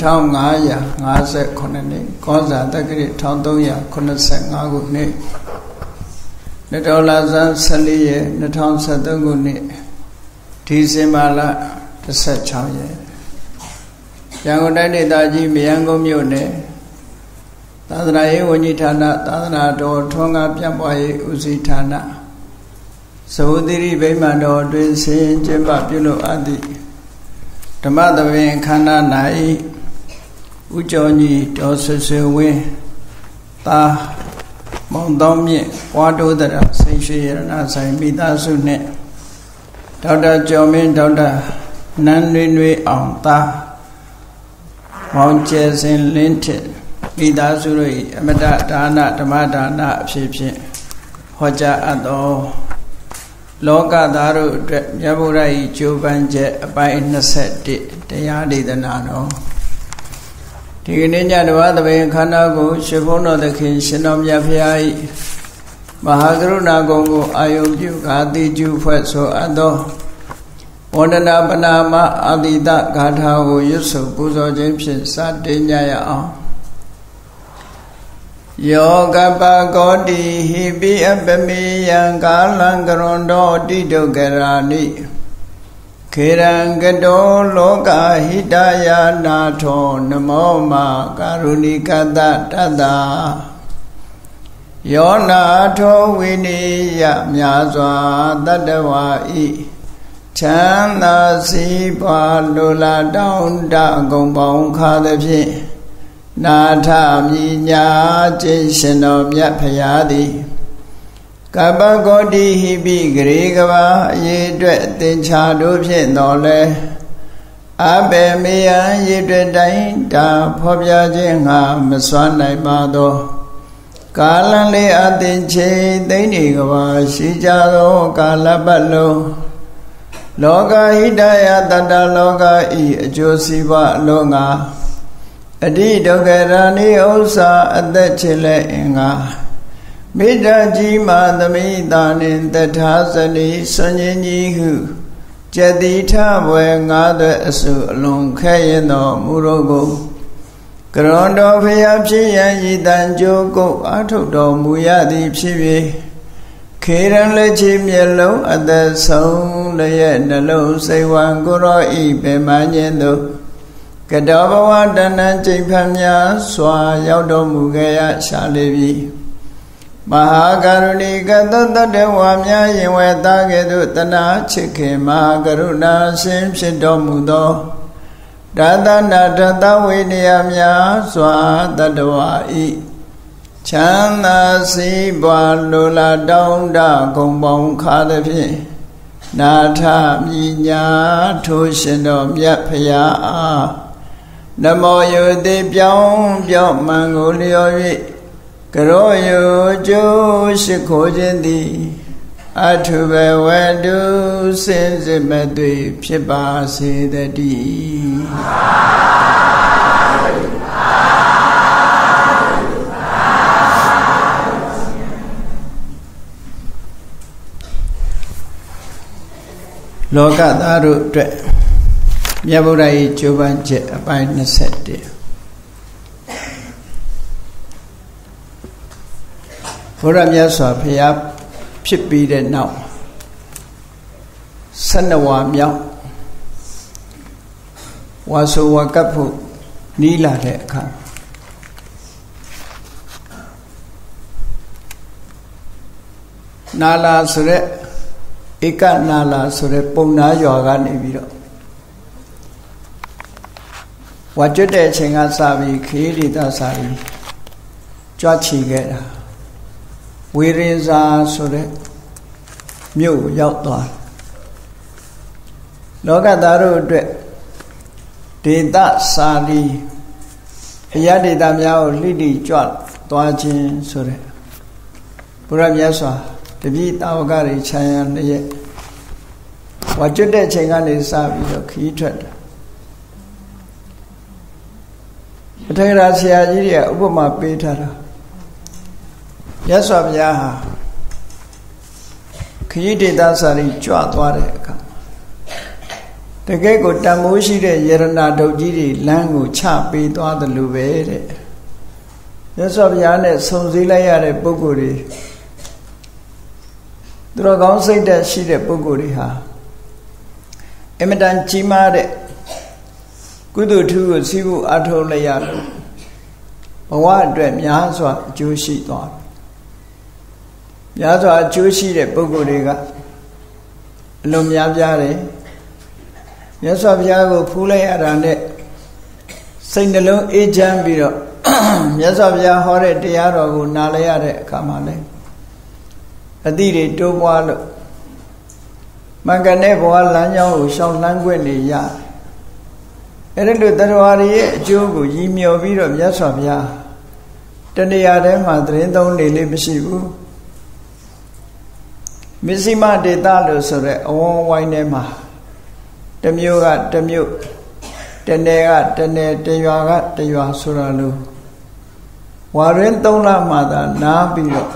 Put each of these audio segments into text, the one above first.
နာတော်နှစ်2558နှစ်ကောဇာတက္ကရီ1385ခုနှစ်နတော်လာဇန်14ရက်2023ခုနှစ်ဒီဇင်ဘာလ16ရက်ရန်ကုန်တိုင်းဒေသကြီးမယန်းကုန်းမြို့နယ်သာသနာရေးဝန်ကြီးဌာနသာသနာတော်ထွန်းကားပြန့်ပွားရေးဦးစီးဌာနသဝတိရိဗိမာန်တော်တွင်ဆင်ကျင်းပပြုလုပ်အပ်သည့်ဓမ္မသဘင်ခန္ဓာ၌ ဥကြောကြီးတော်ဆွဆွဝင်းသာမောင်တော်မြင့်ပွားတိုးတဲ့စိတ်ရှိရဏဆိုင်မိသားစုနှင့်ဒေါက်တာကျော်မင်းဒေါက်တာနန်းနွေနွေအောင်သာမောင်ကျဲစင်လင်းထစ်မိသားစုတို့၏အမတဒါနဓမ္မဒါနအဖြစ်ဖြင့်ဟောကြားအပ်သောလောကသားတို့အတွက်မြတ်ဗုဒ္ဓ၏ကြိုးပမ်းချက်အပိုင်း21တရားဒေသနာတော် ဒီကနေ့ညတဝသဘင်ခန္ဓာကိုရှင်ဘုန်းတော်သခင်ရှင်တော်မြတ်ဖရာ၏မဟာကရုဏာကုံကိုအာယုပြုဂါတိကျုဖွဲ့ဆိုအပ်သောဝန္ဒနာပနာမအာတိတဂါထာကိုရွတ်ဆိုပူဇော်ခြင်းဖြင့်စတင်ကြရအောင်ယောကပကောတိဟိပိအပမေယံကာလံကရွန်တော်တိတုကရာနိ ခေရံကတောလောကဟိတယာနာထောနမောမကာရုဏိကတတတ္တာယောနာထောဝိနိယမြာစွာတတ္တဝါဤချမ်းသာစီးပွားလိုလားတောင်းတအကုန်ပေါင်းခါသဖြင့်နာထမြညာကျင့်ရှင်တော်မြတ်ဖရာသည် ကပ္ပဂောတိဟိပိဂရေကဘာအရေးအတွက်သင်္ချာတို့ဖြင့်တော်လဲအဘေမေယံရေတွေ့တိုင်းတာဖော်ပြခြင်းငါမစွမ်းနိုင်ပါသောကာလလေးအသင်ချေသိမ့်နေကဘာရှိကြသောကာလပတ်လုံးလောကဟိတယတတလောကဤအကျိုးစီးပွားအလုံးငါအတိဒုက္ခရဏိဥ္စာအသက်ချေလက်အင်္ဂါ မေတ္တာကြီးမာသမိတာနှင့်တထာဇနိဆွန်ញကြီးဟုကျတိထဘွယ်ငါးသွဲအစုအလွန်ခဲရင်တော်မူရောကိုကရွန်တော်ဖျားဖြစ်ရန်ဤတန်ကြိုးကိုအထုတ်တော်မူရသည်ဖြစ်၍ခေရန်လက်ချီမျက်လုံးအသက်ဆုံးလျက်နှလုံးစိတ်ဝံကိုရောဤပေမန်းခြင်းတို့ကတောဘဝတဏ္ဏကျိန်ဖန်များစွာရောက်တော်မူခဲ့ရရှာလေပြီ မဟာကရုဏီကသတ္တဝါများရင်ဝဲသားကဲ့သို့တနာချစ်ခင်မဟာကရုဏာရှင်ဖြစ်တော်မူသောတသနာတသဝိနည်းများစွာတတဝါဤချမ်းသာစီးပွားလိုလားတောင်းတဂုံပေါင်းခါသည်ဖြင့်နာထမြညာထိုးရှင်တော်မြတ်ဖရာအားနမောယုတိပြောင်းပြောင်းမှန်ကိုလျော်၍ ကရောယုကျိုးရှိခိုးခြင်းသည်အထုဘဝတုစင်စစ်မသွေဖြစ်ပါစေတည်းလောကသားတို့အတွက်မြတ်ဗုဒ္ဓရဲ့ကြိုးပမ်းချက်အပိုင်း21 ဘုရားမြတ်စွာဘုရားဖြစ်ပြီးတဲ့နောက်12ဝါမြောက်ဝါဆိုဝါကပ်ဖို့နီးလာတဲ့အခါနာလာဆိုရက်ဧကနာလာဆိုရက်ပုံနာရွာကနေပြီးတော့ဝါကျွတ်တဲ့အချိန်ကစပြီးခေရီတာစာရီကြွချီခဲ့တာ ဝေရင်စာဆိုတဲ့မြို့ရောက်သွားလောကသားတို့အတွက်ဒေသစာရီအရာဒေသများကိုလှိတိကြွသွားခြင်းဆိုတဲ့ဘုရားမြတ်စွာတပည့်တာဝကတွေခြံရံလျက်ဝါကျွတ်တဲ့အချိန်ကနေစပြီးတော့ခီးထွက်တယ်အထေရဆရာကြီးတွေကဥပမာပေးထားတာ ရသော်ဘုရားဟာခရီးဒေသစာရီကြွသွားတဲ့အခါတကယ်ကိုတန်မိုးရှိတဲ့ယရနာဒုတ်ကြီးတွေလမ်းကိုချပေးသွားတယ်လို့ပဲတဲ့မြတ်စွာဘုရားနဲ့ဆုံစည်းလိုက်ရတဲ့ပုဂ္ဂိုလ်တွေသူတော်ကောင်းစိတ်ဓာတ်ရှိတဲ့ပုဂ္ဂိုလ်တွေဟာအမတန်ကြီးမားတဲ့ကုသိုလ်ထူးကိုစီးဖို့အထောက်လိုက်ရလို့ဘဝအတွက်များစွာအကျိုးရှိသွားတယ် များစွာအကျိုးရှိတဲ့ပုဂ္ဂိုလ်တွေကအလွန်များပြားတယ်မြတ်စွာဘုရားကိုဖူးလိုက်ရတာနဲ့စိတ်နှလုံးအေးချမ်းပြီးတော့မြတ်စွာဘုရားဟောတဲ့တရားတော်ကိုနားလည်ရတဲ့အခါမှာလေအတိတွေတိုးပွားလို့မင်္ဂနဲ့ဘဝလမ်းကြောင်းကိုရှောင်လန်းခွင့်နေရအဲ့ဒီလိုတရားရည်ရဲ့အကျိုးကိုရည်မြော်ပြီးတော့မြတ်စွာဘုရားတဏှာထဲမှာသတင်းသုံးနေလေးမရှိဘူး မစ္စည်းမဒေတာလို့ဆိုတဲ့အဝန်းဝိုင်းထဲမှာတမျိုးကတမျိုးတနယ်ကတနယ်တရွာကတရွာဆိုတာလို့ဝါရင်၃လမှသာနားပြီးတော့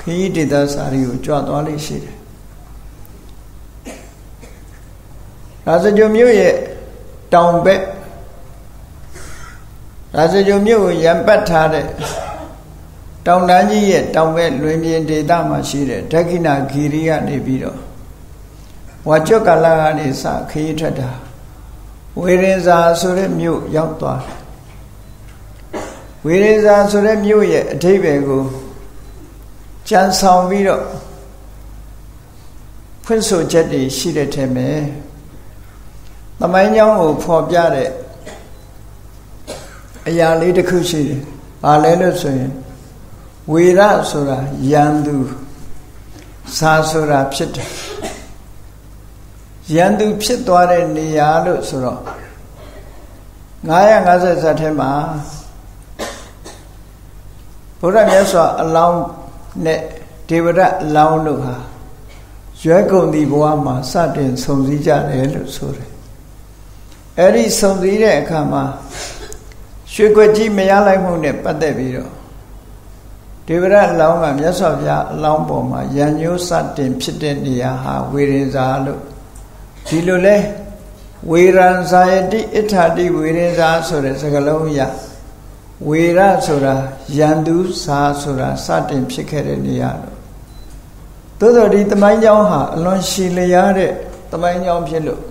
ခရီးဒေသစာရီကိုကြွသွားလိမ့်ရှိတယ်ရာဇဂုံမြို့ရဲ့တောင်ဘက်ရာဇဂုံမြို့ကိုရံပတ်ထားတဲ့ တောင်တန်းကြီးရဲ့တောင်ဘက်လွင်ပြင်ဒေသမှာရှိတဲ့ဒက္ခိဏဂီရီကနေပြီးတော့ဝါကျွတ်ကလာကနေစခရီးထွက်တာဝေရင်ဇာဆိုတဲ့မြို့ရောက်သွားတယ်ဝေရင်ဇာဆိုတဲ့မြို့ရဲ့အထိပ္ပယ်ကိုကြံဆောင်ပြီးတော့ဖွင့်ဆိုချက်တွေရှိတဲ့ထဲမှာသမိုင်းကြောင်းကိုဖော်ပြတဲ့အရာလေးတစ်ခုရှိတယ်။ဘာလဲလို့ဆိုရင် ဝေရဆိုတာယန္တုစာဆိုတာဖြစ်တယ်ယန္တုဖြစ်သွားတဲ့နေရာလို့ဆိုတော့950ဇတ်ထဲမှာဘုရားမြတ်စွာအလောင်းနဲ့ဒေဝရအလောင်းတို့ဟာရွယ်ကုန်ဒီဘဝမှာစတင်ဆုံစည်းကြတယ်လို့ဆိုတယ်အဲ့ဒီဆုံစည်းတဲ့အခါမှာရွှေခွက်ကြီးမရလိုက်မှုနဲ့ပတ်သက်ပြီးတော့ ဒေဝရအလောင်းကမြတ်စွာဘုရားအလောင်းပေါ်မှာရံညိုးစတင်ဖြစ်တဲ့နေရာဟာဝေရင်ဇာလို့ဒီလိုလဲဝေရန်ဇာယတိအဋ္ဌာတိဝေရင်ဇာဆိုတဲ့စကားလုံးရဝေရဆိုတာယန္တုဇာဆိုတာစတင်ဖြစ်ခဲ့တဲ့နေရာလို့သို့တော်ဒီတမိုင်းကြောင်းဟာအလွန်ရှည်လျားတဲ့တမိုင်းကြောင်းဖြစ်လို့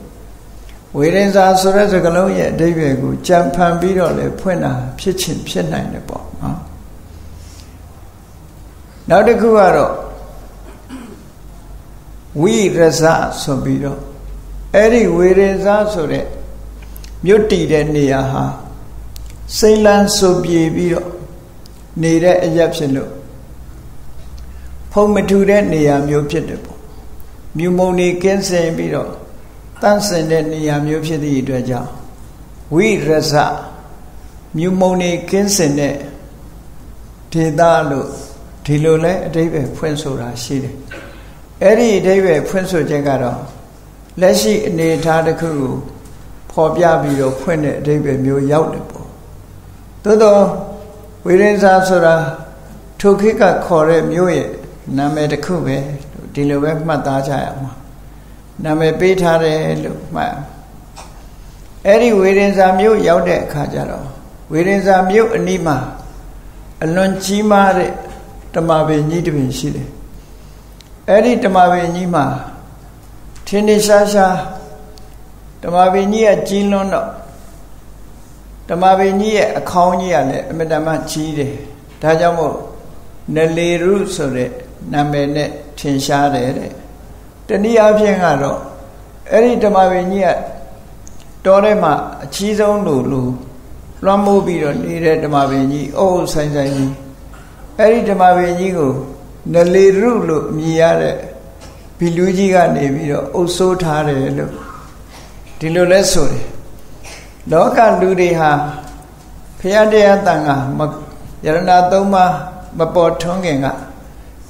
ဝေရင်ဇာဆိုတဲ့စကားလုံးရဲ့အဓိပ္ပာယ်ကိုကြံဖန်ပြီးတော့လေဖွင့်တာဖြစ်ချင်းဖြစ်နိုင်တယ်ပေါ့နော် နောက်တစ်ခုကတော့ဝိရဇဆိုပြီးတော့အဲ့ဒီဝေရဇဆိုတဲ့မြို့တည်တဲ့နေရာဟာစိတ်လန်းဆိုပြေပြီးတော့နေတဲ့အရက်ဖြစ်လို့ဖုံမထူတဲ့နေရာမျိုးဖြစ်တယ်ပေါ့မြူမုံနေကင်းစင်ပြီးတော့တန့်စင်တဲ့နေရာမျိုးဖြစ်သည့်အတွက်ကြောင့်ဝိရဇမြူမုံနေကင်းစင်တဲ့ဒေသလို့ ဒီလိုလဲအတိပ္ပယ်ဖွင့်ဆိုတာရှိတယ်အဲ့ဒီအတိပ္ပယ်ဖွင့်ဆိုချက်ကတော့လက်ရှိအနေအထားတစ်ခုကိုဖော်ပြပြီးတော့ဖွင့်တဲ့အတိပ္ပယ်မျိုးရောက်တယ်ပေါ့သို့တော့ဝိရိယဆိုတာထိုခေတ်ကခေါ်တဲ့မျိုးရဲ့နာမည်တစ်ခုပဲဒီလိုပဲမှတ်သားကြရမှာနာမည်ပေးထားတယ်လို့မှတ်အဲ့ဒီဝေရင်စာမြို့ရောက်တဲ့အခါကျတော့ဝေရင်စာမြို့အနီးမှာအလွန်ကြီးမားတဲ့ တမပင်ကြီးတစ်ပင်ရှိတယ်အဲ့ဒီတမပင်ကြီးမှာထင်းနေရှားရှားတမပင်ကြီးကကြီးလွန်းတော့တမပင်ကြီးရဲ့အခေါင်းကြီးကလည်းအမတမကြီးတယ်ဒါကြောင့်မို့နလေရုဆိုတဲ့နာမည်နဲ့ထင်ရှားတယ်တဲ့တနည်းအားဖြင့်ကတော့အဲ့ဒီဓမ္မပင်ကြီးကတောထဲမှာအချီးဆုံးလို့လို့လွှမ်းမိုးပြီးတော့နေတဲ့ဓမ္မပင်ကြီးအုပ်ဆိုင်ဆိုင်ကြီး အဲ့ဒီဓမ္မပင်ကြီးကိုနလေရုလို့အမည်ရတဲ့ဘီလူကြီးကနေပြီးတော့အုပ်ဆိုးထားတယ်လို့ဒီလိုလဲဆိုတယ်လောကလူတွေဟာဖရာတရားတန်ခါယရဏသုံးပါးမပေါ်ထွန်းခင်က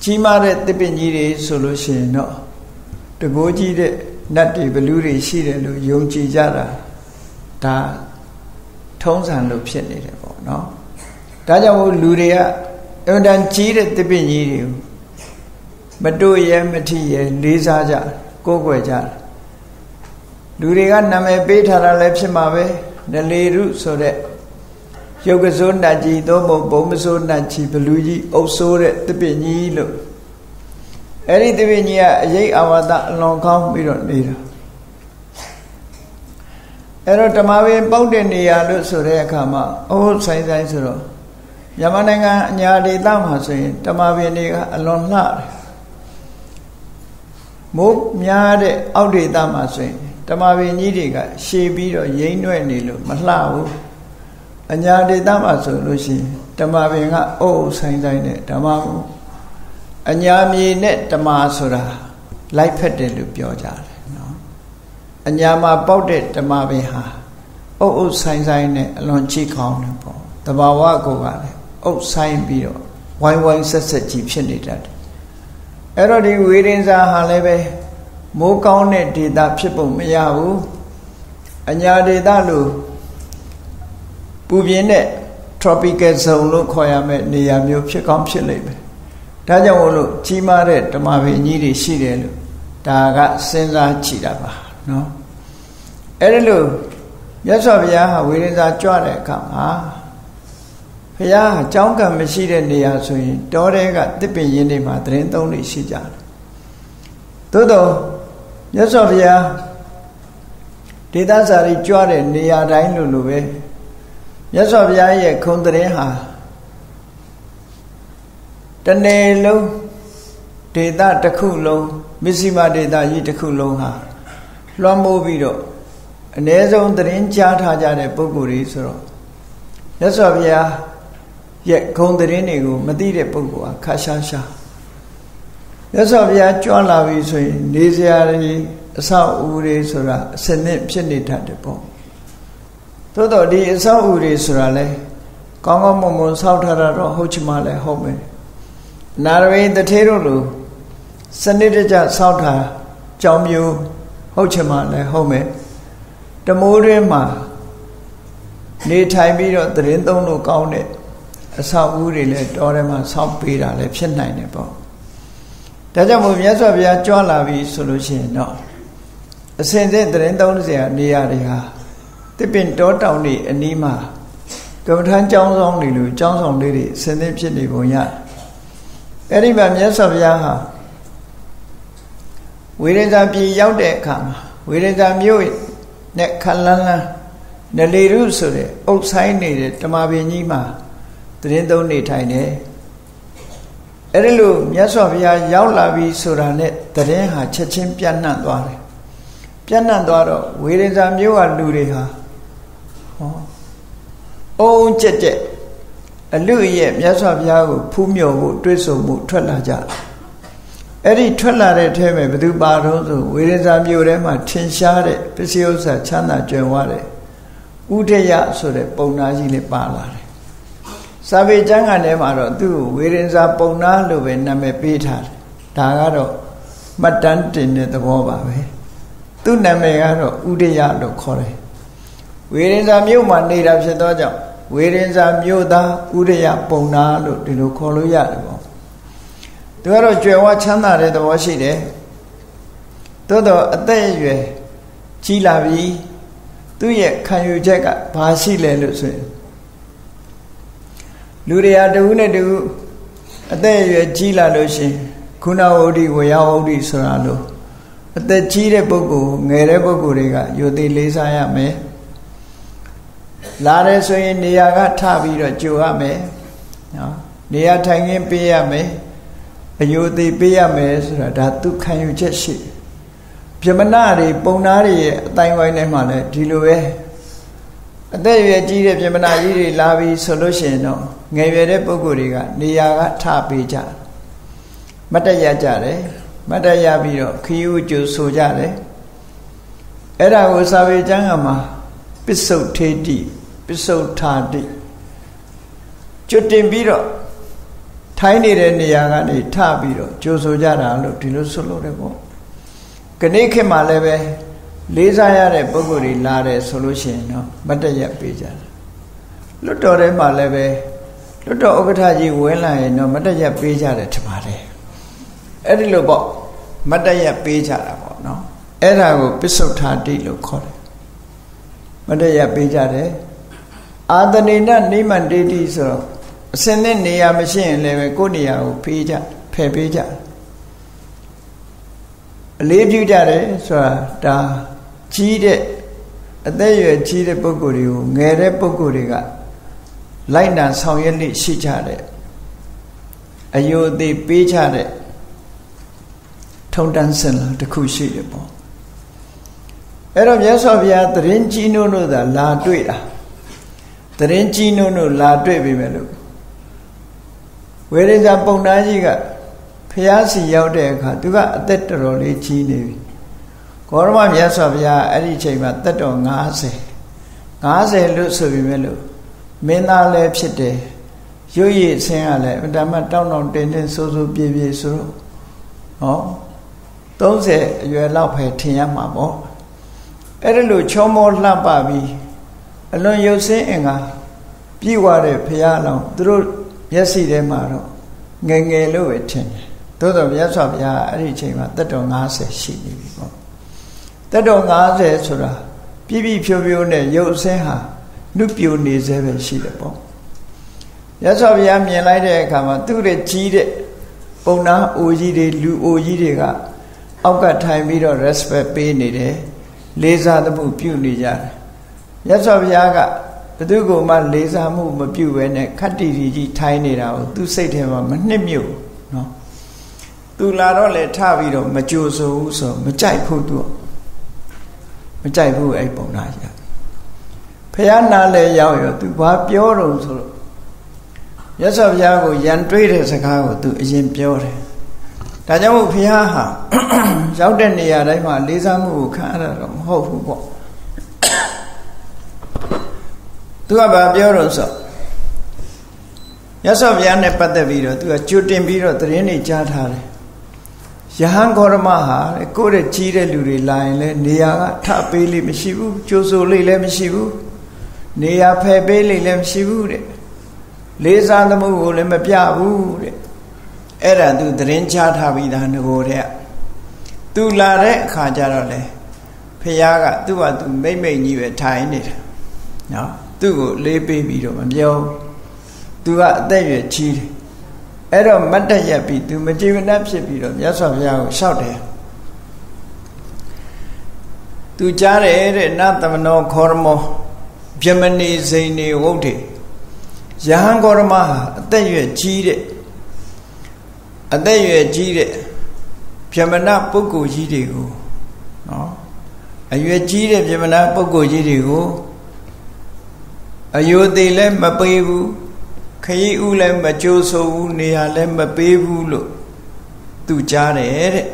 ကြီးမားတဲ့တစ်ပင်ကြီးတွေဆိုလို့ရှိရင်တော့တကိုးကြီးတဲ့နတ်တွေဘလူတွေရှိတယ်လို့ယုံကြည်ကြတာဒါထုံးစံလို့ဖြစ်နေတယ်ပေါ့နော်ဒါကြောင့်မို့လူတွေက အင်တန်ကြီးတဲ့တစ်ပင်ကြီးတွေကိုမတို့ရဲမထီရဲလေးစားကြကိုးကွယ်ကြလူတွေကနာမည်ပေးထားတာလည်းဖြစ်မှာပဲနလေရုဆိုတဲ့ရုပ်ကစိုးနတ်ကြီးသို့မဟုတ်ဘုံမစိုးနတ်ကြီးဘလူကြီးအုပ်ဆိုးတဲ့တပည့်ကြီးလို့အဲ့ဒီတပည့်ကြီးကအရေးအဝါဒအလွန်ကောင်းပြီးတော့နေတာအဲ့တော့ဓမ္မပင်ပေါက်တဲ့နေရာလို့ဆိုတဲ့အခါမှာအိုးဆိုင်ဆိုင်ဆိုတော့ မြန်မာနိုင်ငံအညာဒေသမှာဆိုရင်ဓမ္မပင်တွေကအလွန်လှတယ်မိုးများတဲ့အောက်ဒေသမှာဆိုရင်ဓမ္မပင်ကြီးတွေကရှည်ပြီးတော့ရိမ့်နှွဲ့နေလို့မလှဘူးအညာဒေသမှာဆိုလို့ရှိရင်ဓမ္မပင်ကအုပ်ဆိုင်ဆိုင်နဲ့ဓမ္မကိုအညာမြေနဲ့ဓမ္မဆိုတာလိုက်ဖက်တယ်လို့ပြောကြတယ်နော်အညာမှာပေါက်တဲ့ဓမ္မပင်ဟာအုပ်အုပ်ဆိုင်ဆိုင်နဲ့အလွန်ချိကောင်းတယ်ပေါ့တဘာဝကိုကလည်း အုပ်ဆိုင်ပြီးတော့ဝိုင်းဝိုင်းဆက်ဆက်ကြီးဖြစ်နေတတ်တယ်အဲ့တော့ဒီဝေဒင်စာဟာလည်းပဲမိုးကောင်းတဲ့ဒေတာဖြစ်ပုံမရဘူးအညာဒေတာလို့ပူပြင်းတဲ့ tropical zone လို့ခေါ်ရမယ့်နေရာမျိုးဖြစ်ကောင်းဖြစ်လိမ့်မယ်ဒါကြောင့်မို့လို့ကြီးမားတဲ့ဓမ္မပင်ကြီးတွေရှိတယ်လို့ဒါကစဉ်းစားကြည့်တာပါနော်အဲ့ဒါလို့မြတ်စွာဘုရားဟာဝေဒင်စာကြွတဲ့အခါမှာ ဘုရားအကြောင်းကံမရှိတဲ့နေရာဆိုရင်တောထဲကတစ်ပင်ရင်းတွေမှာသတင်းသုံးတွေရှိကြတယ်သို့တော့မြတ်စွာဘုရားဒေသစာရီကြွတဲ့နေရာတိုင်းလိုလိုပဲမြတ်စွာဘုရားရဲ့ခုံသတင်းဟာတနေ့လုံးဒေသတစ်ခုလုံးမစ္စည်းမဒေသကြီးတစ်ခုလုံးဟာလွှမ်းမိုးပြီးတော့အ ਨੇ ဆုံးသတင်းကြားထားကြတဲ့ပုဂ္ဂိုလ်တွေဆိုတော့မြတ်စွာဘုရား ရဲ့ခုံသတင်းတွေကိုမသိတဲ့ပုဂ္ဂိုလ်ဟာခါရှားရှားမြတ်စွာဘုရားကြွလာပြီဆိုရင် နေစရာတွေအဆောက်အဦတွေဆိုတာအစနစ်ဖြစ်နေတတ်တယ်ပေါ့သို့တော့ဒီအဆောက်အဦတွေဆိုတာလဲကောင်းကောင်းမွန်မွန်ဆောက်ထားတာတော့ဟုတ်ချင်မှလည်းဟုတ်မယ်နာရဝိတထေတို့လိုစနစ်တကျဆောက်ထားကြောင်မျိုးဟုတ်ချင်မှလည်းဟုတ်မယ်တမိုးတွင်မှာနေထိုင်ပြီးတော့သတင်းသုံးလို့ကောင်းတဲ့ အဆောက်အဦတွေလည်းတောထဲမှာဆောက်ပေးတာလည်းဖြစ်နိုင်တယ်ပေါ့ဒါကြောင့်မို့မြတ်စွာဘုရားကြွလာပြီဆိုလို့ရှိရင်တော့အစဉ်စဉ်သတင်းသုံးစရာနေရာတွေဟာတစ်ပင်တောတောင်တွေအနီးမှာကမ္မထမ်းကျောင်းဆောင်တွေလိုကျောင်းဆောင်လေးတွေအစဉ်စဉ်ဖြစ်နေပုံရအဲ့ဒီမှာမြတ်စွာဘုရားဟာဝေဒဇာပြည်ရောက်တဲ့အခါမှာဝေဒဇာမြို့နဲ့ခလန်းလန်းနလေရုဆိုတဲ့အုပ်ဆိုင်နေတဲ့တမာပင်ကြီးမှာ သတင်းသုံးနေထိုင်တယ်အဲ့ဒီလိုမြတ်စွာဘုရားရောက်လာပြီဆိုတာနဲ့သတင်းဟာချက်ချင်းပြန့်နှံ့သွားတယ်ပြန့်နှံ့သွားတော့ဝေဒင်္ဇာမျိုးကလူတွေဟာဟောအုံကြက်ကြက်အလူရဲ့မြတ်စွာဘုရားကိုဖူးမြော်ဖို့တွေးဆုံမှုထွက်လာကြတယ်အဲ့ဒီထွက်လာတဲ့အထဲမှာဘယ်သူပါတော့ဆိုဝေဒင်္ဇာမျိုးထဲမှာထင်ရှားတဲ့ပစ္စည်းဥစ္စာချမ်းသာကြွယ်ဝတဲ့ဥဒယဆိုတဲ့ပုံနာကြီးလေးပါလာတယ် စာပေကျမ်းဂန်ထဲမှာတော့သူ့ကိုဝေရင်စာပုံနာလို့ပဲနာမည်ပေးထားတယ်ဒါကတော့မှတ်တမ်းတင်တဲ့သဘောပါပဲသူ့နာမည်ကတော့ဥဒယလို့ခေါ်တယ်ဝေရင်စာမြို့မှာနေတာဖြစ်သောကြောင့်ဝေရင်စာမြို့သားဥဒယပုံနာလို့ဒီလိုခေါ်လို့ရတယ်ပေါ့သူကတော့ကြွယ်ဝချမ်းသာတဲ့သဘောရှိတယ်သို့တော့အသက်အရွယ်ကြီးလာပြီသူ့ရဲ့ခံယူချက်ကဘာရှိလဲလို့ဆိုရင် လူတွေဟာတဝုနဲ့တဝုအသက်အရွယ်ကြီးလာလို့ရှင်ခုနဝုဒ္ဓိဝယဝုဒ္ဓိဆိုတာလို့အသက်ကြီးတဲ့ပုဂ္ဂိုလ်ငယ်တဲ့ပုဂ္ဂိုလ်တွေကယုတ်သိလေးစားရမယ်လာတယ်ဆိုရင်နေရာကထပြီးတော့ကြိုရမယ်နော်နေရာထိုင်ခင်းပေးရမယ်အယုသိပေးရမယ်ဆိုတာဒါသူခံယူချက်ရှိပြမနာတွေပုံနာတွေရဲ့အတိုင်းဝိုင်းထဲမှာလည်းဒီလိုပဲ အသက်အရွယ်ကြီးတဲ့ပြမနာကြီးတွေလာပြီဆိုလို့ရှိရင်တော့ငယ်ရွယ်တဲ့ပုဂ္ဂိုလ်တွေကနေရာကထပေးကြမတ်တရကြတယ်မတ်တရပြီးတော့ခီးဥကျူဆိုကြတယ်အဲ့ဒါကိုစာပေကျမ်းကမှာပစ္စုတ်ထေတိပစ္စုတ်ထာတိကျွတ်တင်ပြီးတော့ထိုင်းနေတဲ့နေရာကနေထပြီးတော့ကြိုဆိုကြတာလို့ဒီလိုဆိုလို့တယ်ပေါ့ခဏခေတ်မှာလည်းပဲ လေးစားရတဲ့ပုဂ္ဂိုလ်တွေလာတယ်ဆိုလို့ရှိရင်တော့မတ်တရက်ပေးကြတယ်လွတ်တော်ထဲမှာလည်းပဲလွတ်တော်ဥက္ကဋ္ဌကြီးဝင်လာရင်တော့မတ်တရက်ပေးကြတယ်ထင်ပါတယ်အဲ့ဒီလိုပေါ့မတ်တရက်ပေးကြတာပေါ့နော်အဲ့ဒါကိုပစ္စုထာတိလို့ခေါ်တယ်မတရပေးကြတယ်အာတနေနနိမန္တေတိဆိုတော့အစင်းနဲ့နေရာမရှိရင်လည်းပဲကိုယ့်နေရာကိုပေးကြဖယ်ပေးကြအလေးပြုကြတယ်ဆိုတာဒါ ကြီးတဲ့အသက်အရွယ်ကြီးတဲ့ပုဂ္ဂိုလ်တွေကိုငယ်တဲ့ပုဂ္ဂိုလ်တွေကလိုက်နာဆောင်ရွက်လိရှိကြတဲ့အယုအသေးပေးကြတဲ့ထုံတန်းစင်လာတစ်ခုရှိတယ်ပေါ့အဲ့တော့မြတ်စွာဘုရားတရင်ကြီးနိုးတို့သာလာတွေ့တာတရင်ကြီးနိုးတို့လာတွေ့ပြီမဲ့လို့ဝေရိဇာပုံနာကြီးကဖះစီရောက်တဲ့အခါသူကအသက်တော်တော်လေးကြီးနေပြီ ဂေါရမမြတ်စွာဘုရားအဲ့ဒီချိန်မှာသက်တော်90 90လို့ဆိုပြီးမဲ့လို့မင်းသားလည်းဖြစ်တယ်ရွရည်ဆင်းရလည်းအတ္တမတောင်းတောင်းတင်းတင်းဆိုးဆိုးပြေးပြေးဆိုတော့ဟော30အရွယ်လောက်ပဲထင်ရမှာပေါ့အဲ့ဒါလို့ချောမောလှပပြီးအလွန်ရုပ်ဆင်းအင်္ဂါပြည့်ဝတဲ့ဘုရားလောင်းသူတို့မျက်စိထဲမှာတော့ငယ်ငယ်လို့ပဲထင်တယ်သို့တော်မြတ်စွာဘုရားအဲ့ဒီအချိန်မှာတက်တော်90ရှိနေပြီပေါ့ တက်တော်90ဆိုတာပြည့်ပြည့်ဖြိုးဖြိုးနဲ့ရုပ်ဆင်းဟာနုပြိုနေစေပဲရှိတယ်ပေါ့မြတ်စွာဘုရားမြင်လိုက်တဲ့အခါမှာသူ့ရဲ့ကြီးတဲ့ပုံနာအိုကြီးတွေလူအိုကြီးတွေကအောက်ကထိုင်ပြီးတော့ respect ပေးနေတယ်လေးစားသမှုပြုနေကြတယ်မြတ်စွာဘုရားကဘသူကမှလေးစားမှုမပြုဘဲနဲ့ခတ်တီတီကြီးထိုင်နေတာကိုသူစိတ်ထဲမှာမနှစ်မြို့နော်သူလာတော့လေထပြီးတော့မကြိုဆိုဘူးဆိုမကြိုက်ဖို့သူ မကြိုက်ဘူးအဲ့ပုံနာကြီးဖះနာလဲရောက်ရောသူဘာပြောတော့ဆိုတော့ရသော်ဘုရားကိုရန်တွေးတဲ့စကားကိုသူအရင်ပြောတယ်ဒါကြောင့်မို့ဘုရားဟာရောက်တဲ့နေရာတိုင်းမှာလေးစားမှုကိုခံရတာတော့မဟုတ်ဘူးပေါ့သူကဘာပြောတော့ဆိုရသော်ဘုရားနဲ့ပတ်သက်ပြီးတော့သူကကြိုတင်ပြီးတော့သတင်းတွေကြားထားတယ် ယဟန်ဂေါရမဟာကိုယ့်ရဲ့ကြီးတဲ့လူတွေလာရင်လဲနေရာကထပေးလိမရှိဘူးကြိုးဆိုလိလည်းမရှိဘူးနေရာဖယ်ပေးလိလည်းမရှိဘူးတဲ့လေးစားသမှုကိုလည်းမပြဘူးတဲ့အဲ့ဒါသူသတင်းချထားပြီးသားငကိုတဲ့သူလာတဲ့အခါကျတော့လေဖះကသူ့ဟာသူမိမ့်မိတ်ကြီးပဲထိုင်နေတာနော်သူ့ကိုလေးပေးပြီးတော့မပြောသူကအသက်ရွယ်ကြီးတယ် အဲ့တော့မတ်တက်ရက်ပြီးသူမကြည်မနှက်ဖြစ်ပြီးတော့မြတ်စွာဘုရားကိုလျှောက်တယ်သူကြားတယ်တဲ့နသမနောခောရမောဗျမဏီစိန်နေဝုတ်တေယဟန်ကောရမဟာအသက်ရွယ်ကြီးတဲ့အသက်ရွယ်ကြီးတဲ့ဗျမဏပုဂ္ဂိုလ်ကြီးတွေကိုနော်အရွယ်ကြီးတဲ့ဗျမဏပုဂ္ဂိုလ်ကြီးတွေကိုအယုသေးလည်းမပေးဘူး ခရီးဥလည်းမကြိုးဆိုဘူးနေရာလည်းမပေးဘူးလို့သူကြားတယ်တဲ့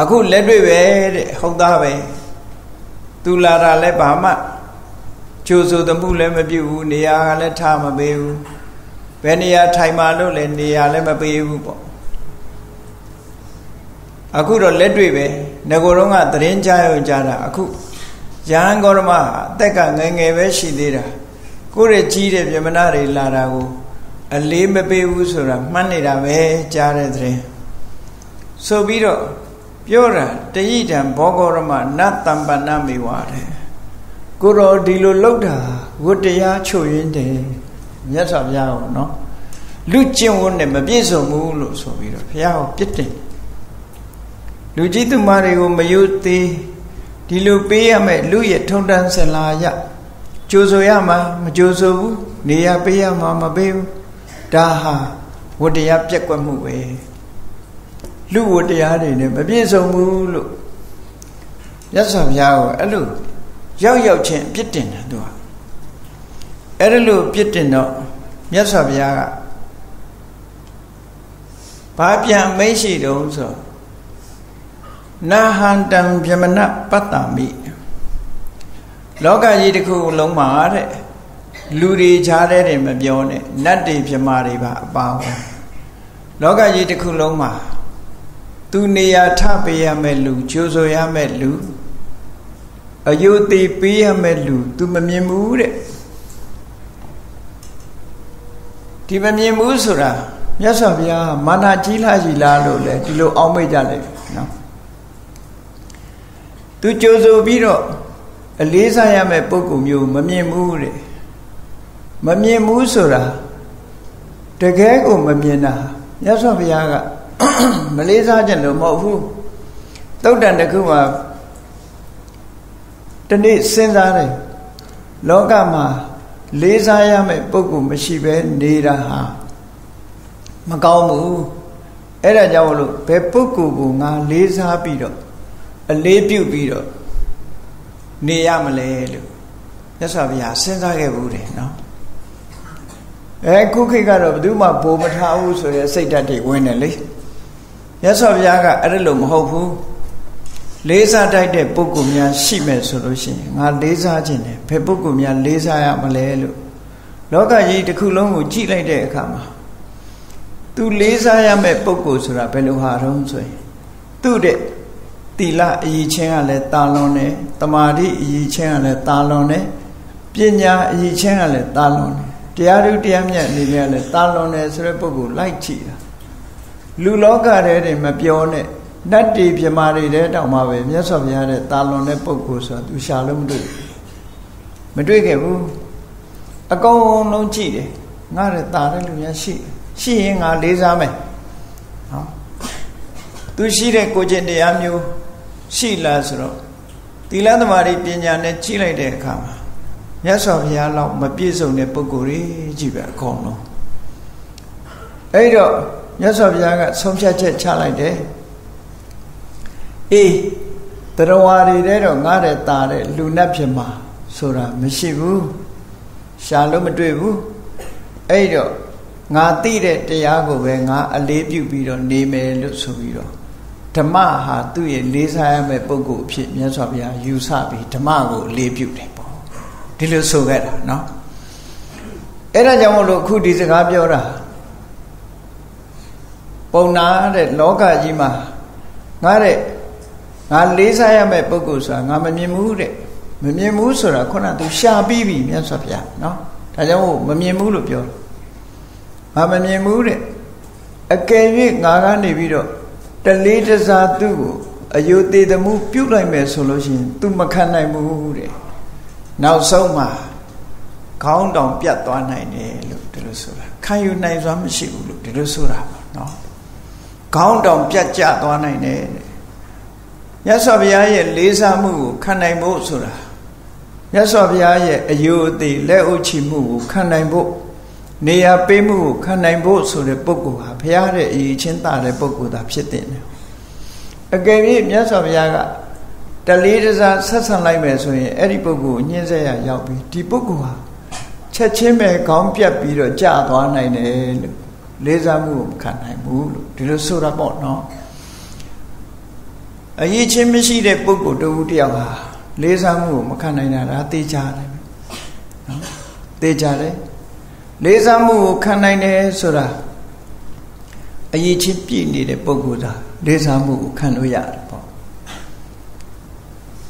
အခုလက်တွေ့ပဲတဲ့ဟုတ်သားပဲသူလာတာလည်းဘာမှကြိုးဆိုသမှုလည်းမပြုတ်ဘူးနေရာကလည်းထားမပေးဘူးဘယ်နေရာထိုင်မှလို့လည်းနေရာလည်းမပေးဘူးပေါ့အခုတော့လက်တွေ့ပဲငကိုယ်တော့ကသတင်းကြားရုံကြားတာအခုရဟန်းဂေါရမအသက်ကငယ်ငယ်ပဲရှိသေးတာ ကိုယ့်ရဲ့ကြီးတဲ့ပြမနာတွေလာတာကိုအလေးမပေးဘူးဆိုတာမှတ်နေတာပဲကြားတဲ့သတင်းဆိုပြီးတော့ပြောတာတယိတံဘောဂောရမနတ်တံပဏမေဝတဲ့ကိုတော်ဒီလိုလောက်တာဝတ္တရားချုပ်ရင်းတယ်မြတ်စွာဘုရားကိုနော်လူကျင့်ဝတ်နဲ့မပြည့်စုံဘူးလို့ဆိုပြီးတော့ဘုရားကိုပြစ်တင်လူကြီးသူမတွေကိုမယုသေးဒီလိုပေးရမယ်လူရဲ့ထုံတန်းစင်လာရ ကြိုးဆိုရမှာမကြိုးဆိုဘူးနေရပေးရမှာမပေးဘူးဒါဟာဝတ္တရားပြက်ကွက်မှုပဲလူဝတ္တရားတွေနဲ့မပြည့်စုံဘူးလို့မြတ်စွာဘုရားကိုအဲ့လိုရောက်ရောက်ချင်းပြစ်တင်တယ်သူကအဲ့ဒါလို့ပြစ်တင်တော့မြတ်စွာဘုရားကဘာပြန်မိတ်ရှိတုံးဆိုနာဟန္တံပြမနပတ္တမိ လောကကြီးတစ်ခုလုံးမှာတဲ့လူတွေခြားတဲ့တယ်မပြောနဲ့နတ်တွေပြမာတွေပါအပါဝင်လောကကြီးတစ်ခုလုံးမှာသူနေရာထပေးရမယ့်လူကြိုးဆိုရမယ့်လူအယုတိပေးရမယ့်လူ तू မမြင်ဘူးတဲ့ဒီမမြင်ဘူးဆိုတာမြတ်စွာဘုရားမာနကြီးလားကြီးလားလို့လေဒီလိုအောက်မေ့ကြလိုက်နော်သူကြိုးဆိုပြီးတော့ အလေးစားရမယ့်ပုံကူမျိုးမမြင်ဘူးတဲ့မမြင်ဘူးဆိုတာတကယ်ကိုမမြင်တာမြတ်စွာဘုရားကမလေးစားကြလို့မဟုတ်ဘူးတုတ်တန်တစ်ခုမှာတနေ့စဉ်းစားတယ်လောကမှာလေးစားရမယ့်ပုံကူမရှိဘဲနေတာဟာမကောင်းဘူးအဲ့ဒါကြောင့်မလို့ဘယ်ပုဂ္ဂိုလ်ကိုငါလေးစားပြီးတော့အလေးပြုပြီးတော့ နေရမလဲလို့မြတ်စွာဘုရားစဉ်းစားခဲ့ဘူးတယ်နော်အဲခုခေတ်ကတော့ဘယ်သူမှဘိုးမထားဘူးဆိုရဲစိတ်ဓာတ်တွေဝင်တယ်လေမြတ်စွာဘုရားကအဲ့ဒါလို့မဟုတ်ဘူးလေးစားတိုက်တဲ့ပုဂ္ဂိုလ်များရှိမယ်ဆိုလို့ရှိရင်ငါလေးစားခြင်းတယ်ဘယ်ပုဂ္ဂိုလ်များလေးစားရမလဲလို့လောကကြီးတစ်ခုလုံးကိုကြည့်လိုက်တဲ့အခါမှာသူလေးစားရမယ့်ပုဂ္ဂိုလ်ဆိုတာဘယ်လိုဟာတုံးဆိုရင်သူ့တဲ့ တီလအည်ချင်းကလည်းတာလွန်တယ်တမာတိအည်ချင်းကလည်းတာလွန်တယ်ပညာအည်ချင်းကလည်းတာလွန်တယ်တရားဓုတရားမြတ်အနေနဲ့လည်းတာလွန်တယ်ဆိုတဲ့ပုဂ္ဂိုလ်လိုက်ကြည့်တာလူလောကထဲတွေမပြောနဲ့နတ်တီပြမာတွေတဲ့တောင်မှပဲမြတ်စွာဘုရားတဲ့တာလွန်တဲ့ပုဂ္ဂိုလ်ဆိုတာသူရှာလို့မတွေ့မတွေ့ခဲ့ဘူးအကုန်လုံးကြည့်တယ်ငါတဲ့တာတဲ့လူများရှိရှိရင်ငါလေးစားမယ်နော်သူရှိတဲ့ကိုကျင့်တရားမျိုး ရှိလားဆိုတော့သီလသမารိပညာနဲ့ကြည့်လိုက်တဲ့အခါမှာမြတ်စွာဘုရားလောက်မပြည့်စုံတဲ့ပုဂ္ဂိုလ်တွေကြီးပဲအကုန်လုံးအဲ့တော့မြတ်စွာဘုရားကဆုံးဖြတ်ချက်ချလိုက်တယ်အေးတရဝါတွေတဲ့တော့ငားတဲ့ตาတဲ့လူနတ်ဖြစ်မှာဆိုတာမရှိဘူးရှာလို့မတွေ့ဘူးအဲ့တော့ငါသိတဲ့တရားကိုပဲငါအလေးပြုပြီးတော့နေမယ်လို့ဆိုပြီးတော့ ဓမ္မဟာသူ့ရဲ့လေးစားရမယ့်ပုဂ္ဂိုလ်အဖြစ်မြတ်စွာဘုရားယူဆပြီးဓမ္မကိုအလေးပြုတယ်ပေါ့ဒီလိုဆိုခဲ့တာเนาะအဲ့ဒါကြောင့်မလို့ခုဒီစကားပြောတာပုံနာတဲ့လောကကြီးမှာငါတဲ့ငါလေးစားရမယ့်ပုဂ္ဂိုလ်ဆိုတာငါမမြင်ဘူးတဲ့မမြင်ဘူးဆိုတာခုနကသူရှာပြီးပြီမြတ်စွာဘုရားเนาะဒါကြောင့်မမြင်ဘူးလို့ပြောငါမမြင်ဘူးတဲ့အကယ်၍ငါကနေပြီးတော့ တလေးတစားသူ့ကိုအယုသေးသမှုပြုတ်လိုက်မယ်ဆိုလို့ရှိရင် तू မခံနိုင်ဘူးတဲ့နောက်ဆုံးမှာခေါင်းတောင်ပြတ်သွားနိုင်တယ်လို့ဒီလိုဆိုတာခံယူနိုင်စွာမရှိဘူးလို့ဒီလိုဆိုတာပါနော်ခေါင်းတောင်ပြတ်ကျသွားနိုင်တယ်တဲ့မြတ်စွာဘုရားရဲ့လေးစားမှုကိုခံနိုင်ဖို့ဆိုတာမြတ်စွာဘုရားရဲ့အယုအသေးလက်အုပ်ချမှုကိုခံနိုင်ဖို့ နေရာပေးမှုကိုခံနိုင်ဖို့ဆိုတဲ့ပုဂ္ဂိုလ်ဟာဘုရားရဲ့အရေးချင်းတာတဲ့ပုဂ္ဂိုလ်သာဖြစ်တဲ့တယ်အကယ်၍မြတ်စွာဘုရားကတလေးတစားဆက်ဆံလိုက်မယ်ဆိုရင်အဲ့ဒီပုဂ္ဂိုလ်ညှင်းဆဲရရောက်ပြီးဒီပုဂ္ဂိုလ်ဟာချက်ချင်းပဲခေါင်းပြတ်ပြီးတော့ကြာသွားနိုင်တယ်လို့လေးစားမှုကိုမခံနိုင်ဘူးလို့ဒီလိုဆိုတာပေါ့နော်အရေးချင်းမရှိတဲ့ပုဂ္ဂိုလ်တဦးတယောက်ဟာလေးစားမှုကိုမခံနိုင်တာဒါသိကြတယ်နော်သိကြတယ် လေးစားမှုကိုခံနိုင်တယ်ဆိုတာအရေးချင်းပြည့်နေတဲ့ပုဂ္ဂိုလ်သာလေးစားမှုကိုခံလို့ရတယ်ပေါ့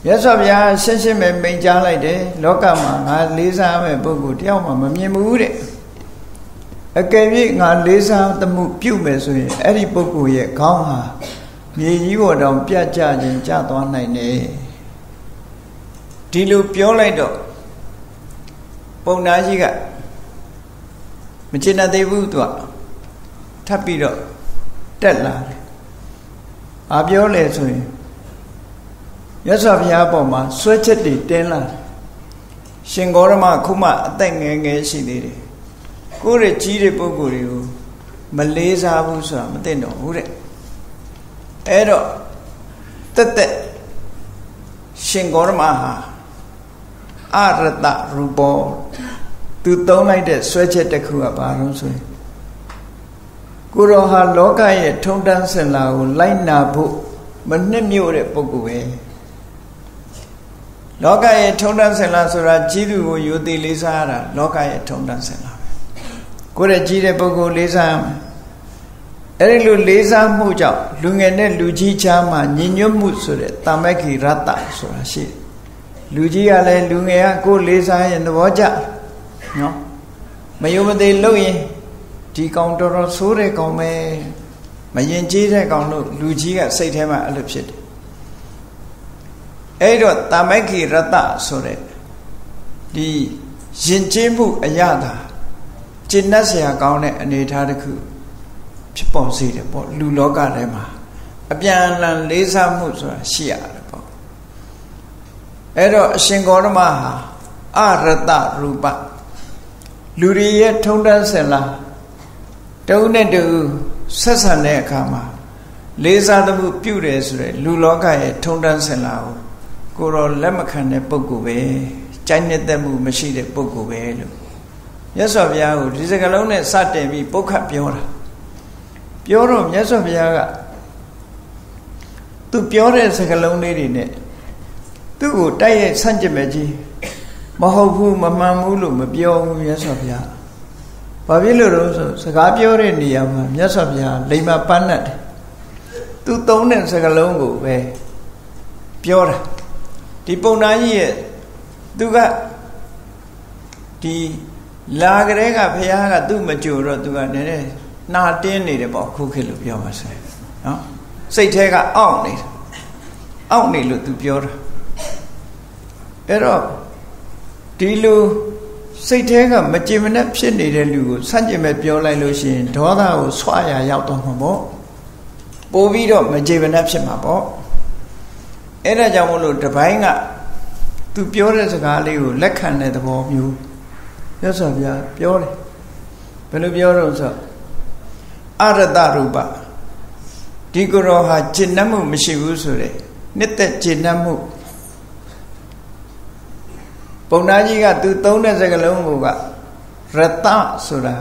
ရသော်ဗျာရှင်းရှင်းပဲမိန်ကြားလိုက်တယ်လောကမှာငါလေးစားမဲ့ပုဂ္ဂိုလ်တယောက်မှမမြင်ဘူးတဲ့အကယ်၍ငါလေးစားသမှုပြုမယ်ဆိုရင်အဲ့ဒီပုဂ္ဂိုလ်ရဲ့ခေါင်းဟာမြေကြီးပေါ်တောင်ပြတ်ကြခြင်းကြသွားနိုင်တယ်ဒီလိုပြောလိုက်တော့ပုံနာကြီးက မချင်တတ်သေးဘူးသူကထပ်ပြီးတော့တက်လာတယ်။ဘာပြောလဲဆိုရင်ရသော်ဘုရားပေါ်မှာဆွဲချက်တွေတင်းလာတယ်။ရှင်ဂေါရမခုမှအသက်ငယ်ငယ်ရှိသေးတယ်။ကိုယ့်ရဲ့ကြီးတဲ့ပုဂ္ဂိုလ်တွေကိုမလေးစားဘူးဆိုတာမသိတော့ဘူးတဲ့။အဲ့တော့တက်တက်ရှင်ဂေါရမဟာအရတရူပော သူသုံးလိုက်တဲ့ဆွဲချက်တစ်ခုကဘာလို့ဆိုရင်ကိုရောဟာလောကရဲ့ထုံတန်းစင်လာကိုလိုက်နာဖို့မနှစ်မြို့တဲ့ပုဂ္ဂိုလ်ပဲလောကရဲ့ထုံတန်းစင်လာဆိုတာကြီးသူကိုယူသေးလေးစားရတာလောကရဲ့ထုံတန်းစင်လာပဲကိုယ်ရဲ့ကြီးတဲ့ပုဂ္ဂိုလ်လေးစားရမယ်အဲ့ဒီလိုလေးစားမှုကြောင့်လူငယ်နဲ့လူကြီးချားမှာညီညွတ်မှုဆိုတဲ့တာမက်ခိရတ္တဆိုတာရှိတယ်လူကြီးကလည်းလူငယ်ကကိုယ်လေးစားရင်သဘောကျ နော်မယုံမသေးလို့ရင်ဒီကောင်တော်တော်ဆိုးတဲ့ကောင်ပဲမရင်ကျေးတဲ့ကောင်လို့လူကြီးကစိတ်ထဲမှာအဲ့လိုဖြစ်တယ် အဲ့တော့တာမိုက်ခိရတဆိုတဲ့ဒီယဉ်ကျေးမှုအရသာကျင့်တတ်เสียကောင်းတဲ့အနေအထားတစ်ခုဖြစ်ပေါ်စေတယ်ပေါ့လူလောကထဲမှာအပြန်အလှန်လေးစားမှုဆိုတာရှိရတယ်ပေါ့အဲ့တော့အရှင်ဂေါတမဟာအရတရူပ လူတွေရဲ့ထုံတန်းစင်လာတုံးနဲ့တူဆက်ဆံတဲ့အခါမှာလေးစားသမှုပြုတယ်ဆိုရယ်လူလောကရဲ့ထုံတန်းစင်လာကိုကိုတော့လက်မခံတဲ့ပုံကိုပဲကြိုက်နေတဲ့မှုမရှိတဲ့ပုံကိုပဲလို့မြတ်စွာဘုရားကိုဒီစကလုံးနဲ့စတင်ပြီးပုတ်ခတ်ပြောတာပြောတော့မြတ်စွာဘုရားကသူပြောတဲ့စကလုံးလေးတွေနဲ့သူ့ကိုတိုက်ရိုက်ဆန့်ကျင်မဲ့ကြီး မဟုတ်ဘူးမမှန်ဘူးလို့မပြောဘူးမြတ်စွာဘုရားဘာဖြစ်လို့လဲဆိုစကားပြောတဲ့နေရာမှာမြတ်စွာဘုရားလိမ္မာပန်းတ်တယ်သူသုံးတဲ့စကားလုံးကိုပဲပြောတာဒီပုံနာကြီးရဲ့သူကဒီလာကလေးကဘုရားကသူ့မကြိုတော့သူကနည်းနည်းနှာတင်းနေတယ်ပေါ့ခုခေတ်လို့ပြောပါဆိုနော်စိတ်แท้ကအောင့်နေတယ်အောင့်နေလို့သူပြောတာအဲ့တော့ ဒီလိုစိတ်แท้ကမကြင်မနဲ့ဖြစ်နေတဲ့လူကိုဆန့်ကျင်မဲ့ပြောလိုက်လို့ရှိရင်ဒေါသကိုဆွရရောက်တော့မှာပေါ့ပို့ပြီးတော့မကြင်မနဲ့ဖြစ်မှာပေါ့အဲ့ဒါကြောင့်မို့လို့တပိုင်းကသူပြောတဲ့စကားလေးကိုလက်ခံတဲ့သဘောမျိုးရသော်ဗျာပြောတယ်ဘယ်လိုပြောတော့ဆိုအရတရူပဒီကိုယ်တော်ဟာကျင့်တတ်မှုမရှိဘူးဆိုတဲ့နှစ်သက်ကျင့်တတ်မှု ပုံနာကြီးကသူသုံးတဲ့စကားလုံးကရတဆိုတာ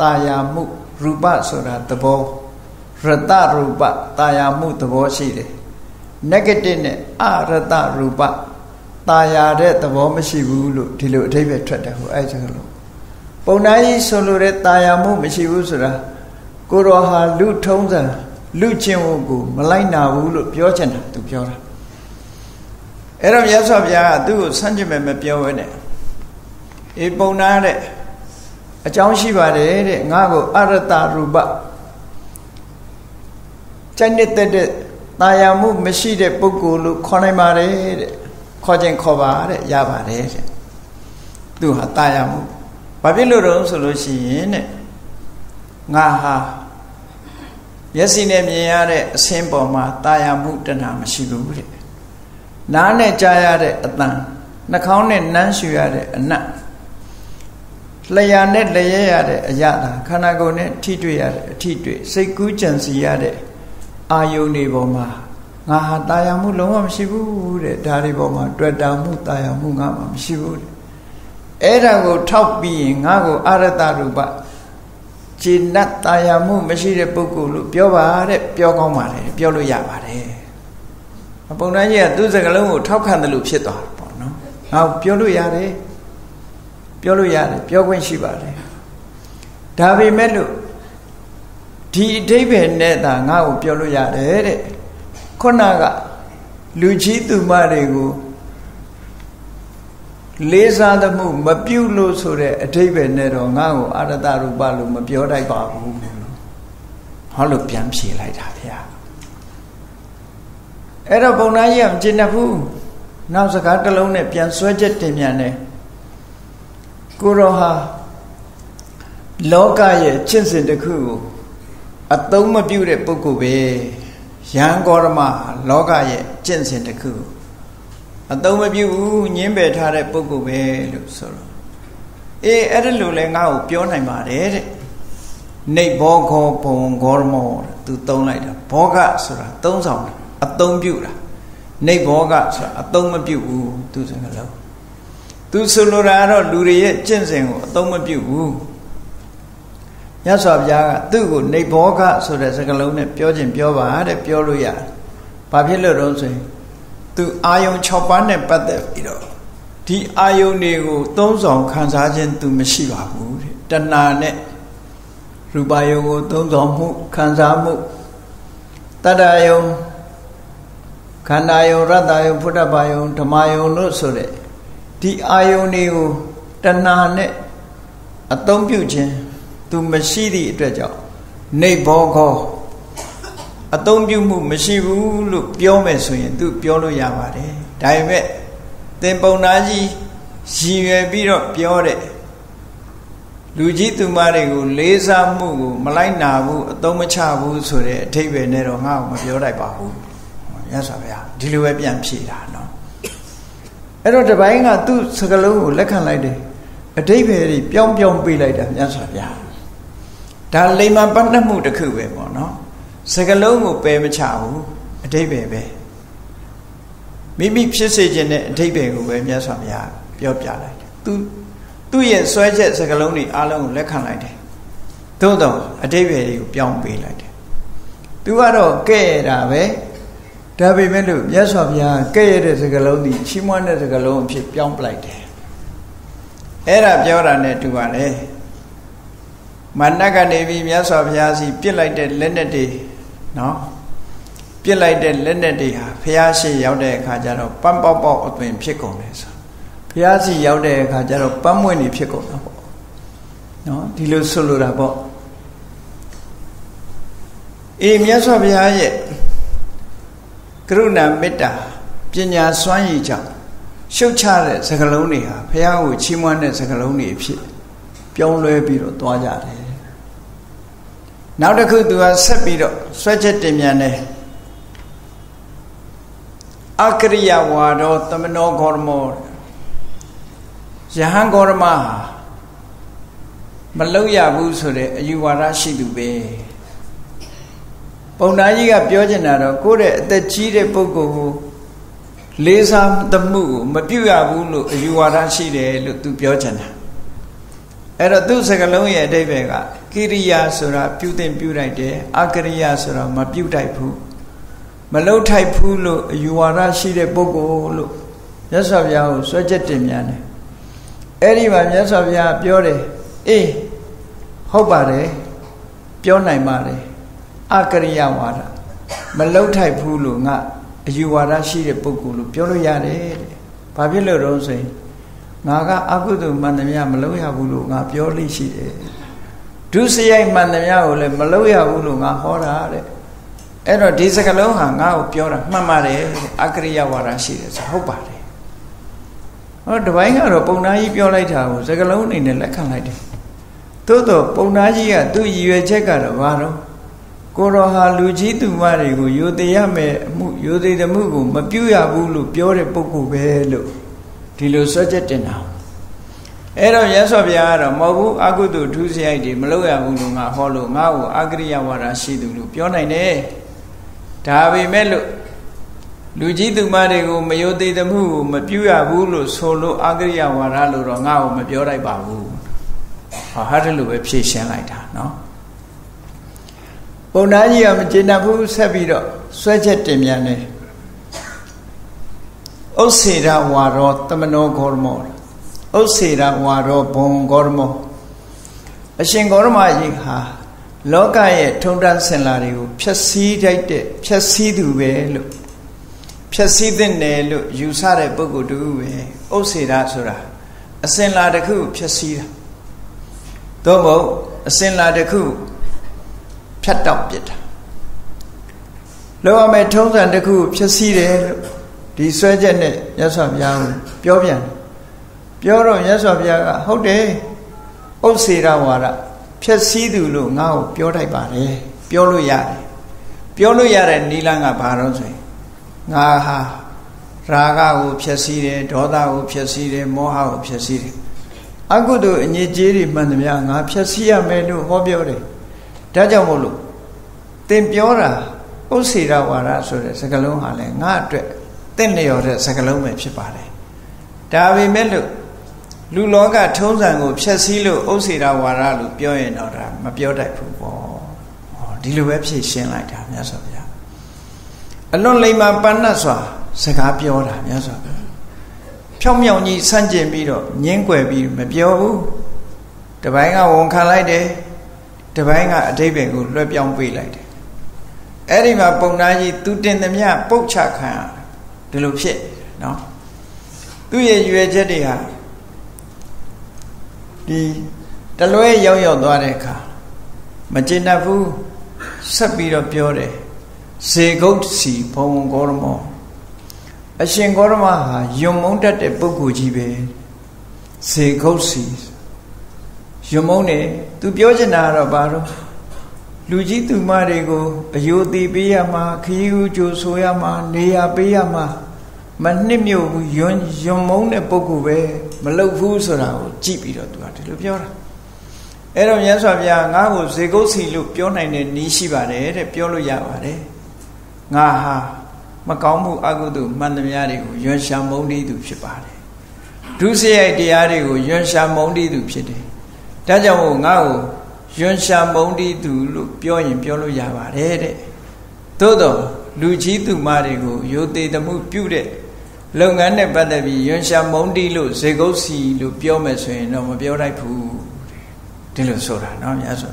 တာယာမှုရူပဆိုတာသဘောရတရူပတာယာမှုသဘောရှိတယ် negative နဲ့အရတရူပတာယာတဲ့သဘောမရှိဘူးလို့ဒီလိုအထိပ္ပယ်ထွက်တယ်ဟိုအဲ့စကားလုံးပုံနာကြီးဆိုလိုတဲ့တာယာမှုမရှိဘူးဆိုတာကိုတော်ဟာလူထုံးစံလူချင်းဝကိုမလိုက်နာဘူးလို့ပြောချင်တာသူပြောတာ အဲ့တော့မြတ်စွာဘုရားကသူ့ကိုဆန့်ကျင်မဲ့မပြောဘဲနဲ့အေးပုံနာတဲ့အကြောင်းရှိပါတယ်တဲ့ငါ့ကိုအရတရူပကျင့်တဲ့တဲ့တာယာမှုမရှိတဲ့ပုဂ္ဂိုလ်လို့ခေါ်နိုင်ပါတယ်တဲ့ခေါ်ခြင်းခေါ်ပါတဲ့ရပါတယ်တဲ့သူဟာတာယာမှုဘာဖြစ်လို့တော့ဆိုလို့ရှိရင်တဲ့ငါဟာမျက်စိနဲ့မြင်ရတဲ့အဆင်းပေါ်မှာတာယာမှုတဏှာမရှိဘူးတဲ့ နားနဲ့ကြားရတဲ့အတန်နှာခေါင်းနဲ့နမ်းရှူရတဲ့အနတ်လျှာနဲ့လျဲရတဲ့အရသာခန္ဓာကိုယ်နဲ့ထိတွေ့ရတဲ့အထိတွေ့စိတ်ကူးကြံစီရတဲ့အာယုန်တွေပေါ်မှာငါဟာတာယာမှုလုံးဝမရှိဘူးတဲ့ဒါတွေပေါ်မှာတွေ့တာမှုတာယာမှုငါမှမရှိဘူးတဲ့အဲ့ဒါကိုထောက်ပြီးရင်ငါကိုအရတရူပဂျိနတ်တာယာမှုမရှိတဲ့ပုဂ္ဂိုလ်လို့ပြောပါတဲ့ပြောကောင်းပါတယ်ပြောလို့ရပါတယ် ပုံနှမ်းကြီးကသူ့စကလုံးကိုထောက်ခံတယ်လို့ဖြစ်သွားတယ်ပေါ့နော်ငါပြောလို့ရတယ်ပြောလို့ရတယ်ပြောခွင့်ရှိပါတယ်ဒါပေမဲ့လို့ဒီအဓိပ္ပာယ်နဲ့သာငါ့ကိုပြောလို့ရတယ်တဲ့ခုနကလူကြီးသူမတွေကိုလေးစားသမှုမပြုလို့ဆိုတဲ့အဓိပ္ပာယ်နဲ့တော့ငါ့ကိုအရတရူပလို့မပြောတတ်ပါဘူးဟောလို့ပြန်ဖြေလိုက်တာဗျာ အဲ့တော့ဘုံသားကြီးကမကျင်တတ်ဘူးနောက်စကားတစ်လုံးနဲ့ပြန်ဆွဲချက်တင်ပြန်တယ်ကိုရောဟာလောကရဲ့ကျင့်စဉ်တစ်ခုကိုအသုံးမပြုတဲ့ပုဂ္ဂိုလ်ပဲရန်ကောရမလောကရဲ့ကျင့်စဉ်တစ်ခုအသုံးမပြုဘူးညင်းပယ်ထားတဲ့ပုဂ္ဂိုလ်ပဲလို့ဆိုတော့အေးအဲ့ဒါလိုလဲငါ့ကိုပြောနိုင်ပါတယ်တဲ့နေဘောခောဘုံဂေါရမောသူသုံးလိုက်တာဘောဂဆိုတာသုံးဆောင် အသုံးပြုတာနေဘောဂဆိုတာအသုံးမပြုဘူးသူစကားလုံးသူဆိုလိုတာကတော့လူတွေရဲ့ကျင့်စဉ်ကိုအသုံးမပြုဘူးရသော်ဘုရားကသူ့ကိုနေဘောဂဆိုတဲ့စကားလုံးနဲ့ပြောခြင်းပြောပါတဲ့ပြောလို့ရတယ်ဘာဖြစ်လို့တော့ဆိုရင်သူအာယုံ6ပါးနဲ့ပတ်သက်ပြီးတော့ဒီအာယုံတွေကိုသုံးဆောင်ခံစားခြင်းသူမရှိပါဘူးတဲ့တဏှာနဲ့ရူပယုံကိုသုံးဆောင်မှုခံစားမှုတတ္တယုံ ခန္ဓာယုံရတ္တယုံဖုဒ္ဓဘာယုံဓမ္မယုံလို့ဆိုတဲ့ဒီအာယုန်တွေကိုတဏှာနဲ့အသုံးပြုခြင်းသူမရှိသည့်အတွက်ကြောင့်နေဘောခောအသုံးပြုမှုမရှိဘူးလို့ပြောမယ်ဆိုရင် သူပြောလို့ရပါတယ်ဒါပေမဲ့သင်ပုံနာကြီးရည်ရွယ်ပြီးတော့ပြောတဲ့လူကြီးသူမတွေကိုလေးစားမှုကိုမလိုက်နာဘူးအသုံးမချဘူးဆိုတဲ့အထိပ္ပယ်နဲ့တော့ငါ့ကိုမပြောလိုက်ပါဘူး ရသော်ဗျာဒီလိုပဲပြန်ဖြေတာနော်အဲ့တော့တပိုင်းကသူ့စကလုံးကိုလက်ခံလိုက်တယ်အတိပ္ပယ်တွေပြောင်းပြောင်းပေးလိုက်တာမြတ်စွာဘုရားဒါလိမ္မာပတ်သက်မှုတစ်ခုပဲပေါ့နော်စကလုံးကိုပယ်မချဘူးအတိပ္ပယ်ပဲမိမိဖြစ်စေခြင်းနဲ့အတိပ္ပယ်ကိုပဲမြတ်စွာဘုရားပြောပြလိုက်တယ်သူသူ့ရဲ့ဆွဲချက်စကလုံးတွေအားလုံးကိုလက်ခံလိုက်တယ်သို့တော့အတိပ္ပယ်တွေကိုပြောင်းပေးလိုက်တယ်သူကတော့ကဲ့ရတာပဲ ဒါပေမဲ့လို့မြတ်စွာဘုရားကဲ့ရတဲ့စကလုံးဒီချီးမွမ်းတဲ့စကလုံးအဖြစ်ပြောင်းပလိုက်တယ်အဲ့ဒါပြောတာနဲ့တူပါလေမန္တကနေပြီးမြတ်စွာဘုရားစီပြစ်လိုက်တဲ့လက်နဲ့တွေနော်ပြစ်လိုက်တဲ့လက်နဲ့တွေဟာဘုရားရှိရောက်တဲ့အခါကျတော့ပန်းပေါက်ပေါက်အသွင်ဖြစ်ကုန်တယ်ဆိုဘုရားစီရောက်တဲ့အခါကျတော့ပန်းမွင့်နေဖြစ်ကုန်တာပေါ့နော်ဒီလိုဆိုလိုတာပေါ့အေးမြတ်စွာဘုရားရဲ့ ကရုဏာမေတ္တာပညာစွမ်းရည်ကြောင့်ရှုတ်ချတဲ့စကလုံးတွေဟာဘုရားကိုချီးမွမ်းတဲ့စကလုံးတွေဖြစ်ပြောင်းလဲပြီးတော့သွားကြတယ်နောက်တစ်ခုသူကဆက်ပြီးတော့ဆွဲချက်တင်မြန်တယ်အကရိယဝါဒောသမနောဂေါရမောယဟန်ဂေါရမဟာမလုံရဘူးဆိုတဲ့အယူဝါဒရှိသူပဲ ပုံနာကြီးကပြောချင်တာတော့ကိုယ့်ရဲ့အသက်ကြီးတဲ့ပုဂ္ဂိုလ်ကိုလေးစားသမှုကိုမပြုတ်ရဘူးလို့အယူဝါဒရှိတယ်လို့သူပြောချင်တာအဲ့တော့သူ့စကလုံးရဲ့အဓိပ္ပာယ်ကကိရိယာဆိုတာပြုတင်ပြုလိုက်တယ်အကရိယာဆိုတာမပြုတ်တိုက်ဘူးမလှုပ်ထိုက်ဘူးလို့အယူဝါဒရှိတဲ့ပုဂ္ဂိုလ်လို့မြတ်စွာဘုရားကိုစွဲချက်တင်များတယ်အဲ့ဒီမှာမြတ်စွာဘုရားပြောတယ်အေးဟုတ်ပါတယ်ပြောနိုင်ပါတယ် အကရိယာဝါဒမလှုပ်ထိုက်ဘူးလို့ငါအယူဝါဒရှိတဲ့ပုဂ္ဂိုလ်လို့ပြောလို့ရတယ်တဲ့ဘာဖြစ်လို့တော့ဆိုရင်ငါကအကုသိုလ်မှန်သမျှမလုပ်ရဘူးလို့ငါပြောလို့ရှိတယ်ဒုစရိုက်မှန်သမျှကိုလည်းမလုပ်ရဘူးလို့ငါဟောတာတဲ့အဲ့တော့ဒီစကလုံးဟာငါ့ကိုပြောတာမှန်ပါတယ်အကရိယဝါဒရှိတယ်ဆိုဟုတ်ပါတယ်ဟောတပိုင်းကတော့ပုံနာကြီးပြောလိုက်တာကိုစကလုံးအနေနဲ့လက်ခံလိုက်တယ်သို့တော့ပုံနာကြီးကသူ့ရည်ရွယ်ချက်ကတော့ဘာတော့ ကိုရောဟာလူကြီးသူမတွေကိုယိုသေးရမယ်အမှုယိုသေးတဲ့မှုကိုမပြုတ်ရဘူးလို့ပြောတဲ့ပုဂ္ဂိုလ်ပဲလို့ဒီလိုစွဲချက်တင်တာအဲ့တော့ရသော်ဘုရားကတော့မဟုတ်ဘူးအကုသိုလ်ထူးစရိုက်တွေမလုပ်ရဘူးလို့ငါဟောလို့ငါ့ကိုအကရိယဝါဒရှိသူလို့ပြောနိုင်တယ်ဒါပေမဲ့လို့လူကြီးသူမတွေကိုမယိုသေးတဲ့မှုကိုမပြုတ်ရဘူးလို့ဆိုလို့အကရိယဝါဒလို့တော့ငါ့ကိုမပြောလိုက်ပါဘူးဟောဟာတယ်လို့ပဲဖြေရှင်းလိုက်တာနော် ပုံသားကြီးကမကျေနပ်ဘူးဆက်ပြီးတော့ဆွဲချက်တင်ပြန်တယ်ဥစ္စေရဝါရောတမနောဂေါရမောဥစ္စေရဝါရောဘုံဂေါရမောအရှင်ဂေါရမကြီးဟာလောကရဲ့ထုံတန်းစင်လာတွေကိုဖြည့်ဆည်းတတ်တဲ့ဖြည့်ဆည်းသူပဲလို့ဖြည့်ဆည်းတဲ့နယ်လို့ယူဆတဲ့ပုဂ္ဂိုလ်တူပဲဥစ္စေရဆိုတာအစင်လာတစ်ခုဖြည့်ဆည်းတာသို့မဟုတ်အစင်လာတစ်ခု ဖြတ်တောက်ပစ်တာလောရမယ်ထုံးစံတစ်ခုဖြစ်စီတယ်လို့ဒီဆွဲချက်နဲ့မြတ်စွာဘုရားကိုပြောပြန်တယ်ပြောတော့မြတ်စွာဘုရားကဟုတ်တယ်ဥစ္စေရဝါဒဖြစ်စည်းသူလို့ငါ့ကိုပြောထိုက်ပါတယ်ပြောလို့ရတယ်ပြောလို့ရတဲ့နိလန်းကဘာတော့ဆိုရင်ငါဟာရာဂကိုဖြစ်စည်းတယ်ဒေါသကိုဖြစ်စည်းတယ်မောဟကိုဖြစ်စည်းတယ်အကုသိုလ်အငြိကြေးတွေမှန်သမျှငါဖြစ်စည်းရမယ်လို့ဟောပြောတယ် ဒါကြောင့်မို့လို့သင်ပြောတာဥစ္စေရဝါဒဆိုတဲ့စကားလုံးဟာလည်းငါအတွက်တင့်လျော်တဲ့စကားလုံးပဲဖြစ်ပါတယ်ဒါပေမဲ့လို့လူလောကထုံးစံကိုဖျက်ဆီးလို့ဥစ္စေရဝါဒလို့ပြောရင်တော့ဒါမပြောတတ်ဘူးပေါ့ဟောဒီလိုပဲဖြည့်ရှင်းလိုက်တာမြတ်စွာဘုရားအလွန်လိမ္မာပန်းတ်စွာစကားပြောတာမြတ်စွာဘုရားဖြောင်းမြောင်ကြီးဆန့်ကျင်ပြီးတော့ငင်းကွယ်ပြီးမပြောဘူးတပိုင်းကဝန်ခံလိုက်တယ် တပိုင်းကအတိတ်ပဲကိုလွှဲပြောင်းပေးလိုက်တယ်အဲ့ဒီမှာပုံသားကြီးသူတင်သမျှပုတ်ချခံရဒီလိုဖြစ်နော်သူ့ရဲ့ရွယ်ချက်တွေဟာဒီတလွဲရောက်ရောက်သွားတဲ့အခါမကျေနပ်ဘူးဆက်ပြီးတော့ပြောတယ်ဇေဂုတ်စီဘုံဂေါရမောအရှင်ဂေါရမဟာယွံမုံတတ်တဲ့ပုဂ္ဂိုလ်ကြီးပဲဇေခုတ်စီ ယွံမုံနေသူပြောချင်တာကတော့ဘာလို့လူကြီးသူမတွေကိုအယိုသေးပေးရမှာခရီးဦးကြိုဆိုရမှာနေရာပေးရမှာမနှစ်မြို့ဘူးယွန်းယွန်းမုံတဲ့ပုဂ္ဂိုလ်ပဲမလုတ်ဘူးဆိုတာကိုကြည့်ပြီးတော့သူကဒီလိုပြောတာအဲ့တော့မြတ်စွာဘုရားငါ့ကိုဇေကုတ်စီလို့ပြောနိုင်တဲ့နီးရှိပါတယ်တဲ့ပြောလို့ရပါတယ်ငါဟာမကောင်းမှုအကုသိုလ်မှန်သမျှတွေကိုယွန်းရှာမုန်းတည်သူဖြစ်ပါတယ်ဒုစရိုက်တရားတွေကိုယွန်းရှာမုန်းတည်သူဖြစ်တယ် ဒါကြောင့်မို့ငါ့ကိုယွန်းရှာမုန်းတည်သူလို့ပြောရင်ပြောလို့ရပါတယ်တဲ့သို့တော့လူကြီးသူမတွေကိုယိုသေးတမှုပြုတဲ့လုပ်ငန်းနဲ့ပတ်သက်ပြီးယွန်ရှာမုံတီလို့ဇေကုတ်စီလို့ပြောမယ်ဆိုရင်တော့မပြောတတ်ဘူးဒီလိုဆိုတာနော်များဆို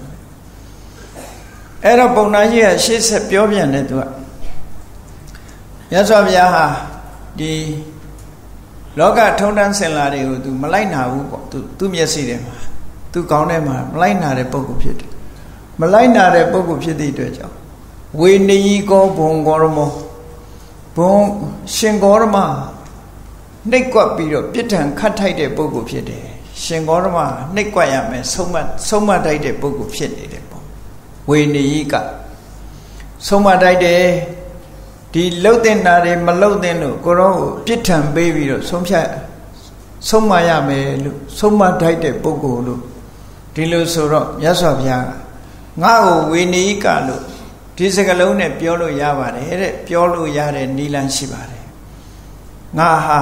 အဲ့တော့ပုံနာကြီးကရှေ့ဆက်ပြောပြန်တယ်သူကမြတ်စွာဘုရားဟာဒီလောကထုံတန်းစင်လာတွေကို तू မလိုက်နာဘူးပေါ့ तू သူ့မျက်စိထဲမှာ तू ကောင်းထဲမှာမလိုက်နာတဲ့ပုဂ္ဂိုလ်ဖြစ်တယ်မလိုက်နာတဲ့ပုဂ္ဂိုလ်ဖြစ်သည့်အတွက်ကြောင့်ဝေနယီကောဘုံကောရမောဘုံရှင်ကောရမနှိတ်ကွက်ပြီးတော့ပြစ်ဒဏ်ခတ်ထိုက်တဲ့ပုဂ္ဂိုလ်ဖြစ်တယ်ရှင်ကောရမနှိတ်ကွက်ရမယ်ဆုံးမဆုံးမတိုက်တဲ့ပုဂ္ဂိုလ်ဖြစ်နေတယ်ပေါ့ဝေနယီကဆုံးမတိုက်တယ်ဒီလှုပ်တင်တာတွေမလှုပ်တင်လို့ကိုရောကိုပြစ်ထန်ပေးပြီးတော့ဆုံးဖြတ်ဆုံးမရမယ်လို့ဆုံးမတိုက်တဲ့ပုဂ္ဂိုလ်လို့ ဒီလိုဆိုတော့မြတ်စွာဘုရားကငါ့ကိုဝေနေကလို့ဒီစကလုံးနဲ့ပြောလို့ရပါတယ်တဲ့ပြောလို့ရတဲ့နီလန်းရှိပါတယ်ငါဟာ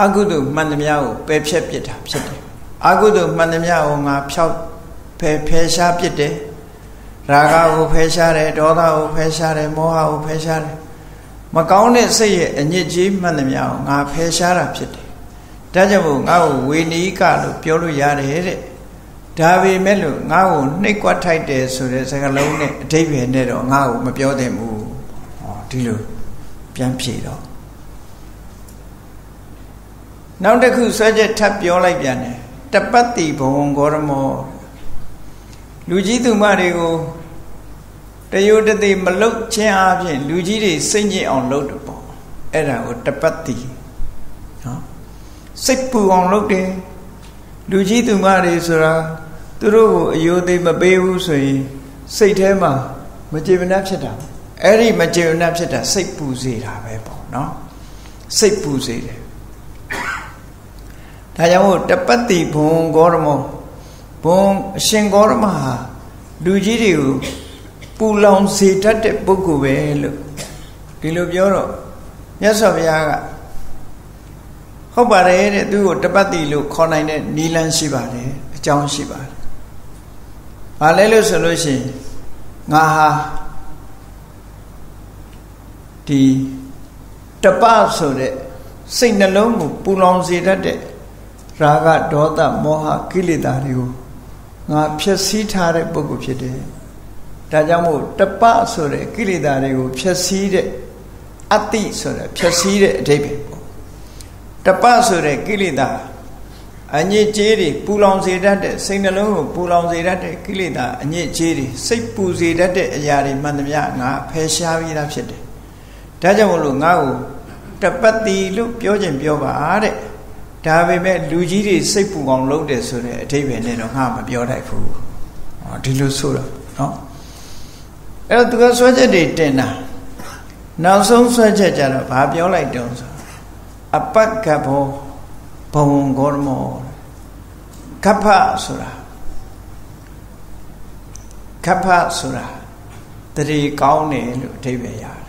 အကုသိုလ်မှန်သမျှကိုပယ်ဖြတ်ပစ်တာဖြစ်တယ်အကုသိုလ်မှန်သမျှကိုငါဖြောက်ဖယ်ဖယ်ရှားပစ်တယ်ရာဂကိုဖယ်ရှားတယ်ဒေါသကိုဖယ်ရှားတယ်မောဟကိုဖယ်ရှားတယ်မကောင်းတဲ့စိတ်ရဲ့အညစ်အကြေးမှန်သမျှကိုငါဖယ်ရှားတာဖြစ်တယ်ဒါကြောင့်မို့ငါ့ကိုဝေနီကလို့ပြောလို့ရတယ်တဲ့ ဒါပေမဲ့လို့ငါ့ကိုနှိတ်ကွက်ထိုက်တယ်ဆိုတဲ့စကားလုံးနဲ့အတိတ်ပဲနဲ့တော့ငါ့ကိုမပြောသင့်ဘူးဟောဒီလိုပြန်ဖြေတော့နောက်တစ်ခုဆွဲချက်ထပ်ပြောလိုက်ပြန်တယ်တပတ်တိဘဝံဂေါရမောလူကြီးသူမတွေကိုတယုတတိမလုတ်ခြင်းအပြင်လူကြီးတွေစိတ်ညစ်အောင်လုပ်တယ်ပေါ့အဲ့ဒါကိုတပတ်တိနော်စိတ်ပူအောင်လုပ်တယ်လူကြီးသူမတွေဆိုတာ သူတို့ကိုအယိုသေးမပေးဘူးဆိုရင်စိတ်ထဲမှာမကြေမနပ်ဖြစ်တာအဲ့ဒီမကြေမနပ်ဖြစ်တာစိတ်ပူစေတာပဲပေါ့နော်စိတ်ပူစေတယ်ဒါကြောင့်မို့တပတ်တိဘုံဂေါရမောဘုံအရှင်ဂေါရမဟာလူကြီးတွေကိုပူလောင်စေတတ်တဲ့ပုဂ္ဂိုလ်ပဲလို့ဒီလိုပြောတော့မြတ်စွာဘုရားကဟုတ်ပါတယ်တဲ့သူ့ကိုတပတ်တိလို့ခေါ်နိုင်တဲ့နီလန်းရှိပါတယ်အကြောင်းရှိပါတယ်။ ဘာလဲလို့ဆိုလို့ရှိရင်ငါဟာဒီတပဆိုတဲ့စိတ်နှလုံးကိုပူလောင်စေတတ်တဲ့ရာဂဒေါသမောဟကိလေသာတွေကိုငါဖျက်ဆီးထားတဲ့ပုဂ္ဂိုလ်ဖြစ်တယ်။ဒါကြောင့်မို့တပဆိုတဲ့ကိလေသာတွေကိုဖျက်ဆီးတဲ့အတ္တိဆိုတဲ့ဖျက်ဆီးတဲ့အဓိပ္ပာယ်ပေါ့။တပဆိုတဲ့ကိလေသာ အညစ်အကြေးတွေပူလောင်စေတတ်တဲ့စိတ်နှလုံးကိုပူလောင်စေတတ်တဲ့ကိလေသာအညစ်အကြေးတွေစိတ်ပူစေတတ်တဲ့အရာတွေမှန်သမျှငါဖယ်ရှားပြီးသားဖြစ်တယ်။ဒါကြောင့်မလို့ငါ့ကိုတပတ်တီလို့ပြောခြင်းပြောပါတဲ့။ဒါပေမဲ့လူကြီးတွေစိတ်ပူအောင်လုပ်တယ်ဆိုတဲ့အထိပ္ပယ်နဲ့တော့ငါမပြောတတ်ဘူး။ဟောဒီလိုဆိုတာနော်။အဲ့တော့သူကဆွဲချက်တွေတင်တာနောက်ဆုံးဆွဲချက်ကြတော့ဘာပြောလိုက်တုံးဆိုအပက္ခဘောဘဝံဂေါရမော ကပ္ဖဆိုတာကပ္ဖဆိုတာတရေကောင်းတယ်လို့အဓိပ္ပာယ်ရတယ်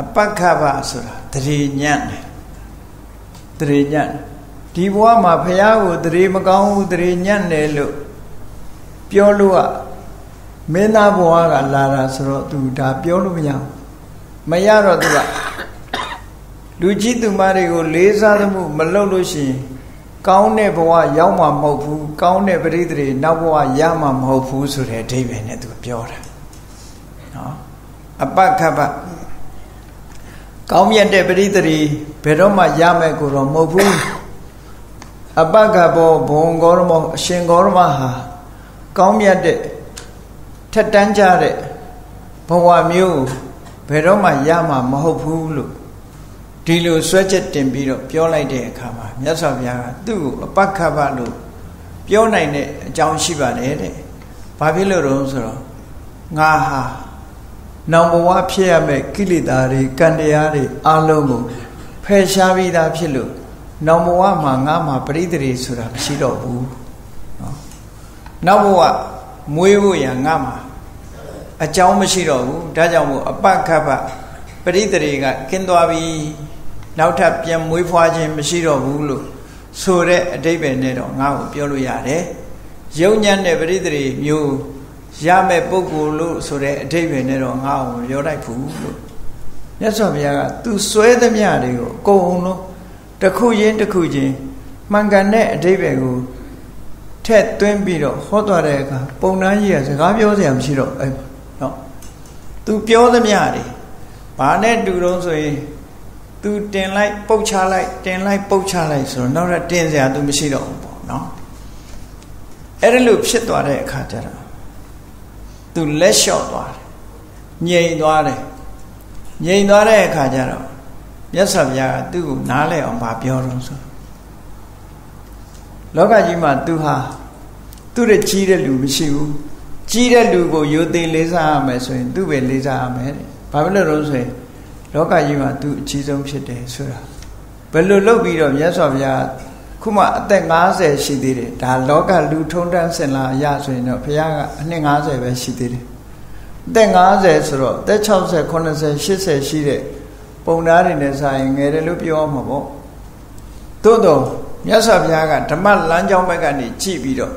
အပက္ခပဆိုတာတရေညံ့တယ်တရေညံ့ဒီဘဝမှာဖះကိုတရေမကောင်းဘူးတရေညံ့တယ်လို့ပြောလို့ကမင်းသားဘဝကလာတာဆိုတော့သူဒါပြောလို့မရဘူးမရတော့သူကလူကြီးသူမတွေကိုလေးစားသမှုမလုပ်လို့ရှိရင် ကောင်းတဲ့ဘဝရောက်မှာမဟုတ်ဘူးကောင်းတဲ့ပရိသေတွေနောက်ဘဝရမှာမဟုတ်ဘူးဆိုတဲ့အဓိပ္ပာယ်နဲ့သူပြောတာနော်အပခပကောင်းမြတ်တဲ့ပရိသေတွေဘယ်တော့မှရမယ်ကိုတော့မဟုတ်ဘူးအပကဘောဘုံဂေါရမောအရှင်ဂေါရမဟာကောင်းမြတ်တဲ့ထက်တန်းကြတဲ့ဘဝမျိုးဘယ်တော့မှရမှာမဟုတ်ဘူးလို့ ဒီလိုဆွဲချက်တင်ပြီးတော့ပြောလိုက်တဲ့အခါမှာမြတ်စွာဘုရားကသူ့ကိုအပက္ခပလို့ပြောနိုင်တဲ့အကြောင်းရှိပါတယ်တဲ့။ဘာဖြစ်လို့တုံးဆိုတော့ငါဟာနောင်ဘဝဖြစ်ရမယ့်ကိလေသာတွေကံတရားတွေအလုံးကိုဖယ်ရှားပြီးသားဖြစ်လို့နောင်ဘဝမှာငါမှာပရိသေတွေဆိုတာမရှိတော့ဘူး။နော်။နောက်ဘဝမွေးဖို့ရငါမှာအကြောင်းမရှိတော့ဘူး။ဒါကြောင့်မို့အပက္ခပပရိသေတွေကကင်းသွားပြီ။ နောက်ထပ်ပြန်မွေးဖွားခြင်းမရှိတော့ဘူးလို့ဆိုတဲ့အတိတ်ပဲနဲ့တော့ငါ့ကိုပြောလို့ရတယ်။ယုံညံ့တဲ့ပရိသေတွေမျိုးရမဲ့ပုဂ္ဂိုလ်လို့ဆိုတဲ့အတိတ်ပဲနဲ့တော့ငါ့ကိုပြောလိုက်ဘူးလို့မြတ်စွာဘုရားကသူစွဲသမျှတွေကိုအကုန်လုံးတစ်ခုချင်းတစ်ခုချင်းမှန်ကန်တဲ့အတိတ်ပဲကိုထက်သွင်းပြီးတော့ဟောသွားတဲ့အခါပုံနှန်းကြီးကစကားပြောစရာမရှိတော့အဲ့နော်သူပြောသမျှတွေဘာနဲ့တူတော့ဆိုရင် သူတင်လိုက်ပုတ်ချလိုက်တင်လိုက်ပုတ်ချလိုက်ဆိုတော့နောက်တော့တင်စရာသူမရှိတော့ဘူးပေါ့နော်အဲ့ဒါလို့ဖြစ်သွားတဲ့အခါကျတော့သူလက်လျှော့သွားတယ်ငြိမ်သွားတယ်ငြိမ်သွားတဲ့အခါကျတော့မြတ်စွာဘုရားကသူ့ကိုနားလဲအောင်ဗာပြောတော့ဆိုလောကကြီးမှာသူဟာသူ့ရဲ့ကြီးတဲ့လူမရှိဘူးကြီးတဲ့လူကိုယိုသိလေးစားရမယ်ဆိုရင်သူ့ပဲလေးစားရမယ်တဲ့ဘာဖြစ်လို့လဲဆိုရင် လောကကြီးမှာသူအကြီးဆုံးဖြစ်တယ်ဆိုတာဘယ်လိုလုပ်ပြီးတော့မြတ်စွာဘုရားခုမှအသက်50ရှိသေးတယ်ဒါလောကလူထုံးတန်းစင်လာရဆိုရင်တော့ဘုရားကအနှစ်50ပဲရှိသေးတယ်အသက်50ဆိုတော့အသက်60 80 80ရှိတဲ့ပုံသားတွေနဲ့ဆိုင်ငယ်တယ်လို့ပြောမှာပေါ့သို့တော့မြတ်စွာဘုရားကဓမ္မလမ်းကြောင်းဘက်ကနေကြည့်ပြီးတော့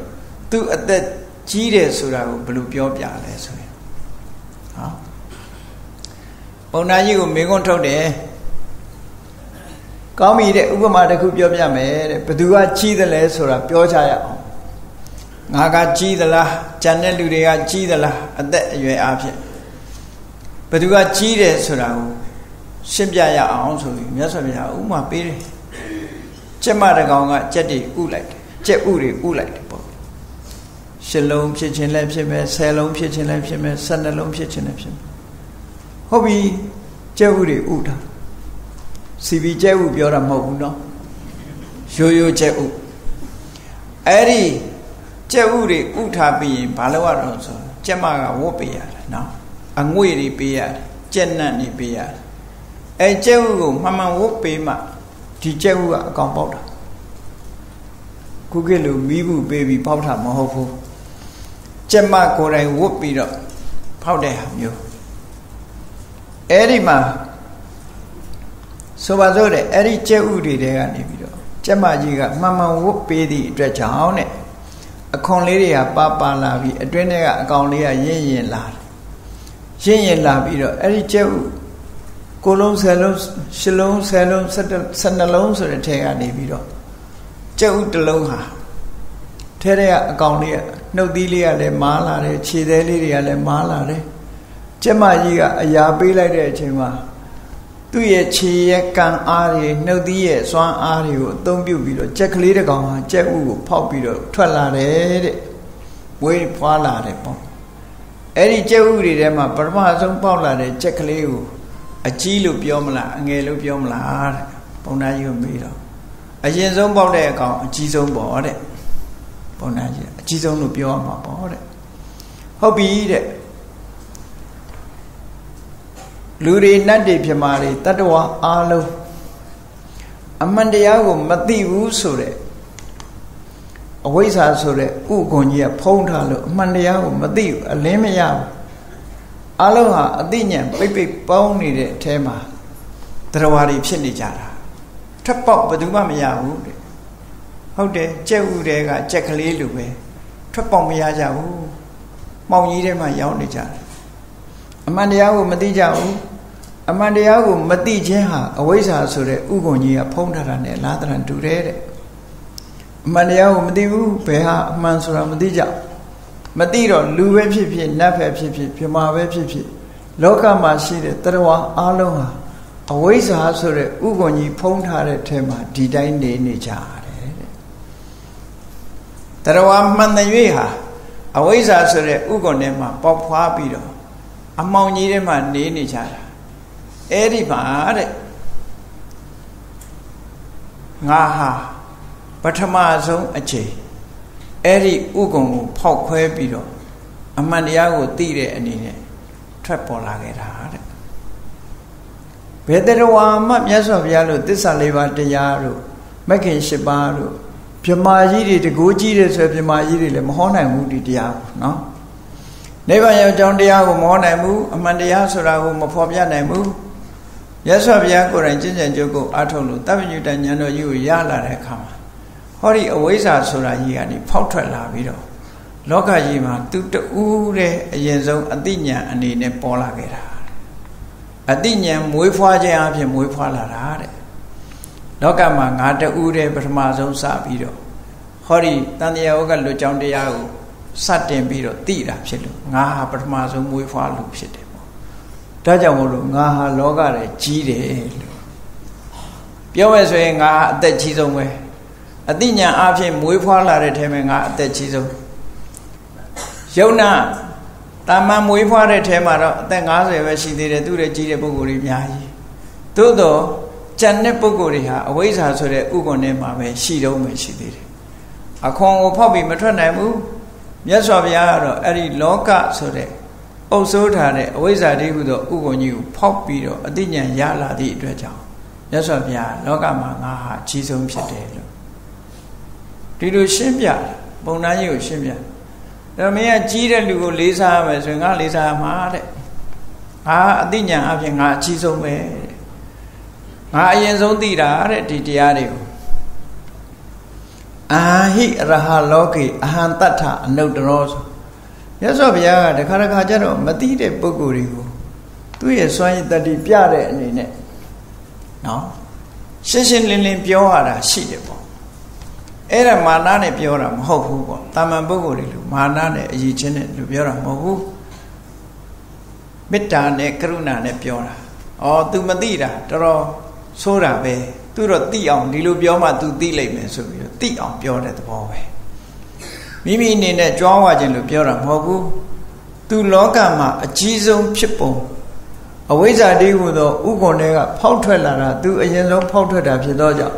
သူအသက်ကြီးတယ်ဆိုတာကိုဘယ်လိုပြောပြလဲဆိုရင်ဟော ပုံသားကြီးကိုမေခွန်းထုတ်တယ်ကောင်းပြီတဲ့ဥပမာတစ်ခုပြောပြမယ်တဲ့ဘသူကကြီးတယ်လဲဆိုတာပြောချရအောင်ငါကကြီးသလားကြံတဲ့လူတွေကကြီးသလားအသက်အရွယ်အားဖြင့်ဘသူကကြီးတယ်ဆိုတာကိုရှင်းပြရအောင်ဆိုပြီးမြတ်စွာဘုရားဥမာပေးတယ်ကျက်မတကောင်ကကြက်တွေဥလိုက်တယ်ကြက်ဥတွေဥလိုက်တယ်ပေါ့ရှစ်လုံးဖြစ်ခြင်းလည်းဖြစ်မယ်ဆယ်လုံးဖြစ်ခြင်းလည်းဖြစ်မယ်ဆယ်နှလုံးဖြစ်ခြင်းလည်းဖြစ်မယ် ဟုတ်ပြီကြက်ဥတွေဥတာစီပီကျဲဥပြောတာမဟုတ်ဘူးเนาะရိုးရိုးကျဲဥအဲ့ဒီကျဲဥတွေဥထားပြီးရင်ဘာလို့ရတော့ဆိုကျက်မကဝတ်ပေးရတယ်เนาะအငွေတွေပေးရတယ်ကျက်နတ်တွေပေးရတယ်အဲကျဲဥကိုမှန်မှန်ဝတ်ပေးမှဒီကျဲဥကအကောင်ပေါက်တာခုခေတ်လိုမိဘူးပေးပြီးပေါက်တာမဟုတ်ဘူးကျက်မကိုယ်တိုင်ဝတ်ပြီးတော့ဖောက်တဲ့ဟာမျိုး အဲ့ဒီမှာဆိုပါစို့တဲ့အဲ့ဒီကျက်ဥတွေတဲကနေပြီးတော့ကျက်မကြီးကမှန်မှန်ဝတ်ပေးသည့်အတွက်ကြောင့်တဲ့အခွန်လေးတွေကပါပါလာပြီးအတွင်းထဲကအကောင်လေးကရင့်ရင်လာရင့်ရင်လာပြီးတော့အဲ့ဒီကျက်ဥကိုလုံးဆယ်လုံးရှစ်လုံးဆယ်လုံးဆယ်နှလုံးဆိုတဲ့ထဲကနေပြီးတော့ကျက်ဥတစ်လုံးဟာထဲထဲကအကောင်လေးကနှုတ်သီးလေးကလည်းမားလာတယ်ခြေသေးလေးတွေကလည်းမားလာတယ် ကျက်မကြီးကအရာပေးလိုက်တဲ့အချိန်မှာသူ့ရဲ့ခြေရဲ့ကံအားတွေနှုတ်သီးရဲ့စွမ်းအားတွေကိုအသုံးပြုပြီးတော့ကြက်ကလေးတစ်ကောင်ဟာကြက်ဥကိုဖောက်ပြီးတော့ထွက်လာတယ်တဲ့မွေးဖွာလာတယ်ပေါ့အဲ့ဒီကြက်ဥတွေထဲမှာပထမဆုံးပေါက်လာတဲ့ကြက်ကလေးကိုအကြီးလို့ပြောမလားအငယ်လို့ပြောမလားတဲ့ပုံနာကြီးကိုမေးတော့အရင်ဆုံးပေါက်တဲ့အကောင်အကြီးဆုံးပေါ့တဲ့ပုံနာကြီးအကြီးဆုံးလို့ပြောရမှာပေါ့တဲ့ဟုတ်ပြီတဲ့ လူတွေနတ်တွေပြမာတွေတတ္တဝါအားလုံးအမှန်တရားကိုမသိဘူးဆိုတဲ့အဝိဇ္ဇာဆိုတဲ့ဥကွန်ကြီးကဖုံးထားလို့အမှန်တရားကိုမသိဘူးအလင်းမရဘူးအလုံးဟာအသိဉာဏ်ပိတ်ပိတ်ပေါင်းနေတဲ့အထဲမှာတရားဝါတွေဖြစ်နေကြတာထပ်ပေါက်ဘယ်သူမှမရဘူးတဲ့ဟုတ်တယ်ကြက်ဥတဲကကြက်ကလေးလိုပဲထွက်ပေါက်မရကြဘူးမှောင်ကြီးထဲမှာရောက်နေကြတယ် အမှန်တရားကိုမသိကြဘူးအမှန်တရားကိုမသိခြင်းဟာအဝိဇ္ဇာဆိုတဲ့ဥက္ကုံကြီးကဖုံးထားတာနဲ့လားတရံတူတယ်တဲ့အမှန်တရားကိုမသိဘူးဘယ်ဟာအမှန်ဆိုတာမသိကြမသိတော့လူပဲဖြစ်ဖြစ်နတ်ပဲဖြစ်ဖြစ်ပြမာပဲဖြစ်ဖြစ်လောကမှာရှိတဲ့တရားအလုံးဟာအဝိဇ္ဇာဆိုတဲ့ဥက္ကုံကြီးဖုံးထားတဲ့ထဲမှာဒီတိုင်းနေနေကြတယ်တဲ့တရားမှန်တဲ့၍ဟာအဝိဇ္ဇာဆိုတဲ့ဥက္ကုံထဲမှာပေါက်ဖွားပြီးတော့ အမောင်ကြီးထဲမှာနေနေကြတာအဲ့ဒီမှာတဲ့ငါဟာပထမဆုံးအချိန်အဲ့ဒီဥက္ကုံကိုဖောက်ခွဲပြီးတော့အမှန်တရားကိုသိတဲ့အနေနဲ့ထွက်ပေါ်လာခဲ့တာတဲ့ဘယ်တရဝါမှမြတ်စွာဘုရားလို့သစ္စာလေးပါးတရားတို့မက္ခင်၈ပါးတို့မြမာကြီးတွေတကိုးကြီးတယ်ဆိုမြမာကြီးတွေလည်းမဟောနိုင်ဘူးဒီတရားကိုနော် နိဗ္ဗာန်ရောက်ကြောင်းတရားကိုမဟောနိုင်ဘူးအမှန်တရားဆိုတာကိုမဖော်ပြနိုင်ဘူးရသော်ဘုရားကိုယ်တိုင်ကျင့်ကြံကြုတ်ကိုအထုတ်လို့တပ္ပညုတဉာဏ်တော်ကြီးကိုရလာတဲ့အခါမှာဟောဒီအဝိဇ္ဇာဆိုတာကြီးကနေဖောက်ထွက်လာပြီးတော့လောကကြီးမှာသူတူးတဲ့အရင်ဆုံးအတိညာအနေနဲ့ပေါ်လာခဲ့တာအတိညာမွေးဖွားခြင်းအပြင်မွေးဖွားလာတာတဲ့လောကမှာငါတူးတဲ့ပထမဆုံးစပြီးတော့ဟောဒီတန်တရားဥက္ကလွတ်ကြောင်းတရားကို စတင်ပြီးတော့သိတာဖြစ်လို့ငါဟာပထမဆုံးမွေးဖွားလို့ဖြစ်တယ်ပေါ့ဒါကြောင့်မို့လို့ငါဟာလောကရဲ့ကြီးတယ်လို့ပြောမယ်ဆိုရင်ငါအသက်ကြီးဆုံးပဲအတိညာအဖြစ်မွေးဖွားလာတဲ့ထဲမှာငါအသက်ကြီးဆုံးယုံနာတာမန်မွေးဖွားတဲ့ထဲမှာတော့အသက်50ပဲရှိသေးတယ်သူတဲ့ကြီးတဲ့ပုဂ္ဂိုလ်တွေအများကြီးသို့တော့ကျန်တဲ့ပုဂ္ဂိုလ်တွေဟာအဝိဇ္ဇာဆိုတဲ့ဥက္ကုံထဲမှာပဲရှိတော့မှရှိသေးတယ်အခွန်ကိုဖောက်ပြီးမထွက်နိုင်ဘူး မြတ်စွာဘုရားကတော့အဲ့ဒီလောကဆိုတဲ့အုပ်စိုးထားတဲ့အဝိဇ္ဇာတိဟုသောဥက္ကုံကြီးကိုဖောက်ပြီးတော့အတိညာရလာသည့်အတွက်ကြောင့်မြတ်စွာဘုရားလောကမှာငါဟာအကြီးဆုံးဖြစ်တယ်လို့ဒီလိုရှင်းပြပုံနာကြီးကိုရှင်းပြဒါမင်းကကြီးတဲ့လူကိုလေးစားရမယ်ဆိုရင်ငါလေးစားရမှာတဲ့ငါအသိဉာဏ်အပြင်ငါအကြီးဆုံးပဲငါအရင်ဆုံးသိတာတဲ့ဒီတရားတွေကို အာဟိရဟလောကေအဟံတတ္ထအနုတ္တရောဆိုမြတ်စွာဘုရားကတခါတခါကျတော့မသိတဲ့ပုဂ္ဂိုလ်တွေကိုသူ့ရဲ့စွမ်းရည်တတ္တိပြတဲ့အနေနဲ့နော်ရှင်းရှင်းလင်းလင်းပြောရတာရှိတယ်ပေါ့အဲ့ဒါမာနနဲ့ပြောတာမဟုတ်ဘူးပေါ့တာမန်ပုဂ္ဂိုလ်တွေလို့မာနနဲ့အရေးချင်းနဲ့လို့ပြောတာမဟုတ်ဘူးမေတ္တာနဲ့ကရုဏာနဲ့ပြောတာဩ तू မသိတာတော်တော်ဆိုးတာပဲ သူတော့တိအောင်ဒီလိုပြောမှ तू တိလိုက်မယ်ဆိုပြီးတော့တိအောင်ပြောတဲ့သဘောပဲမိမိအနေနဲ့ကြွားဝါခြင်းလို့ပြောတာမဟုတ်ဘူးသူလောကမှာအကြီးဆုံးဖြစ်ပုံအဝိဇ္ဇာတိဟုသောဥက္ကုဏ်တွေကဖောက်ထွက်လာတာသူအရင်ဆုံးဖောက်ထွက်တာဖြစ်သောကြောင့်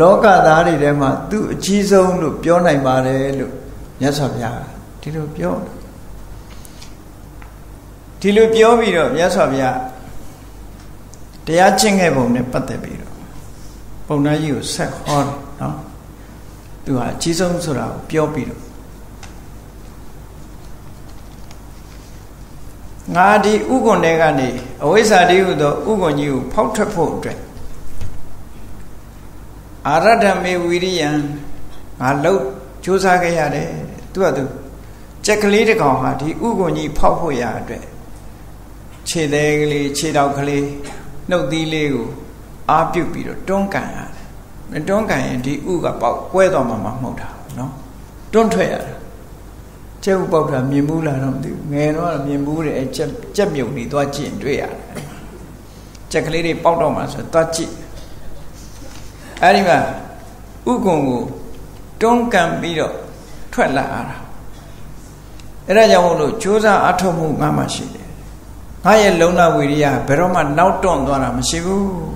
လောကသားတွေထဲမှာသူအကြီးဆုံးလို့ပြောနိုင်ပါတယ်လို့မြတ်စွာဘုရားဒီလိုပြောဒီလိုပြောပြီးတော့မြတ်စွာဘုရားတရားကျင့်ခဲ့ပုံနဲ့ပတ်သက်ပြီး ပုံနာကြီးကိုဆက်ဟောတယ်နော်သူဟာအကြီးဆုံးဆိုတာကိုပြောပြီးတော့ငါဒီဥက္ကွန်တွေကနေအဝိဇ္ဇာတိဟုသောဥက္ကွန်ကြီးကိုဖောက်ထွက်ဖို့အတွက်အာရဒမေဝီရိယံငါလှုပ်ကြိုးစားခဲ့ရတယ်သူကသူကြက်ကလေးတစ်ကောင်ဟာဒီဥကွန်ကြီးဖောက်ဖို့ရအတွက်ခြေသေးကလေးခြေတောက်ကလေးနှုတ်သီးလေးကို အာပြုတ်ပြီးတော့တွန်းကန်ရတယ်မတွန်းကန်ရင်ဒီဥကပေါက်ကွဲသွားမှာမဟုတ်တာနော်တွန်းထွက်ရတာကျဲဥပေါက်တာမြင်ဘူးလားတော့မသိဘူးငယ်တော့မြင်ဘူးတယ်အဲကြက်ကြက်မြုံနေသွားကြည့်တွေ့ရတယ်ကြက်ကလေးတွေပေါက်တော့မှဆိုသွားကြည့်အဲ့ဒီမှာဥက္ကုံကိုတွန်းကန်ပြီးတော့ထွက်လာရတာအဲ့ဒါကြောင့်မို့လို့ကြိုးစားအထောက်မှုငါမှရှိတယ်ငါရဲ့လုံလဝီရိယဘယ်တော့မှနောက်တွန့်သွားတာမရှိဘူးတဲ့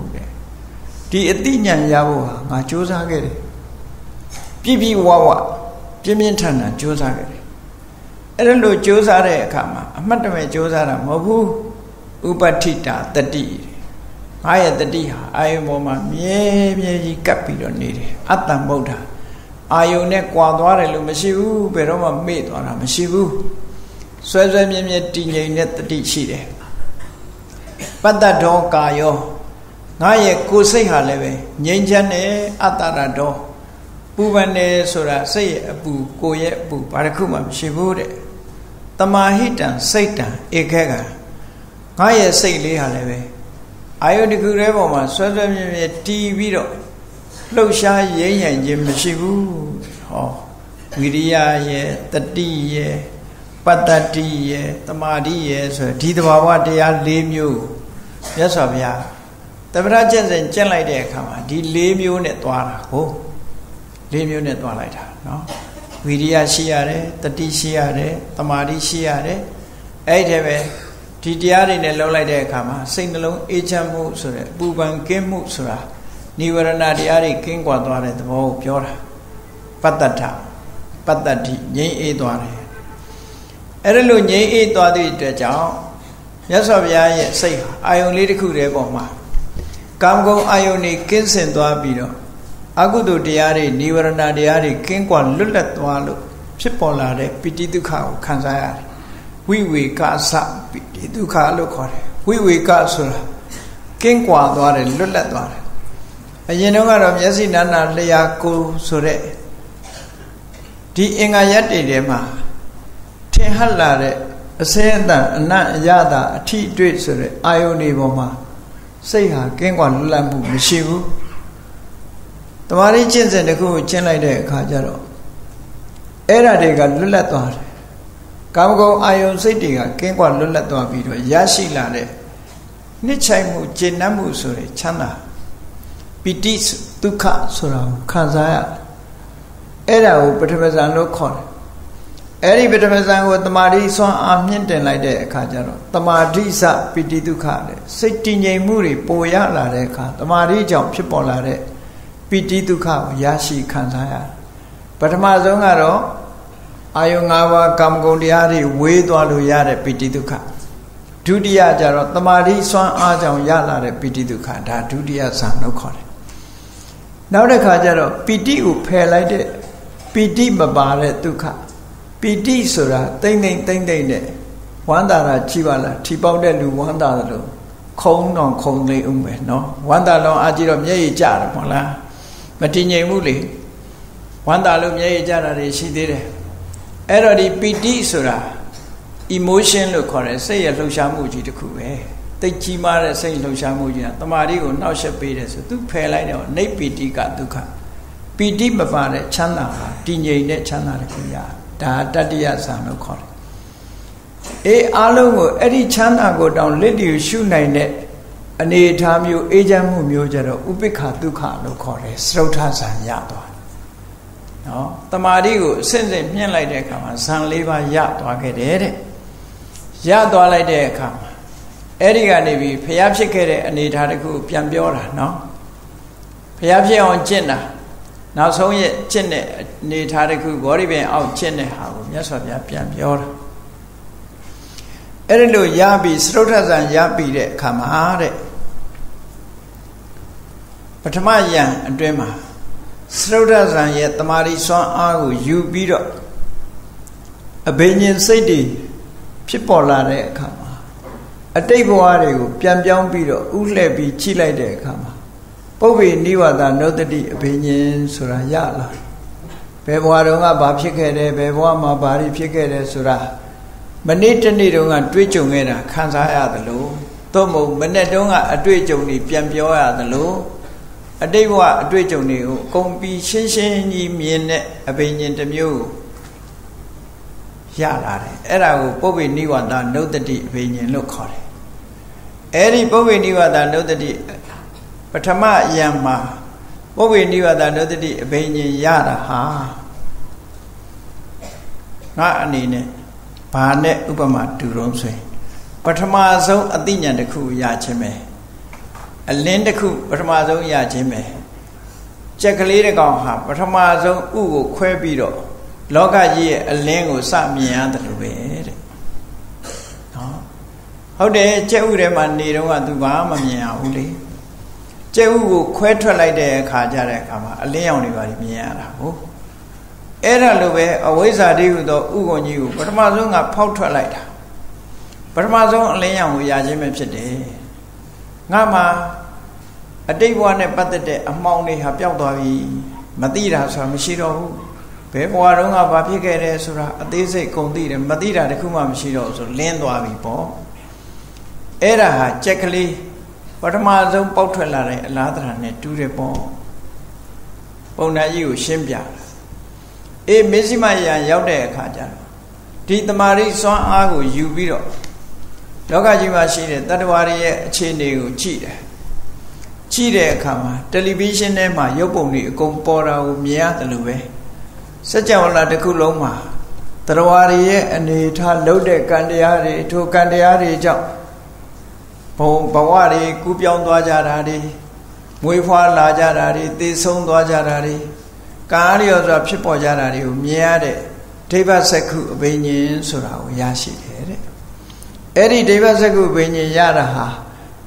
ဒီအတိညာရဖို့ဟာငါကြိုးစားခဲ့တယ်ပြပြဝဝပြင်းပြင်းထန်ထန်ကြိုးစားခဲ့တယ်အဲ့ဒါလို့ကြိုးစားတဲ့အခါမှာအမှတ်တမဲ့ကြိုးစားတာမဟုတ်ဘူးဥပဋ္ဌိတာတတိငါရဲ့တတိဟာအာယုံပေါ်မှာမြဲမြဲကြီးကပ်ပြီးတော့နေတယ်အတ္တဗုဒ္ဓအာယုံနဲ့ကွာသွားတယ်လို့မရှိဘူးဘယ်တော့မှမေ့သွားတာမရှိဘူးဆွဲဆွဲမြဲမြဲတည်ငြိမ်တဲ့တတိရှိတယ်ပတ္တဒေါကာယော ငါရဲ့ကိုယ်စိတ်ဟာလည်းပဲငြိမ်းချမ်းတယ်အတ္တရဒေါပူပန်တယ်ဆိုတာစိတ်ရဲ့အပူကိုယ်ရဲ့အပူဘာတစ်ခုမှမရှိဘူးတဲ့တမာဟိတံစိတ်တံဧခဲကငါရဲ့စိတ်လေးဟာလည်းပဲအာယုတခုတည်းပေါ်မှာဆွဲဆွဲမြဲမြဲတီးပြီးတော့လှုပ်ရှားရိမ့်ရိုင်ခြင်းမရှိဘူးဟောဝိရိယရဲ့တတိရဲ့ပတ္တတိရဲ့တမာတိရဲ့ဆိုဒီတဘာဝတရား၄မျိုးမြတ်စွာဘုရား တပ္ပရကျင့်စဉ်ကျင့်လိုက်တဲ့အခါမှာဒီ၄မျိုးနဲ့သွားတာဟုတ်၄မျိုးနဲ့သွားလိုက်တာနော်ဝိရိယရှိရတယ်တတိရှိရတယ်တမာတိရှိရတယ်အဲ့ဒီတည်းပဲဒီတရားတွေနဲ့လှုပ်လိုက်တဲ့အခါမှာစိတ်နှလုံးအေးချမ်းမှုဆိုတဲ့ပူပန်ကင်းမှုဆိုတာနိဝရဏတရားတွေကင်းကွာသွားတဲ့သဘောကိုပြောတာပတ္တထပတ္တတိငြိမ်းအေးသွားတယ်အဲ့ဒါလို့ငြိမ်းအေးသွားသည့်အတွက်ကြောင့်မြတ်စွာဘုရားရဲ့စိတ်အာယုံလေးတစ်ခုတည်းပေါ်မှာ ကာမဂုဏ်အာယုန်นี่ကင်းစင်သွားပြီးတော့အကုသိုလ်တရားတွေនិဝရဏတရားတွေကင်းကွာလွတ်လပ်သွားလို့ဖြစ်ပေါ်လာတဲ့ပိဋိဒုက္ခကိုခံစားရတယ်ဝိဝေကသပိဋိဒုက္ခလို့ခေါ်တယ်ဝိဝေကဆိုတာကင်းကွာသွားတယ်လွတ်လပ်သွားတယ်အရင်တော့ကတော့မျက်စိနာနာလျာကိုဆိုတဲ့ဒီအင်္ဂါရက်တွေထဲမှာထင်ဟပ်လာတဲ့အစင်းအတန်အနတ်အရသာအထိတွေ့ဆိုတဲ့အာယုန်တွေပေါ်မှာ စိတ်ဟာကင်းကွာလွတ်လပ်မှုမရှိဘူးတမာရီကျင့်စဉ်တစ်ခုကိုကျင့်လိုက်တဲ့အခါကျတော့အဲ့ဓာတွေကလွတ်လပ်သွားတယ်ကာမဂုဏ်အာယုန်စိတ်တွေကကင်းကွာလွတ်လပ်သွားပြီးတော့ရရှိလာတဲ့နှစ်ချိုင်မှုကျင့်နှံ့မှုဆိုတဲ့ချမ်းသာပိဋိဒုက္ခဆိုတာကိုခံစားရအဲ့ဒါကိုပထမဇန်လို့ခေါ်တယ် အဲ့ဒီပထမဇန်ကိုတမာတိဆွမ်းအားမြင့်တင်လိုက်တဲ့အခါကျတော့တမာတိစပိတိဒုက္ခတဲ့စိတ်တည်ငြိမ်မှုတွေပိုရလာတဲ့အခါတမာတိကြောင့်ဖြစ်ပေါ်လာတဲ့ပိတိဒုက္ခကိုရရှိခံစားရပထမဆုံးကတော့အာယု၅ပါးကာမဂုဏ်တရားတွေဝေးသွားလို့ရတဲ့ပိတိဒုက္ခဒုတိယကျတော့တမာတိဆွမ်းအားကြောင့်ရလာတဲ့ပိတိဒုက္ခဒါဒုတိယဆံလို့ခေါ်တယ်နောက်တစ်ခါကျတော့ပိတိကိုဖယ်လိုက်တဲ့ပိတိမပါတဲ့ဒုက္ခ ပီတိဆိုတာတိမ့်တိမ့်တိမ့်တိမ့်နဲ့ဝမ်းသာတာကြည်ပါလားထီပေါက်တဲ့လူဝမ်းသာတယ်လို့ခုံတော်ခုံသိဥမယ်နော်ဝမ်းသာလုံးအကြည့်တော့မျက်ရည်ကျတယ်ပေါ့လားမတည်ငြိမ်ဘူးလေဝမ်းသာလို့မျက်ရည်ကျတာတွေရှိသေးတယ်အဲ့တော့ဒီပီတိဆိုတာ emotion လို့ခေါ်တယ်စိတ်ရဲ့လှုပ်ရှားမှုကြီးတစ်ခုပဲတိတ်ကြီးမားတဲ့စိတ်လှုပ်ရှားမှုကြီးကတမာရီကိုနှောက်ယှက်ပေးတယ်ဆိုသူဖယ်လိုက်တယ်နိဗ္ဗိတိကဒုက္ခပီတိမပါတဲ့ချမ်းသာဟာတည်ငြိမ်တဲ့ချမ်းသာတစ်ခုရတယ် ဒါတတ္တိယဆံလို့ခေါ်တယ်အေးအားလုံးကိုအဲ့ဒီချမ်းသာကိုတောင်လက်တည်ရှုနိုင်တဲ့အနေအထားမျိုးအေးချမ်းမှုမျိုးကြတော့ဥပိ္ပခဒုက္ခလို့ခေါ်တယ်စရုထဇံရသွားနော်တမာတိကိုအစဉ်စဉ်မြင့်လိုက်တဲ့အခါမှာဇံ၄ပါးရသွားခဲ့တယ်တဲ့ရသွားလိုက်တဲ့အခါမှာအဲ့ဒီကနေပြီးဖျားဖြစ်ခဲ့တဲ့အနေအထားတခုပြန်ပြောတာနော်ဖျားဖြစ်အောင်ကျင့်တာ နောက်ဆုံးရဲ့ကျင့်တဲ့အနေထားတစ်ခုဂေါရိပင်အောက်ကျင့်တဲ့ဟာကိုမြတ်စွာဘုရားပြန်ပြောတာအဲ့ဒီလိုရပြီစရုထဇံရပြီတဲ့အခါမှာတဲ့ပထမယံအတွင်းမှာစရုထဇံရဲ့တမာရီစွမ်းအားကိုယူပြီးတော့အဘိညာဉ်စိတ်တွေဖြစ်ပေါ်လာတဲ့အခါမှာအတိတ်ဘဝတွေကိုပြန်ပြောင်းပြီးတော့ဥလှည့်ပြီးကြည့်လိုက်တဲ့အခါမှာ ပုဗ္ဗေနိဝါဒနုတ္တိအဘိညာဉ်ဆိုတာရလာဘယ်ဘဝတုန်းကဘာဖြစ်ခဲ့တယ်ဘယ်ဘဝမှာဘာတွေဖြစ်ခဲ့တယ်ဆိုတာမနေ့တနေ့တုန်းကတွေးကြုံခဲ့တာခံစားရသလိုသို့မဟုတ်မနေ့တုန်းကအတွေ့အကြုံတွေပြန်ပြောရသလိုအတိတ်ဘဝအတွေ့အကြုံတွေကိုအကုန်ပြီးရှင်းရှင်းကြီးမြင်တဲ့အဘိညာဉ်တစ်မျိုးရလာတယ်အဲ့ဒါကိုပုဗ္ဗေနိဝါဒနုတ္တိအဘိညာဉ်လို့ခေါ်တယ်အဲ့ဒီပုဗ္ဗေနိဝါဒနုတ္တိ ပထမယံမှာပုဗ္ဗေနိဝါဒနုတ္တိအဘိညာဉ်ရတာဟာငါအနေနဲ့ဘာနဲ့ဥပမာတူတော့ဆိုရင်ပထမဆုံးအသိဉာဏ်တစ်ခုရခြင်းပဲအလင်းတစ်ခုပထမဆုံးရခြင်းပဲကြက်ကလေးတစ်ကောင်ဟာပထမဆုံးဥကိုခွဲပြီးတော့လောကကြီးရဲ့အလင်းကိုစမြင်ရတယ်လို့ပဲတဲ့နော်ဟုတ်တယ်ကြက်ဥထဲမှာနေတော့ကသူဘာမှမမြင်ရဘူးလေ ကျဲဥကိုခွဲထွက်လိုက်တဲ့အခါကျတဲ့အခါမှာအလင်းရောင်တွေပါမြင်ရတာဟုတ်အဲ့ဒါလိုပဲအဝိဇ္ဇာတိဟုသောဥက္ကုံကြီးကိုပထမဆုံးကဖောက်ထွက်လိုက်တာပထမဆုံးအလင်းရောင်ကိုရခြင်းပဲဖြစ်တယ်ငါမှအတိတ်ဘဝနဲ့ပတ်သက်တဲ့အမှောင်တွေဟာပျောက်သွားပြီမသိတာဆိုတာမရှိတော့ဘူးဘယ်ဘဝတုန်းကဘာဖြစ်ခဲ့တယ်ဆိုတာအသေးစိတ်ကုန်သိတယ်မသိတာတခုမှမရှိတော့ဘူးဆိုလင်းသွားပြီပေါ့အဲ့ဒါဟာကြက်ကလေး ပထမဆုံးပေါက်ထွက်လာတဲ့အလားတရာနဲ့တူးတယ်ပေါ့ပုံနာကြီးကိုရှင်းပြတာအေးမစ္စည်းမယံရောက်တဲ့အခါကျတော့ဒီတမာရိစွမ်းအားကိုယူပြီးတော့လောကကြီးမှာရှိတဲ့တတ္တဝါတွေရဲ့အခြေအနေကိုကြည့်တယ်ကြည့်တဲ့အခါမှာတယ်လီဗီရှင်းထဲမှာရုပ်ပုံတွေအကုန်ပေါ်တာကိုမြင်ရတယ်လို့ပဲစัจ java လာတစ်ခုလုံးမှာတတ္တဝါတွေရဲ့အနေထားလှုပ်တဲ့ကံတရားတွေထိုကံတရားတွေကြောင့် ဘုံဘဝတွေကူးပြောင်းသွားကြတာတွေမွေးဖွားလာကြတာတွေသေဆုံးသွားကြတာတွေကာရရောဆိုတာဖြစ်ပေါ်ကြတာတွေကိုမြင်ရတဲ့ဒိဗ္ဗစက္ခုအဘိညာဉ်ဆိုတာကိုရရှိတယ်တဲ့အဲ့ဒီဒိဗ္ဗစက္ခုအဘိညာဉ်ရတာဟာ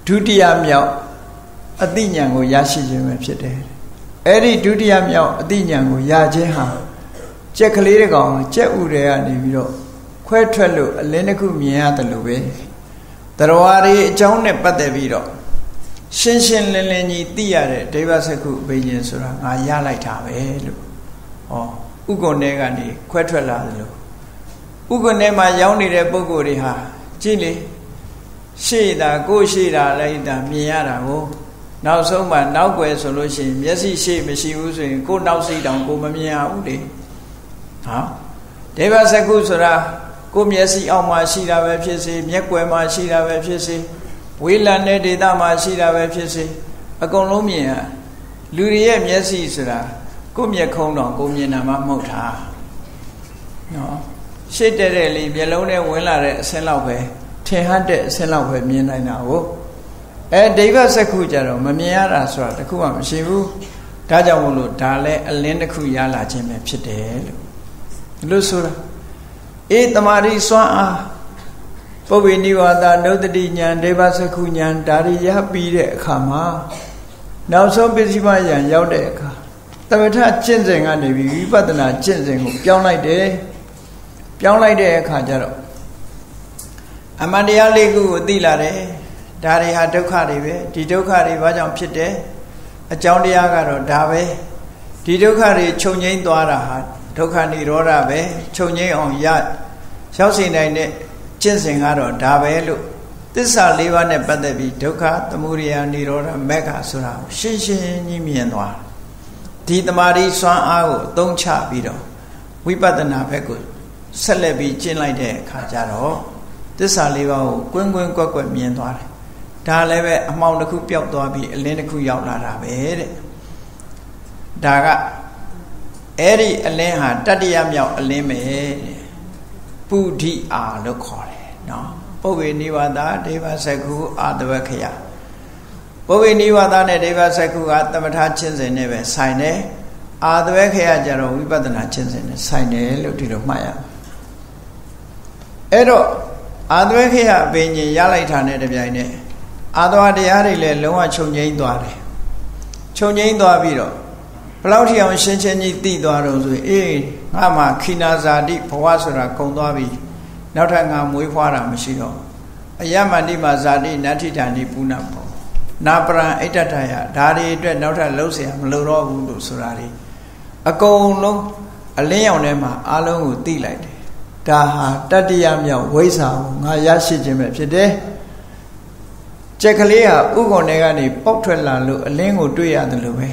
ဒုတိယမြောက်အသိဉာဏ်ကိုရရှိခြင်းပဲဖြစ်တယ်အဲ့ဒီဒုတိယမြောက်အသိဉာဏ်ကိုရခြင်းဟာကြက်ကလေးတကောင်ကြက်ဥတွေကနေပြီးတော့ခွဲထွက်လို့အလင်းတစ်ခုမြင်ရတယ်လို့ပဲ တရားရီအကြောင်းနဲ့ပတ်သက်ပြီးတော့ရှင်းရှင်းလင်းလင်းကြီးသိရတဲ့ဒိဗ္ဗစက္ခုအဘိညာဉ်ဆိုတာငါရလိုက်တာပဲလို့ဟောဥက္ကုဏ်ထဲကနေခွဲထွက်လာတယ်လို့ဥက္ကုဏ်ထဲမှာရောက်နေတဲ့ပုဂ္ဂိုလ်တွေဟာကြည့်လေရှေ့တာကိုရှေ့တာလိုက်တာမြင်ရတာကိုနောက်ဆုံးမှနောက်ွယ်ဆိုလို့ရှိရင်မျက်စိရှေ့မရှိဘူးဆိုရင်ကိုနောက်စိတောင်ကိုမမြင်ရဘူးလေဟာဒေဝစကုဆိုတာ ကိုမျက်စိအောက်မှာရှိတာပဲဖြစ်စေမျက်ွယ်မှာရှိတာပဲဖြစ်စေဝေးလံတဲ့ဒေသမှာရှိတာပဲဖြစ်စေအကုန်လုံးမြင်ရလူတွေရဲ့မျက်စိဆိုတာကိုမျက်ခုံးတော့ကိုမြင်တာမှမဟုတ်တာနော်ရှစ်တဲ့တဲ့လေးမျက်လုံးထဲဝင်လာတဲ့အဆင်းလောက်ပဲထင်ဟတ်တဲ့အဆင်းလောက်ပဲမြင်နိုင်တာကိုအဲဒိဗ္ဗစက္ခုကြတော့မမြင်ရတာဆိုတာတခုမှမရှိဘူးဒါကြောင့်မို့လို့ဒါလည်းအလင်းတစ်ခုရလာခြင်းပဲဖြစ်တယ်လို့လို့ဆိုတာ အေးတမာရီစွမ်းအားပုဗ္ဗေနိဝါဒနုတတိညာဒိဗ္ဗစက္ခုညာဒါရီရပြီးတဲ့အခါမှာနောက်ဆုံးပစ္စည်းမယံရောက်တဲ့အခါသမထကျင့်စဉ်ကနေပြီးဝိပဿနာကျင့်စဉ်ကိုပြောင်းလိုက်တယ်ပြောင်းလိုက်တဲ့အခါကျတော့အမှန်တရားလေးခုကိုသိလာတယ်ဒါတွေဟာဒုက္ခတွေပဲဒီဒုက္ခတွေဘာကြောင့်ဖြစ်တယ်အကြောင်းတရားကတော့ဒါပဲဒီဒုက္ခတွေခြုံငိမ့်သွားတာဟာ ဒုက္ခនិရောဓပဲခြုံငိမ့်အောင်ရရောက်စေနိုင်တဲ့ကျင့်စဉ်ကတော့ဒါပဲလို့သစ္စာလေးပါးနဲ့ပတ်သက်ပြီးဒုက္ခသမုဒယនិရောဓမက္ခဆိုတာကိုရှင်းရှင်းကြီးမြင်သွားဒီတမာရီစွမ်းအားကိုအသုံးချပြီးတော့ဝိပဿနာဘက်ကိုဆက်လက်ပြီးကျင့်လိုက်တဲ့အခါကျတော့သစ္စာလေးပါးကိုကွင်းကွင်းကွက်ကွက်မြင်သွားတယ်ဒါလည်းပဲအမှောင်တစ်ခုပျောက်သွားပြီးအလင်းတစ်ခုရောက်လာတာပဲတဲ့ဒါက အဲ့ဒီအလင်းဟာတတ္တရမြောက်အလင်းပဲတဲ့ပုဒိအာလို့ခေါ်တယ်နော်ပုဗ္ဗေနိဝါဒဒေဝစကုအာတဝခယပုဗ္ဗေနိဝါဒနဲ့ဒေဝစကုကသမထချင်းစဉ်နဲ့ပဲဆိုင်တယ်အာတဝခယကြတော့ဝိပဿနာချင်းစဉ်နဲ့ဆိုင်တယ်လို့ဒီလိုမှတ်ရအဲ့တော့အာတဝခယအပင်ကြီးရလိုက်တာနဲ့တပြိုင်နက်အာသဝတရားတွေလည်းလုံးဝခြုံငိမ့်သွားတယ်ခြုံငိမ့်သွားပြီးတော့ ဘလောက်ထီအောင်ရှင်းချင်းကြီးသိသွားတော့ဆိုအေးငါမှခိနာဇာတိဘဝဆိုတာကုံသွားပြီနောက်ထပ်ငါမွေးဖွားတာမရှိတော့အယမန္တိမှာဇာတိနတ္ထိတန်ဒီပုဏ္ဏဘောနာပရံအိတ္တထယဒါတွေအတွက်နောက်ထပ်လှုပ်เสียမလိုတော့ဘူးလို့ဆိုတာတွေအကုန်လုံးအလင်းရောင်ထဲမှာအလုံးကိုသိလိုက်တယ်ဒါဟာတတ္တိယမြောက်ဝိဇ္ဇာကိုငါရရှိခြင်းပဲဖြစ်တယ်ကြက်ကလေးဟာဥက္ကုံတွေကနေပေါက်ထွက်လာလို့အလင်းကိုတွေ့ရတယ်လို့ပဲ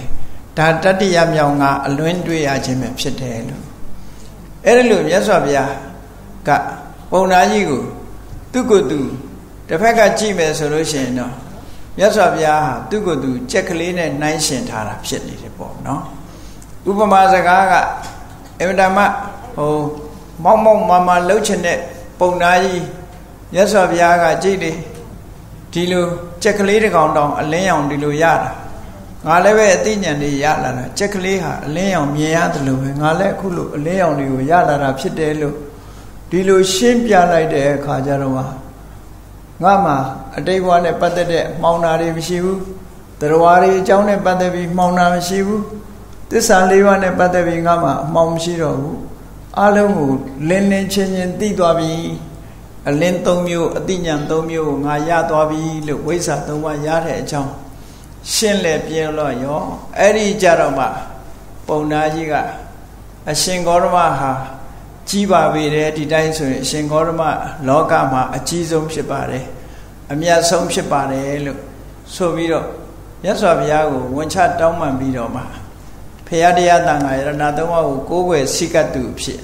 ဒါတတ္တိယမြောင်ကအလွင်းတွေ့ရခြင်းပဲဖြစ်တယ်လို့အဲ့ဒီလိုမြတ်စွာဘုရားကပုံနာကြီးကိုသူ့ကိုယ်သူတစ်ဖက်ကကြည့်မယ်ဆိုလို့ရှိရင်တော့မြတ်စွာဘုရားဟာသူ့ကိုယ်သူကြက်ကလေးနဲ့နှိုင်းရှင်ထားတာဖြစ်နေတယ်ပေါ့နော်ဥပမာစကားကအင်မတန်မှဟိုမောက်မောက်မာမာလှုပ်ချင်တဲ့ပုံနာကြီးမြတ်စွာဘုရားကကြည့်လေဒီလိုကြက်ကလေးတစ်ကောင်တောင်အလင်းရောင်ဒီလိုရတာ ငါလည်းပဲအသိဉာဏ်တွေရလာတာကြက်ကလေးဟာအလင်းရောင်မြင်ရတယ်လို့ပဲငါလည်းအခုလိုအလင်းရောင်တွေကိုရလာတာဖြစ်တယ်လို့ဒီလိုရှင်းပြလိုက်တဲ့အခါကျတော့ငါမှာအတိတ်ဘဝနဲ့ပတ်သက်တဲ့မှောင်တာတွေမရှိဘူးတရားတွေအကြောင်းနဲ့ပတ်သက်ပြီးမှောင်တာမရှိဘူးသစ္စာလေးပါးနဲ့ပတ်သက်ပြီးငါမှာအမှောင်မရှိတော့ဘူးအလုံးကိုလင်းလင်းချင်းချင်းသိသွားပြီအလင်း၃မျိုးအတိညာ၃မျိုးကိုငါရသွားပြီလို့ဝိဇ္ဇာ၃ပါးရတဲ့အကြောင်း ရှင်းလဲပြလို့ရောအဲ့ဒီကြတော့မှပုံနာကြီးကအရှင်ဂေါရမဟာကြီးပါပေတယ်ဒီတိုင်းဆိုရင်အရှင်ဂေါရမလောကမှာအကြီးဆုံးဖြစ်ပါတယ်အမြတ်ဆုံးဖြစ်ပါတယ်လို့ဆိုပြီးတော့မြတ်စွာဘုရားကိုဝန်ချတောင်းပန်ပြီးတော့မှဖရာတရားတန်ခါရဏသုံးပါးကိုကိုးကွယ်စိကတ်သူဖြစ်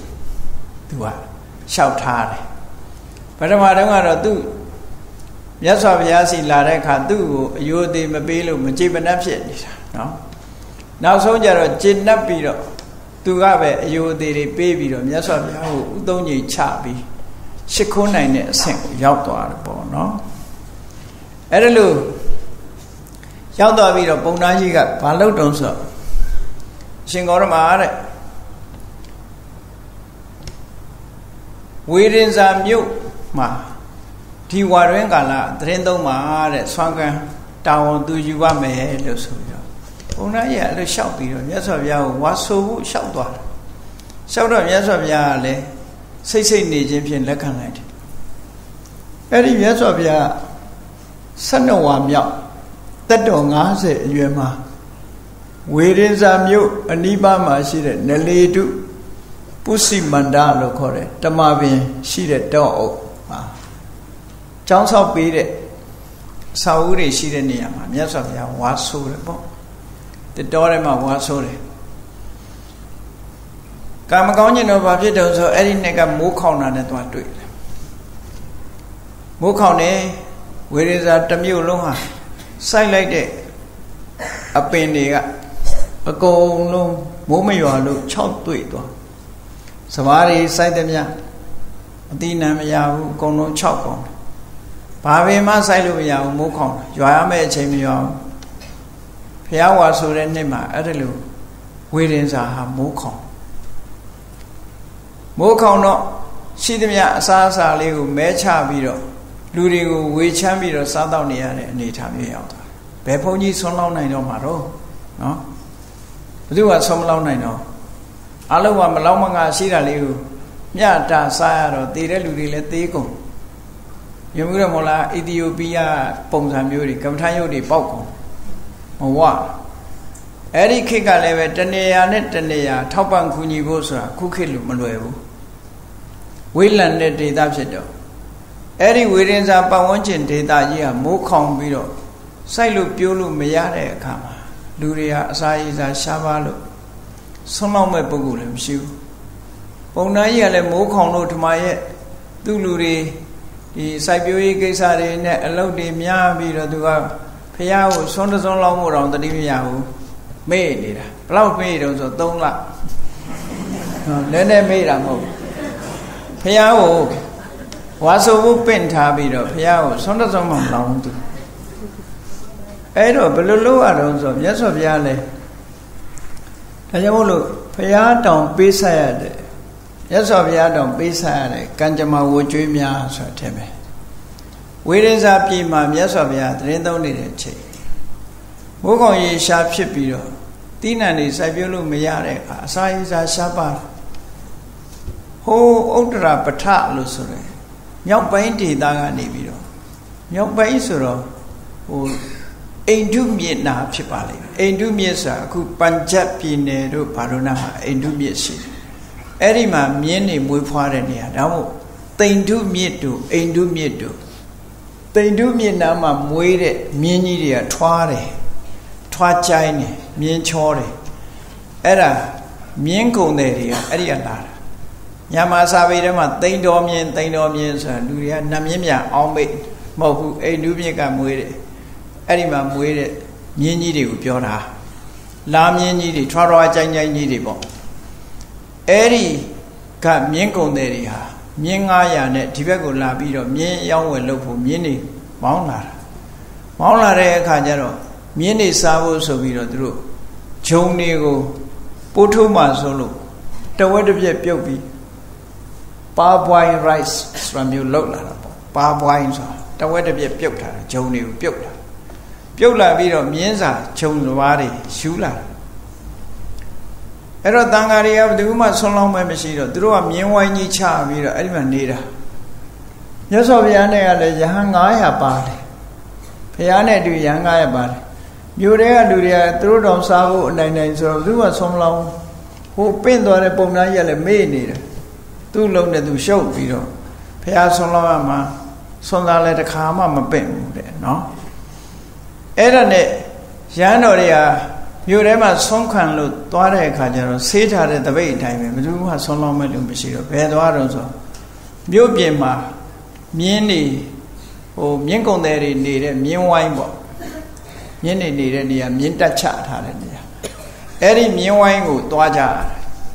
သူကလျှောက်ထားတယ်ပထမတုန်းကတော့သူ မြတ်စွာဘုရားစီလာတဲ့အခါသူ့ကိုအယိုသေးမပေးလို့မကြည်ပနတ်ဖြစ်နေတာနော်နောက်ဆုံးကျတော့ကျင့်납ပြီးတော့သူကပဲအယိုသေးတွေပေးပြီးတော့မြတ်စွာဘုရားကိုဥသုံးကြီးချပြီးရှ िख ုံးနိုင်တဲ့အဆင့်ကိုရောက်သွားတယ်ပေါ့နော်အဲ့ဒါလို့ရရောက်သွားပြီးတော့ပုံနာကြီးကဘာလုပ်တုံးဆိုရှင်ဂေါရမတဲ့ဝေရင်စာမြို့မှာ ဒီဝါရင်းကာလသတင်းသုံးပါတဲ့ဆွမ်းကန်တာဝန်သူယူပါမယ်လို့ဆိုပြီးတော့ဘုန်းကြီးကအဲ့လိုလျှောက်ပြီးတော့မြတ်စွာဘုရားကိုဝါဆိုဖို့လျှောက်သွားတယ်လျှောက်တော့မြတ်စွာဘုရားကလည်းစိတ်စိတ်နေခြင်းဖြင့်လက်ခံလိုက်တယ်အဲ့ဒီမြတ်စွာဘုရား12ဝါမြောက်တက်တော်90အရွယ်မှာဝေရင်ဇာမြို့အနိပါမှာရှိတဲ့နလေတုပုစီမန္တလို့ခေါ်တယ်တမပင်ရှိတဲ့တောအုပ် ဟာကျောင်းဆောက်ပေးတဲ့စာအုပ်တွေရှိတဲ့နေရာမှာမြတ်စွာဘုရားဝါဆိုတယ်ပေါ့တတော်ထဲမှာဝါဆိုတယ်ကာမကောင်းခြင်းတော့ဘာဖြစ်တုံဆိုအဲ့ဒီနှစ်ကမိုးခေါင်တာနဲ့သွားတွေ့တယ်မိုးခေါင်နေဝေရေဇာတစ်မြို့လုံးဟာစိုက်လိုက်တဲ့အပင်တွေကအကုန်လုံးမိုးမရွာလို့6တွေ့သွားစဘာတွေစိုက်သည်မြအတိနံမရဘူးအကုန်လုံး6ကုန် ဘာပင်မှစိုက်လို့မရဘူးမိုးခေါင်ရွာရမယ့်အချိန်မရွာဘူးဖះဝါဆိုတဲ့နှစ်မှာအဲ့ဒါလိုဝေရင်စာဟာမိုးခေါင်မိုးခေါင်တော့ရှိသမျှအစားအစာလေးကိုမဲချပြီးတော့လူတွေကိုဝေချမ်းပြီးတော့စားတော့နေရတဲ့အနေအထားမျိုးရောက်သွားတယ်ဘယ်ဘုန်းကြီးဆွမ်းလောက်နိုင်တော့မှာတော့နော်ဘယ်သူကဆွမ်းမလောက်နိုင်တော့အလုံးကမလောက်မငါရှိတာလေးကိုမြတ်တာစားရတော့တည်တဲ့လူတွေလည်းသေးကုန် ယမှုရမောလားအီသီယိုးပီးယားပုံစံမျိုးတွေကမ္မထာယုတ်တွေပေါက်ကုန်မဝအဲ့ဒီခေတ်ကလည်းပဲတနေရာနဲ့တနေရာထောက်ပံ့ကူညီဖို့ဆိုတာခုခေတ်လိုမလွယ်ဘူးဝေးလံတဲ့ဒေသဖြစ်တော့အဲ့ဒီဝေရင်စာပတ်ဝန်းကျင်ဒေသကြီးကမိုးခေါင်ပြီးတော့စိုက်လို့ပြိုးလို့မရတဲ့အခါမှာလူတွေကအစာရည်စာရှားပါလို့ဆုံးလောက်မဲ့ပုဂ္ဂိုလ်လည်းမရှိဘူးပုံနာကြီးကလည်းမိုးခေါင်လို့ဓမ္မရဲ့သူ့လူတွေ ဒီစိုက်ပျိုးရေးကိစ္စတွေနဲ့အလုပ်တွေများပြီးတော့သူကဖះကိုဆွန်းတစွန်းလောက်မို့တော့တတိမရဘူးမေ့နေတာဘလောက်မေ့တုံးဆို3လလည်းနဲ့မေ့တာမဟုတ်ဖះကိုဝါဆိုဖို့ပင့်ထားပြီးတော့ဖះကိုဆွန်းတစွန်းမှမလောင်းသူအဲ့တော့ဘယ်လိုလုပ်ရတော့ဆိုမြတ်စွာဘုရားလဲဒါကြောင့်မို့လို့ဘုရားတောင်ပေးဆက်ရတဲ့ မြတ်စွာဘုရားတောင်ပေးဆက်ရတဲ့ကံကြမ္မာဝကျွေးများဆိုတာထဲပဲဝိရိဇာပြည်မှာမြတ်စွာဘုရားတရင်သုံးနေတဲ့အချိန်မိုးကောင်ရေရှားဖြစ်ပြီးတော့တိဏ္ဍနေစိုက်ပြုလို့မရတဲ့အခါအစာရေစာရှားပါဟိုးဥဒ္ဒရာပထလို့ဆိုရယ်မြောက်ပိုင်းဒေသကနေပြီးတော့မြောက်ပိုင်းဆိုတော့ဟိုအိန္ဒုမြေနာဖြစ်ပါလိမ့်မယ်အိန္ဒုမြေဆိုတာအခုပัญจပြည်နယ်တို့ဘာလို့နာမှာအိန္ဒုမြေရှိတယ် အဲ့ဒီမှာမြင်းနေမွေးဖွားတဲ့နေရာဒါမို့တိန်ဒုမြစ်တို့အိန္ဒုမြစ်တို့တိန်ဒုမြစ်နားမှာမွေးတဲ့မြင်းကြီးတွေကထွားတယ်ထွားကြိုင်းတယ်မြင်းချောတယ်အဲ့ဒါမြင်းကုံတယ်တွေကအဲ့ဒီကလာတာညမာစာပေထဲမှာတိန်တော်မြင်းတိန်တော်မြင်းဆိုတာလူတွေကနတ်မြင်းမြအောင်မိတ်မဟုတ်ဘူးအိန္ဒုမြစ်ကမွေးတယ်အဲ့ဒီမှာမွေးတဲ့မြင်းကြီးတွေကိုပြောတာလာမြင်းကြီးတွေထွားထွားကြိုင်းကြိုင်းကြီးတွေပေါ့ အဲ့ဒီကမြင်းကုံတဲ့တွေဟာမြင်း900နဲ့ဒီဘက်ကိုလာပြီးတော့မြင်းရောင်းဝယ်လုပ်ဖို့မြင်းတွေမောင်းလာတာမောင်းလာတဲ့အခါကျတော့မြင်းတွေစားဖို့ဆိုပြီးတော့သူတို့ဂျုံတွေကိုပိုးထုတ်မှဆိုလို့တဝက်တစ်ပြက်ပြုတ်ပြီးပါပွိုင်း rice ဆိုတာမျိုးလောက်လာတာပေါ့ပါပွိုင်းဆိုတာတဝက်တစ်ပြက်ပြုတ်ထားတာဂျုံတွေကိုပြုတ်လာပြုတ်လာပြီးတော့မြင်းစာခြုံစွားတွေရှူးလာ အဲ့တော့တန်ဃာတွေကဘယ်သူမှဆွန်းလောင်းမဲမရှိတော့သူတို့ကမြင်းဝိုင်းကြီးချပြီးတော့အဲ့ဒီမှာနေတာမြတ်စွာဘုရားနဲ့ကလည်းယဟန်900ပါတယ်ဘုရားနဲ့အတူယဟန်900ပါတယ်မြို့တွေကလူတွေကသူတို့တော်စားဖို့အနိုင်နိုင်ဆိုတော့ဘယ်သူမှဆွန်းမလောင်းဟိုပင့်သွားတဲ့ပုံသားကြီးကလည်းမေ့နေတယ်သူ့လုံးနဲ့သူရှုပ်ပြီးတော့ဘုရားဆွန်းလောင်းရမှာဆွန်းသားလည်းတစ်ခါမှမပင့်ဘူးတဲ့နော်အဲ့ဒါနဲ့ရဟန်းတော်တွေက မြို့ထဲမှာဆွမ်းခံလို့သွားတဲ့အခါကျတော့ဆေးထားတဲ့တပိတ်အတိုင်းပဲဘယ်သူမှဆွမ်းလောင်းမဲ့လူမရှိတော့ဘယ်သွားတော့ဆိုမြို့ပြင်မှာမြင်းနေဟိုမြင်းကုံတဲ့တွေနေတဲ့မြင်းဝိုင်းပေါ့မြင်းနေနေတဲ့နေရာမြင်းတက်ချထားတဲ့နေရာအဲ့ဒီမြင်းဝိုင်းကိုသွားကြ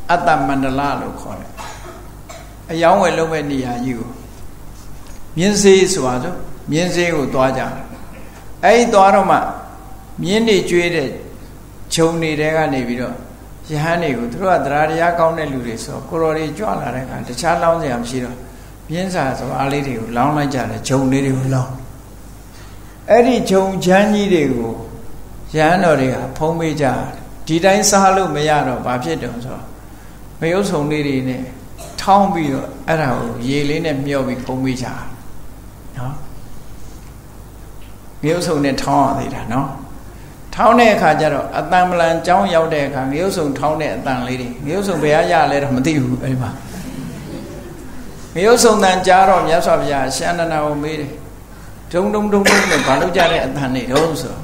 အတ္တမန္တလလို့ခေါ်တယ်အယောင်းဝယ်လုံးမဲ့နေရာကြီးကိုမြင်းစေးဆိုတာဆိုမြင်းစေးကိုသွားကြတယ်အဲ့ဒီသွားတော့မှမြင်းတွေကျွေးတဲ့ ဂျုံနေတဲ့ကနေပြီးတော့ယဟန်တွေကိုသူတို့ကတရားတရားကောင်းတဲ့လူတွေဆိုကိုတော်တွေကြွလာတဲ့အခါတခြားလောင်းစရာမရှိတော့မြင်းစာစပါးလေးတွေကိုလောင်းလိုက်ကြတယ်ဂျုံလေးတွေကိုလောင်းအဲ့ဒီဂျုံချမ်းကြီးတွေကိုယဟန်တော်တွေကဖုံးပေးကြဒီတိုင်းစားလို့မရတော့ဘာဖြစ်တုံဆိုတော့မယုတ်ဆုံလေးတွေနဲ့ထောင်းပြီးတော့အဲ့ဒါကိုရေလေးနဲ့မြှော့ပြီးဖုံးပေးကြနော်မယုတ်ဆုံနဲ့ထောင်းရသေးတာနော် ထောင်းတဲ့အခါကျတော့အတန်ပလန်ကြောင်းရောက်တဲ့အခါငရုတ်ဆုံထောင်းတဲ့အတန်လေးတွေငရုတ်ဆုံဘယ်ရရလဲတော့မသိဘူးအဲဒီမှာငရုတ်ဆုံတန်ကြားတော့မြတ်စွာဘုရားရှန္ဒနာကိုမေးတယ်ဒုံဒုံဒုံဒုံနဲ့ဘာလို့ကြတဲ့အတန်တွေတော့ဆို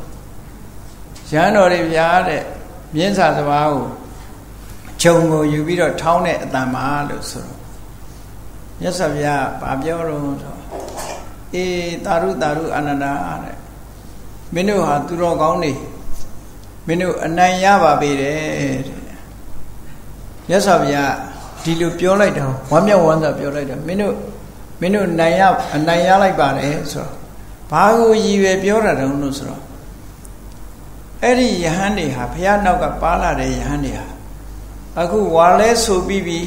ရဟန်းတော်တွေဗျာတဲ့မြင်းစာစဘာကိုခြုံကိုယူပြီးတော့ထောင်းတဲ့အတန်ပါလို့ဆိုတော့မြတ်စွာဘုရားဗာပြောတော့ဆိုအေးတာရုတာရုအနန္ဒာတဲ့မင်းတို့ဟာသူတော်ကောင်းနေ မင်းတို့အနိုင်ရပါပေတယ်တဲ့မြတ်စွာဘုရားဒီလိုပြောလိုက်တော့ဝမ်းမြောက်ဝမ်းသာပြောလိုက်တော့မင်းတို့မင်းတို့နိုင်ရအနိုင်ရလိုက်ပါတယ်ဆိုတော့ဘာကိုရည်ရွယ်ပြောတာတုံးလို့ဆိုတော့အဲ့ဒီယဟန်တွေဟာဘုရားနောက်ကပါလာတဲ့ယဟန်တွေဟာအခုဝါလဲဆိုပြီးပြီ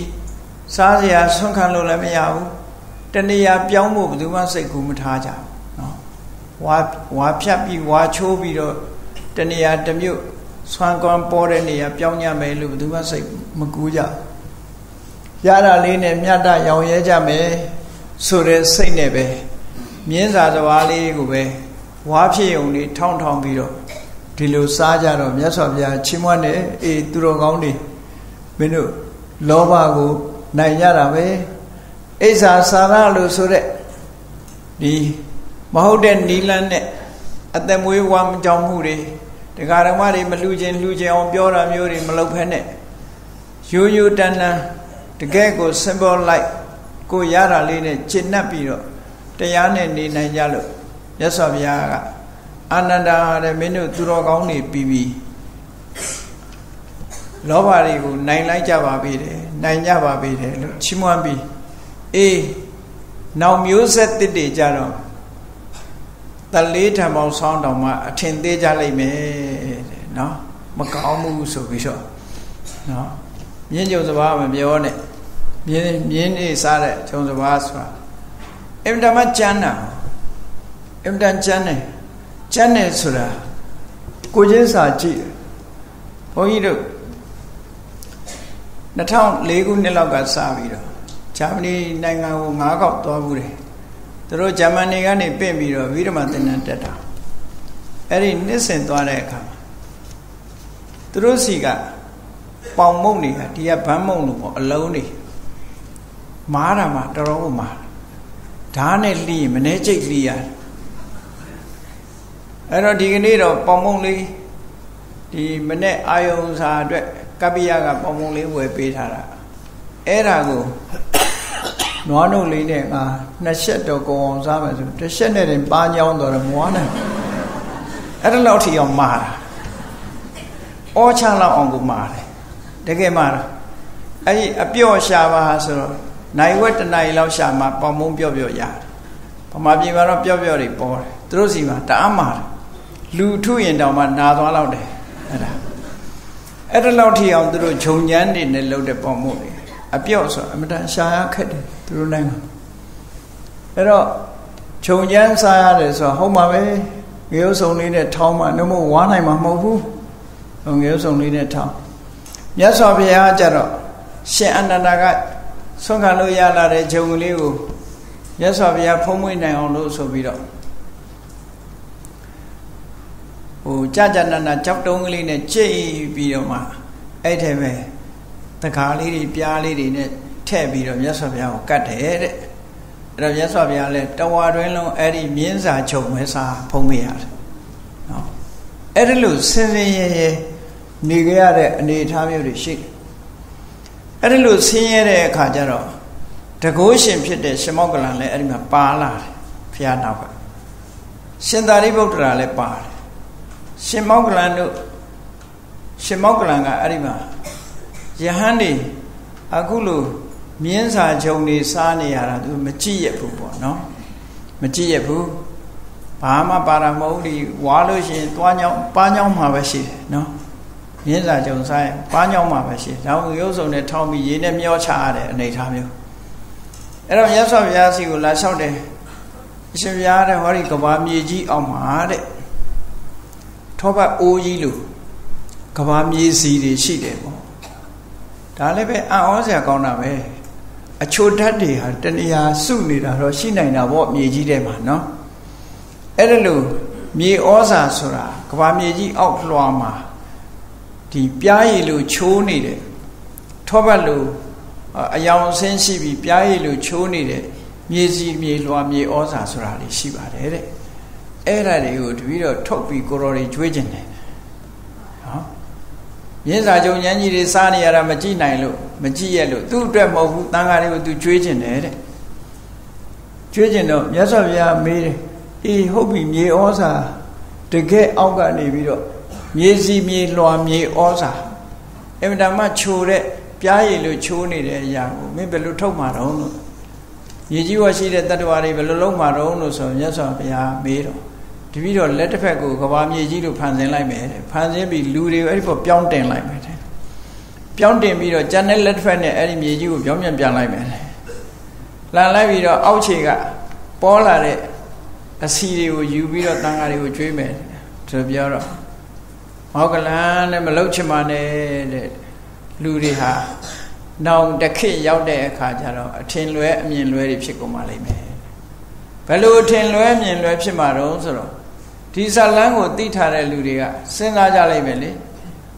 စားစရာဆွန့်ခံလို့လည်းမရဘူးတဏှာပြောင်းဖို့ဘယ်သူမှစိတ်ကူမထားကြဘူးနော်ဝါဝါဖြတ်ပြီးဝါချိုးပြီးတော့တနေရာတစ်မြို့ ဆွမ်းကွမ်းပေါ်တဲ့နေရာပြောင်းကြမယ်လို့ဘယ်သူမှစိတ်မကူးကြရတာလေးနဲ့မြတ်တရောင်ရဲကြမယ်ဆိုတဲ့စိတ်နဲ့ပဲမြင်းစာစဝါးလေးကိုပဲဝါဖြစ်ုံလေးထောင်းထောင်းပြီးတော့ဒီလိုစားကြတော့မြတ်စွာဘုရားချီးမွမ်းတယ်အေးသူတော်ကောင်းတွေမင်းတို့လောဘကိုနိုင်ကြတာပဲအိဇာစာရလို့ဆိုတဲ့ဒီမဟုတ်တဲ့နီလန်းနဲ့အသက်မွေးဝမ်းကြောင်မှုတွေ တရားဓမ္မတွေမလှူခြင်းလှူခြင်းအောင်ပြောတာမျိုးတွေမလုပ်ဖက်နဲ့ရိုးရိုးတန်တန်တကယ်ကို symbol like ကိုရတာလေးနဲ့ကျင့်납ပြီးတော့တရားနဲ့နေနိုင်ကြလို့မြတ်စွာဘုရားကအာနန္ဒာတဲ့မင်းတို့သူတော်ကောင်းတွေပြီးပြီးလောဘတွေကိုနိုင်လိုက်ကြပါပေတယ်နိုင်ကြပါပေတယ်လို့ချီးမွမ်းပြီးအေးနောက်မျိုးဆက်တစ်တွေကြတော့ တလေးထံပေါင်းဆောင်းတောင်မှအထင်သေးကြလိမ့်မယ်တဲ့နော်မကောင်းဘူးဆိုပြီးတော့နော်မြင်းကြုံစဘာမပြောနဲ့မြင်းမြင်းနေစားတဲ့ကြုံစဘာဆိုတာအင်တမကျမ်းတာအင်တန်ကျမ်းတယ်ကျမ်းတယ်ဆိုတာကိုချင်းစာကြည့်ဘုန်းကြီးတို့2004ခုနှစ်လောက်ကစပြီးတော့ဂျာမနီနိုင်ငံကို၅ခေါက်သွားဘူးတယ် သူတို့ဂျာမနီကနေပြင့်ပြီးတော့ဝိရမသင်္นานတက်တာအဲ့ဒီနှစ်ဆင်သွားတဲ့အခါမှာသူတို့စီကပေါင်မုံတွေကဒီကဗန်းမုံလို့ပေါ့အလုံးတွေမားတာမှတော်တော်ကိုမားဓာတ်နဲ့လှီးမနှဲကြိတ်လှီးရတယ်အဲ့တော့ဒီကနေ့တော့ပေါင်မုံလေးဒီမနေ့အာယုံစာအတွက်ကပ္ပိယကပေါင်မုံလေးဝယ်ပေးထားတာအဲ့ဒါကို နွားနှုတ်လေးနဲ့ငါနှစ်ချက်တော့ကုံအောင်စားမယ်ဆိုတစ်ချက်နဲ့တင်ပါညောင်းတော့မွားနိုင်အဲ့ဒါလောက်ထီအောင်မာတာအောချလောက်အောင်ကိုမာတယ်တကယ်မာတာအဲ့ဒီအပြော့ရှာပါဆိုတော့နိုင်ဝက်တနိုင်လောက်ရှာမှာပေါမုံပြော့ပြော့ရတယ်ဗမာပြည်မှာတော့ပြော့ပြော့တွေပေါ်တယ်သူတို့စီမှာတအားမာတယ်လူထုရင်တောင်မှနာသွားလောက်တယ်အဲ့ဒါအဲ့ဒါလောက်ထီအောင်သူတို့ဂျုံညမ်းနေနဲ့လှုပ်တဲ့ပေါမုံတွေအပြော့ဆိုအမတန်ရှာရခက်တယ် သူတို့နိုင်ငံအဲ့တော့ခြုံချမ်းစားရတယ်ဆိုတော့ဟုတ်ပါပဲငရုတ်စုံလေးနဲ့ထောင်းမှနှမို့ဝါနိုင်မှာမဟုတ်ဘူးငရုတ်စုံလေးနဲ့ထောင်းမြတ်စွာဘုရားကြတော့ရှင်အနန္ဒာကဆွမ်းခံလို့ရလာတဲ့ခြုံကလေးကိုမြတ်စွာဘုရားဖုံးမွေးနိုင်အောင်လို့ဆိုပြီးတော့ဟိုကြာကြာနာနာကြောက်တုံးကလေးနဲ့ကြိတ်ပြီးတော့မှအဲ့ထဲပဲတကားလေးတွေပြားလေးတွေနဲ့ ထည့်ပြီးတော့မြတ်စွာဘုရားကိုကတ်တယ်တဲ့အဲ့တော့မြတ်စွာဘုရားလည်းတဝါတွင်လုံးအဲ့ဒီမြင်းစာချုပ်မဲစာဖုံးမိရတယ်နော်အဲ့ဒီလိုစင်စင်ရဲရဲနေကြရတဲ့အနေအထားမျိုးတွေရှိတယ်အဲ့ဒီလိုဆင်းရဲတဲ့အခါကျတော့တကိုးရှင်ဖြစ်တဲ့ရှင်မောကလန်လည်းအဲ့ဒီမှာပါလာတယ်ဘုရားနောက်ကရှင်သာရိပုတ္တရာလည်းပါတယ်ရှင်မောကလန်တို့ရှင်မောကလန်ကအဲ့ဒီမှာယဟန်တွေအခုလို မြင်းစာခြုံတွေစားနေရတာသူမကြည့်ရဘူးပေါ့နော်မကြည့်ရဘူးဘဘာမှပါရမဟုတ်ဒီဝါလို့ရှိရင်တွားညောင်းပါညောင်းမှာပဲရှိတယ်နော်မြင်းစာကြုံဆိုင်ပါညောင်းမှာပဲရှိတယ်ဒါမှရုပ်စုံနဲ့ထောင်းပြီးရေနဲ့မျောချရတဲ့အနေထားမျိုးအဲ့တော့မြတ်စွာဘုရားစီကိုလာလျှောက်တယ်အရှင်ဘုရားတဲ့ဟောဒီကဘာမြေကြီးအောင်မှာတဲ့ထောပတ်အိုးကြီးလို့ကဘာမြေစီတွေရှိတယ်ပေါ့ဒါလည်းပဲအံ့ဩစရာကောင်းတာပဲ အချိုဓာတ်တွေဟာတဏှာစုနေတာတော့ရှိနိုင်တာပေါ့မြေကြီးထဲမှာနော်အဲ့ဒါလို့မြေဩဇာဆိုတာကဘာမြေကြီးအောက်လွှာမှာဒီပြားရည်လိုချိုးနေတဲ့ထောပတ်လိုအယောင်ဆင်းရှိပြီးပြားရည်လိုချိုးနေတဲ့မြေစီမြေလွှာမြေဩဇာဆိုတာတွေရှိပါတယ်တဲ့အဲ့ဒါတွေကိုတပီတော့ထုတ်ပြီးကိုရော်တွေကျွေးကျင်တယ်နော် မြင်းစာကြုံញ្ញကြီးတွေစားနေရတာမကြည့်နိုင်လို့မကြည့်ရလို့သူ့အတွက်မဟုတ်ဘူးတန်ခါတွေကိုသူကျွေးကျင်တယ်တဲ့ကျွေးကျင်တော့မြတ်စွာဘုရားမေးတယ်အေးဟုတ်ပြီမြေဩဇာတကယ်အောက်ကနေပြီးတော့မြေစီမြေလွှာမြေဩဇာအင်မတန်မှချိုတဲ့ပြားရည်လို့ချိုးနေတဲ့အရာကိုမင်းဘယ်လိုထုတ်မှာတော့လို့မြေကြီးဝရှိတဲ့တတ္တဝါတွေဘယ်လိုလုံးမှာတော့လို့ဆိုမြတ်စွာဘုရားမေးတော့ တပည့်တော်လက်တစ်ဖက်ကိုကဘာမြေကြီးလို့ဖန်ဆင်းလိုက်မယ်တဲ့ဖန်ဆင်းပြီးလူတွေအဲ့ဒီပေါ်ပြောင်းတင်လိုက်မယ်တဲ့ပြောင်းတင်ပြီးတော့ကျန်တဲ့လက်တစ်ဖက်နဲ့အဲ့ဒီမြေကြီးကိုပြောင်းပြန်ပြန်လိုက်မယ်တဲ့လန်လိုက်ပြီးတော့အောက်ခြေကပေါ်လာတဲ့အစီတွေကိုယူပြီးတော့တန်ဃာတွေကိုကျွေးမယ်သူပြောတော့မောကလန်နဲ့မလုတ်ချင်ပါနဲ့တဲ့လူတွေဟာနောင်တခိရောက်တဲ့အခါကျတော့အထင်လွဲအမြင်လွဲတွေဖြစ်ကုန်ပါလိမ့်မယ်ဘယ်လိုအထင်လွဲအမြင်လွဲဖြစ်မှာတော့ဆိုတော့ ဒီဇလန်းကိုသိထားတဲ့လူတွေကစဉ်းစားကြလိမ့်မယ်လေ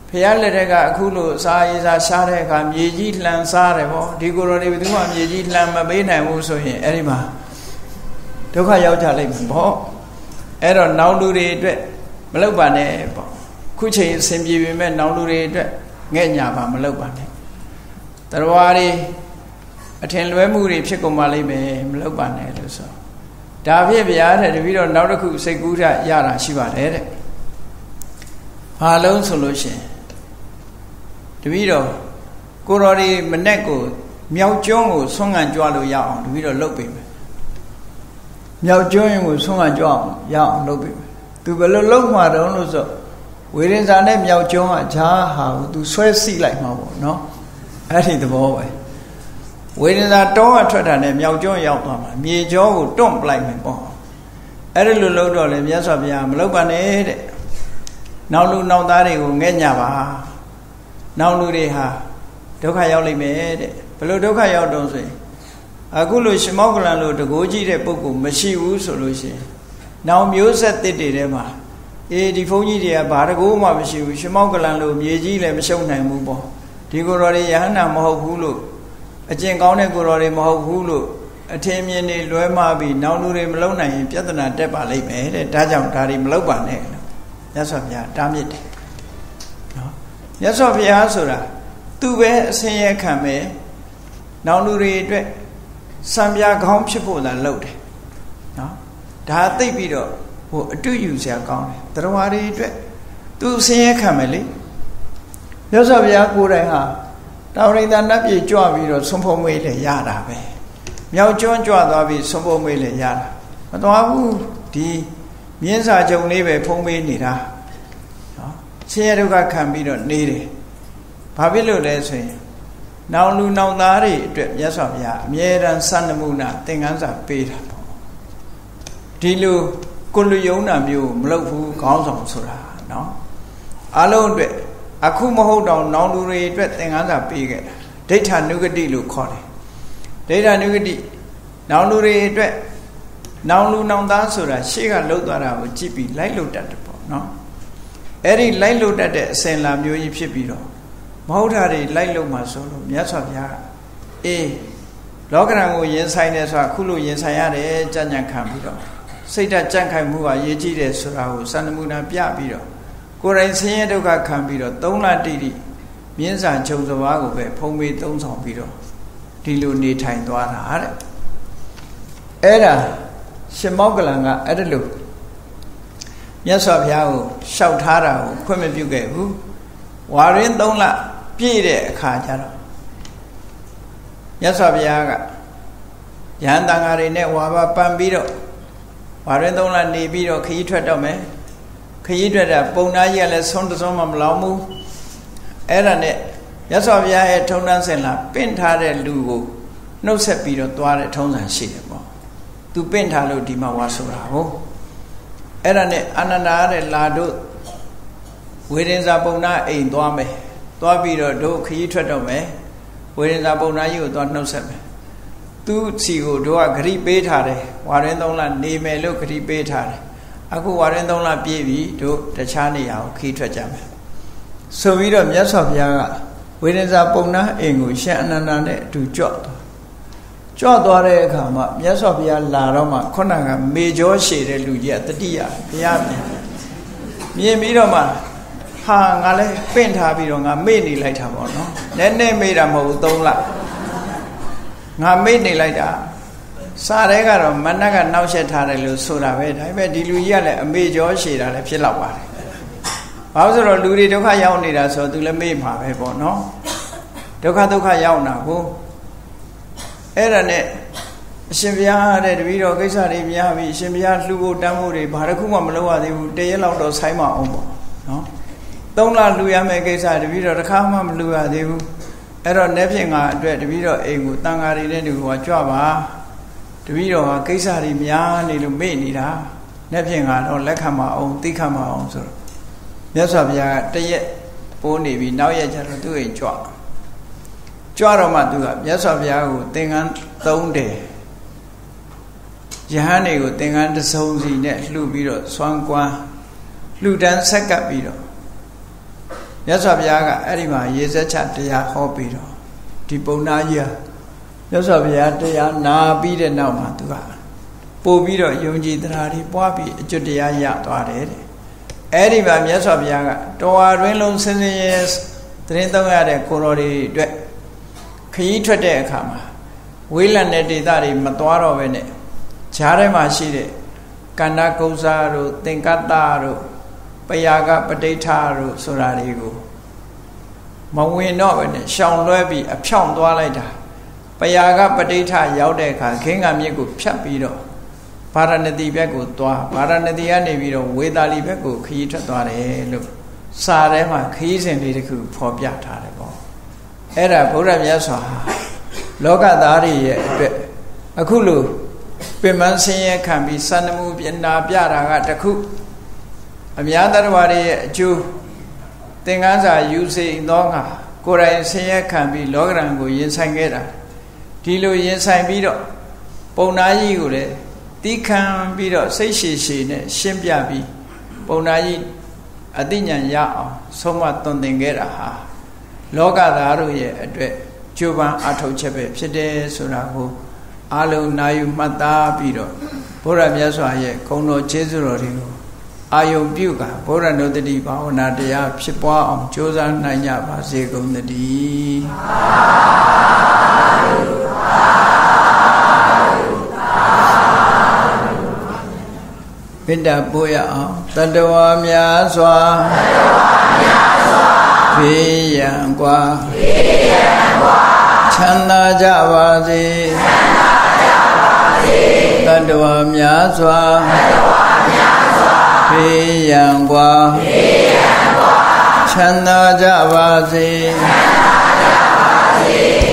ဖះလက်ထက်ကအခုလိုစားရေးစားရှားတဲ့အခါမြေကြီးလှန်စားတယ်ဗောဒီကိုယ်တော်တွေဘယ်သူမှမြေကြီးလှန်မပေးနိုင်ဘူးဆိုရင်အဲ့ဒီမှာဒုက္ခရောက်ကြလိမ့်မယ်ဗောအဲ့တော့နောက်လူတွေအတွက်မလုပ်ပါနဲ့ဗောခုချိန်အစဉ်ပြေပေမဲ့နောက်လူတွေအတွက်ငဲ့ညာပါမလုပ်ပါနဲ့တရားတွေအထင်လွဲမှုတွေဖြစ်ကုန်ပါလိမ့်မယ်မလုပ်ပါနဲ့လို့ဆို ဒါဖြစ်ဗျာတဲ့တပည့်တော့နောက်တစ်ခုစိတ်ကူးထရတာရှိပါတယ်တဲ့ဘာလုံးဆိုလို့ရှင်တပည့်တော့ကိုတော်ဒီမနဲ့ကိုမြောက်ကျွန်းကိုဆွမ်းခံကြွလို့ရအောင်တပည့်တော့လုပ်ပေးမယ်မြောက်ကျွန်းရင်ကိုဆွမ်းခံကြွအောင်ရအောင်လုပ်ပေးမယ်သူဘယ်လိုလုပ်မှာတုံးလို့ဆိုဝေရင်စာနဲ့မြောက်ကျွန်းကဂျားဟာကိုသူဆွဲစီလိုက်မှာပေါ့နော်အဲ့ဒီသဘောပဲ ဝေဒနာတောကထွက်တာနဲ့မြောက်ကျွန်းရောက်သွားမှာမြေကျောကိုတွန့်ပလိုက်မယ်ပေါ့အဲ့ဒီလိုလုပ်တော့လေမြတ်စွာဘုရားမလုပ်ပါနဲ့တဲ့နောက်လူနောက်သားတွေကိုငဲ့ညပါနောက်လူတွေဟာဒုက္ခရောက်လိမ့်မယ်တဲ့ဘယ်လိုဒုက္ခရောက်တော့ဆိုရင်အခုလိုရှင်မောကလန်လိုတကိုးကြီးတဲ့ပုဂ္ဂိုလ်မရှိဘူးဆိုလို့ရှိရင်နောက်မျိုးဆက်တစ်တွေထဲမှာအေးဒီဘုန်းကြီးတွေကဘာတကိုးမှမရှိဘူးရှင်မောကလန်လိုမြေကြီးလည်းမရှုံနိုင်ဘူးပေါ့ဒီကိုယ်တော်တွေယဟန္တာမဟုတ်ဘူးလို့ အကျင့်ကောင်းတဲ့ကိုယ်တော်တွေမဟုတ်ဘူးလို့အထင်မြင်တွေလွဲမှားပြီးနောက်လူတွေမလုံနိုင်ရင်ပြဿနာတက်ပါလိမ့်မယ်တဲ့ဒါကြောင့်ဒါတွေမလုပ်ပါနဲ့လို့မြတ်စွာဘုရားတားမြစ်တယ်နော်မြတ်စွာဘုရားဆိုတာသူပဲအစင်ရခံမယ်နောက်လူတွေအတွက်စံပြကောင်းဖြစ်ဖို့သာလုပ်တယ်နော်ဒါသိပြီးတော့ဟိုအတူယူစရာကောင်းတယ်တရားတွေအတွက်သူအစင်ရခံမယ်လေမြတ်စွာဘုရားကိုယ်တိုင်ဟာ တောင်ရိသနတ်ပြေကြွပြီးတော့ဆွန်ဖုံးမွေးလည်းရတာပဲမြောက်ကျွန်းကြွသွားပြီးဆွန်ဖုံးမွေးလည်းရတာမသွားဘူးဒီမြင်းစာကြုံလေးပဲဖုံးပေးနေတာနော်ဆင်းရဲဒုက္ခခံပြီးတော့နေတယ်ဘာဖြစ်လို့လဲဆိုရင်နောင်လူနောင်သားတွေအတွက်မြတ်စွာဘုရားအမြဲတမ်းစံနမုနာသင်္ကန်းစာပေးတာပေါ့ဒီလိုကိုလူယုံနာမျိုးမလုပ်ဘူးခေါင်းဆောင်ဆိုတာနော်အလုံးအတွက် အခုမဟုတ်တော့နောင်လူတွေအတွက်သင်္ကန်းစာပေးခဲ့တာဒိဋ္ဌာနုဂတိလို့ခေါ်တယ်ဒိဋ္ဌာနုဂတိနောင်လူတွေအတွက်နောင်လူနောင်သားဆိုတာရှေ့ကလှုပ်သွားတာကိုကြည့်ပြီးလိုက်လှုပ်တတ်တယ်ပေါ့နော်အဲ့ဒီလိုက်လှုပ်တတ်တဲ့အစဉ်လာမျိုးကြီးဖြစ်ပြီးတော့မဟုတ်တာတွေလိုက်လှုပ်မှဆိုလို့မြတ်စွာဘုရားကအေးလောကရန်ကိုရင်ဆိုင်တယ်ဆိုတာခုလိုရင်ဆိုင်ရတယ်ကြံ့ကြံ့ခံပြီးတော့စိတ်ဓာတ်ကြံ့ခိုင်မှုကရေးကြည့်တယ်ဆိုတာကိုစံနမူနာပြပြီးတော့ ကိုယ်တိုင်ဆင်းရဲဒုက္ခခံပြီးတော့သုံးလတိတိမြင်းစာခြုံစဘာကိုပဲဖုံးပေးသုံးဆောင်ပြီးတော့ဒီလိုနေထိုင်သွားတာတဲ့အဲ့ဒါရှင်မောကလန်ကအဲ့ဒါလို့မြတ်စွာဘုရားကိုလျှောက်ထားတာကိုခွင့်မပြုခဲ့ဘူးဝါရင်း၃လပြည့်တဲ့အခါကျတော့မြတ်စွာဘုရားကယဟန်တန်ဃာတွေနဲ့ဝါဘပန်ပြီးတော့ဝါရင်သုံးလနေပြီးတော့ခရီးထွက်တော့မယ် ခရီးထွက်တာပုံနာကြီးကလည်းဆုံးတဆုံးမှမလောင်ဘူးအဲ့ဒါနဲ့ရသော်ဘုရားရဲ့ထုံတန်းစင်လာပင့်ထားတဲ့လူကိုနှုတ်ဆက်ပြီးတော့သွားတဲ့ထုံးစံရှိတယ်ပေါ့သူပင့်ထားလို့ဒီမှာဝါဆိုတာဟုတ်အဲ့ဒါနဲ့အာနန္ဒာတဲ့လာတို့ဝေဒင်္ဇာပုံနာအိမ်သွားမယ်သွားပြီးတော့တို့ခရီးထွက်တော့မယ်ဝေဒင်္ဇာပုံနာကြီးကိုသွားနှုတ်ဆက်မယ်သူစီကိုတို့ကဂရိပေးထားတယ်ဝါရင်သုံးလနေမယ်လို့ဂရိပေးထားတယ် အခုဝါရင်သုံးလပြည့်ပြီတို့တခြားနေရာကိုခီးထွက်ကြမယ်ဆိုပြီးတော့မြတ်စွာဘုရားကဝေဒင်္ဇာပုံနာအိမ်ကိုရှင်အနန္ဒာနဲ့အတူကြွသွားကြွသွားတဲ့အခါမှာမြတ်စွာဘုရားလာတော့မှခုနကမေကျော်ရှည်တဲ့လူကြီးကတတိယဘုရားမြင်မြင်ပြီးတော့မှဟာငါလည်းပင့်ထားပြီးတော့ငါမေ့နေလိုက်တာပေါ့နော်နည်းနည်းမေ့တာမဟုတ်ဘူးသုံးလငါမေ့နေလိုက်တာ စားတဲ့ကတော့မနက်ကနောက်ဆက်ထားတယ်လို့ဆိုတာပဲဒါပေမဲ့ဒီလူကြီးကလည်းအမေကျော်ရှည်တာလည်းဖြစ်တော့ပါတယ်ဘာလို့ဆိုတော့လူတွေဒုက္ခရောက်နေတာဆိုတော့သူလည်းမေ့မှာပဲပေါ့နော်ဒုက္ခဒုက္ခရောက်တာကိုအဲ့ဒါနဲ့အရှင်ဘုရားတဲ့တပည့်တော်ကိစ္စတွေများပြီအရှင်ဘုရားလှူဖို့တမ်းဖို့တွေဘာတစ်ခုမှမလုပ်ရသေးဘူးတရက်လောက်တော့ဆိုင်းမအောင်ပေါ့နော်သုံးလလှူရမယ့်ကိစ္စတပည့်တော်တစ်ခါမှမလှူရသေးဘူးအဲ့တော့နေ့ဖြင့်ငါအတွက်တပည့်တော်အိမ်ကိုတန်ဃာတွေနဲ့တူကကြွပါ တပည့်တော်ကကိစ္စတွေများနေလို့မေ့နေတာနေ့ဖြင့်ငါတော့လက်ခံမအောင်သိခံမအောင်ဆိုတော့မြတ်စွာဘုရားကတရက်ပိုးနေပြီးနောက်ရက်ကျတော့သူ့အိမ်ကြွကြွတော့မှသူကမြတ်စွာဘုရားကိုသင်္ကန်းသုံးတယ်ယဟန်တွေကိုသင်္ကန်းတစုံစီနဲ့လှူပြီးတော့ဆွမ်းကွမ်းလှူဒန်းဆက်ကပ်ပြီးတော့မြတ်စွာဘုရားကအဲ့ဒီမှာရေစက်ချတရားဟောပြီးတော့ဒီပုံနာကြီးဟာ မြတ်စွာဘုရားတရားနာပြီးတဲ့နောက်မှာသူကပို့ပြီးတော့ယုံကြည်တရားတွေပွားပြီးအကျွတ်တရားရသွားတယ်တဲ့အဲ့ဒီမှာမြတ်စွာဘုရားကတော်ဝါတွင်လုံးစင်စင်ရဲသတင်းသုံးရတဲ့ကိုတော်တွေအတွက်ခရီးထွက်တဲ့အခါမှာဝေးလံတဲ့ဒေသတွေမသွားတော့ဘဲနဲ့ဈားထဲမှာရှိတဲ့ကန္နာကုဇာတို့သင်္ကတ္တတို့ပယာကပဋိဋ္ဌာတို့ဆိုတာတွေကိုမဝင်တော့ဘဲနဲ့ရှောင်လွှဲပြီးအဖြောင့်သွားလိုက်တာ ပယာကပဋိဋ္ဌာရောက်တဲ့အခါခင်းကမြစ်ကိုဖြတ်ပြီးတော့ဗာရဏသီဘက်ကိုသွားဗာရဏသီကနေပြီးတော့ဝေသာလီဘက်ကိုခရီးထွက်သွားတယ်လို့စာထဲမှာခရီးစဉ်လေးတစ်ခုဖော်ပြထားတယ်ပေါ့အဲ့ဒါဗုဒ္ဓမြတ်စွာလောကသားတွေရဲ့အတွက်အခုလို့ပင်မဆင်းရဲခံပြီးစန္ဒမှုပြင်နာပြတာကတခုအများတရဝတွေရဲ့အကျိုးသင်္ကန်းစာယူစိန်သောငါကိုယ်တိုင်ဆင်းရဲခံပြီးလောကရန်ကိုရင်ဆိုင်ခဲ့တာ ဒီလိုရင်ဆိုင်ပြီးတော့ပုံနာကြီးကိုလည်းတီးခံပြီးတော့စိတ်ရှည်ရှည်နဲ့ရှင်းပြပြီးပုံနာကြီးအသိဉာဏ်ရအောင်ဆုံးမသွန်သင်ခဲ့တာဟာလောကသားတို့ရဲ့အတွက်ကြိုးပမ်းအထောက်ချက်ပဲဖြစ်တယ်ဆိုတာကိုအလုံးနာယူမှတ်သားပြီးတော့ဘုရားမြတ်စွာရဲ့ဂုဏ်တော်ကျေးဇူးတော်တွေကိုအာယုံပြုကဘုရားနုတ္တိဘာဝနာတရားဖြစ်ပွားအောင်ကြိုးစားနိုင်ကြပါစေကုန်သတည်း မေတ္တာပို့ရအောင်တတဝါများစွာတတဝါများစွာဘေးရန်กว่าဘေးရန်กว่าချမ်းသာကြပါစေချမ်းသာကြပါစေတတဝါများစွာတတဝါများစွာဘေးရန်กว่าဘေးရန်กว่าချမ်းသာကြပါစေချမ်းသာကြပါစေ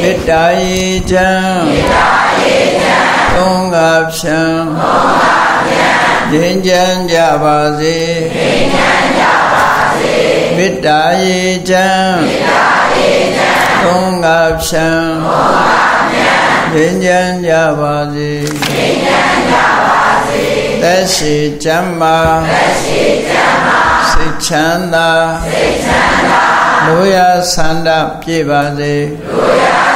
မေတ္တာဤချမ်းမေတ္တာဤချမ်းသုံးငါဖြံသုံးငါဖြံငြိမ်းချမ်းကြပါစေငြိမ်းချမ်းကြပါစေမေတ္တာဤချမ်းမေတ္တာဤချမ်းသုံးငါဖြံသုံးငါဖြံငြိမ်းချမ်းကြပါစေငြိမ်းချမ်းကြပါစေသက်ရှိချမ်းမာသက်ရှိချမ်းမာစိတ်ချမ်းသာစိတ်ချမ်းသာလိုရဆန္ဒပြေပါစေလိုရ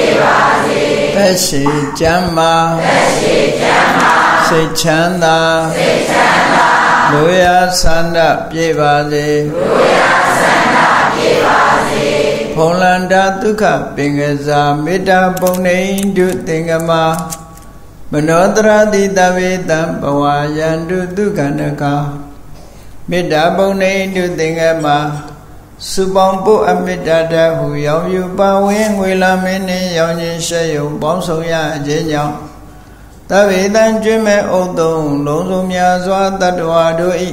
ဆန္ဒပြေပါစေသက်ရှိချမ်းမာသက်ရှိချမ်းမာစိတ်ချမ်းသာစိတ်ချမ်းသာလိုရဆန္ဒပြေပါစေလိုရဆန္ဒပြေပါစေဖုံလန္တာဒုက္ခပင်ကစားမေတ္တာပုံနေတုသင်္ကမမနောတရတိတဝေတံဘဝယန္တုဒုက္ခနကမေတ္တာပုံနေတုသင်္ကမ စုပေါင်းပုအမေတ္တာတဟုရောင်ယူပါဝင်ငွေလာမင်းနှင့်ရောင်ခြင်းရှေယုံပေါင်းဆောင်ရခြင်းကြောင့်သဗ္ဗေတံကျွင်းမဲ့ဥတုံ လုံးစုံများစွာတတ္တဝါတို့ဤ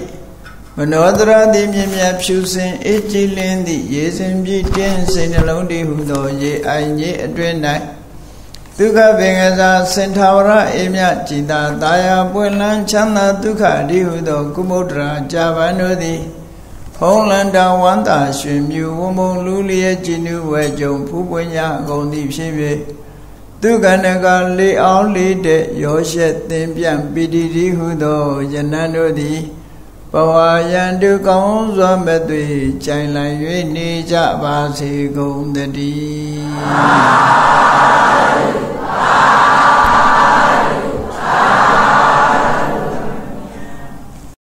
မနောတရတိမြင်မြတ်ဖြူစင်အေးကြည်လင်းသည့်ရေစင်ပြည့်တင်းစိတ်နှလုံးတည်ဟုသောရေအိုင်ကြီးအတွင်၌ဒုက္ခပင်ကစားစင်ထာဝရအေမြကြည်သာတာယာပွင့်လန်းချမ်းသာဒုက္ခအရိဟုသော ကုမုဒ္ဒရာကြာပန်တို့သည် ဖုံးလန္တာဝန္တာရွှင်မြူဝုံမုံလူလျက်ကြည်နူးဝဲကြုံဖူးပွင့်ရအကုန်သည်ဖြစ်၍သူကဏကလေအောင်လေးတဲ့ရောရှက်သင်ပြန်ပိတိတိဟုသောယနန်တို့သည်ဘဝယံတုကောင်းစွာမဲ့သွေကြိုင်လည်၍နေကြပါစေကုန်တည်း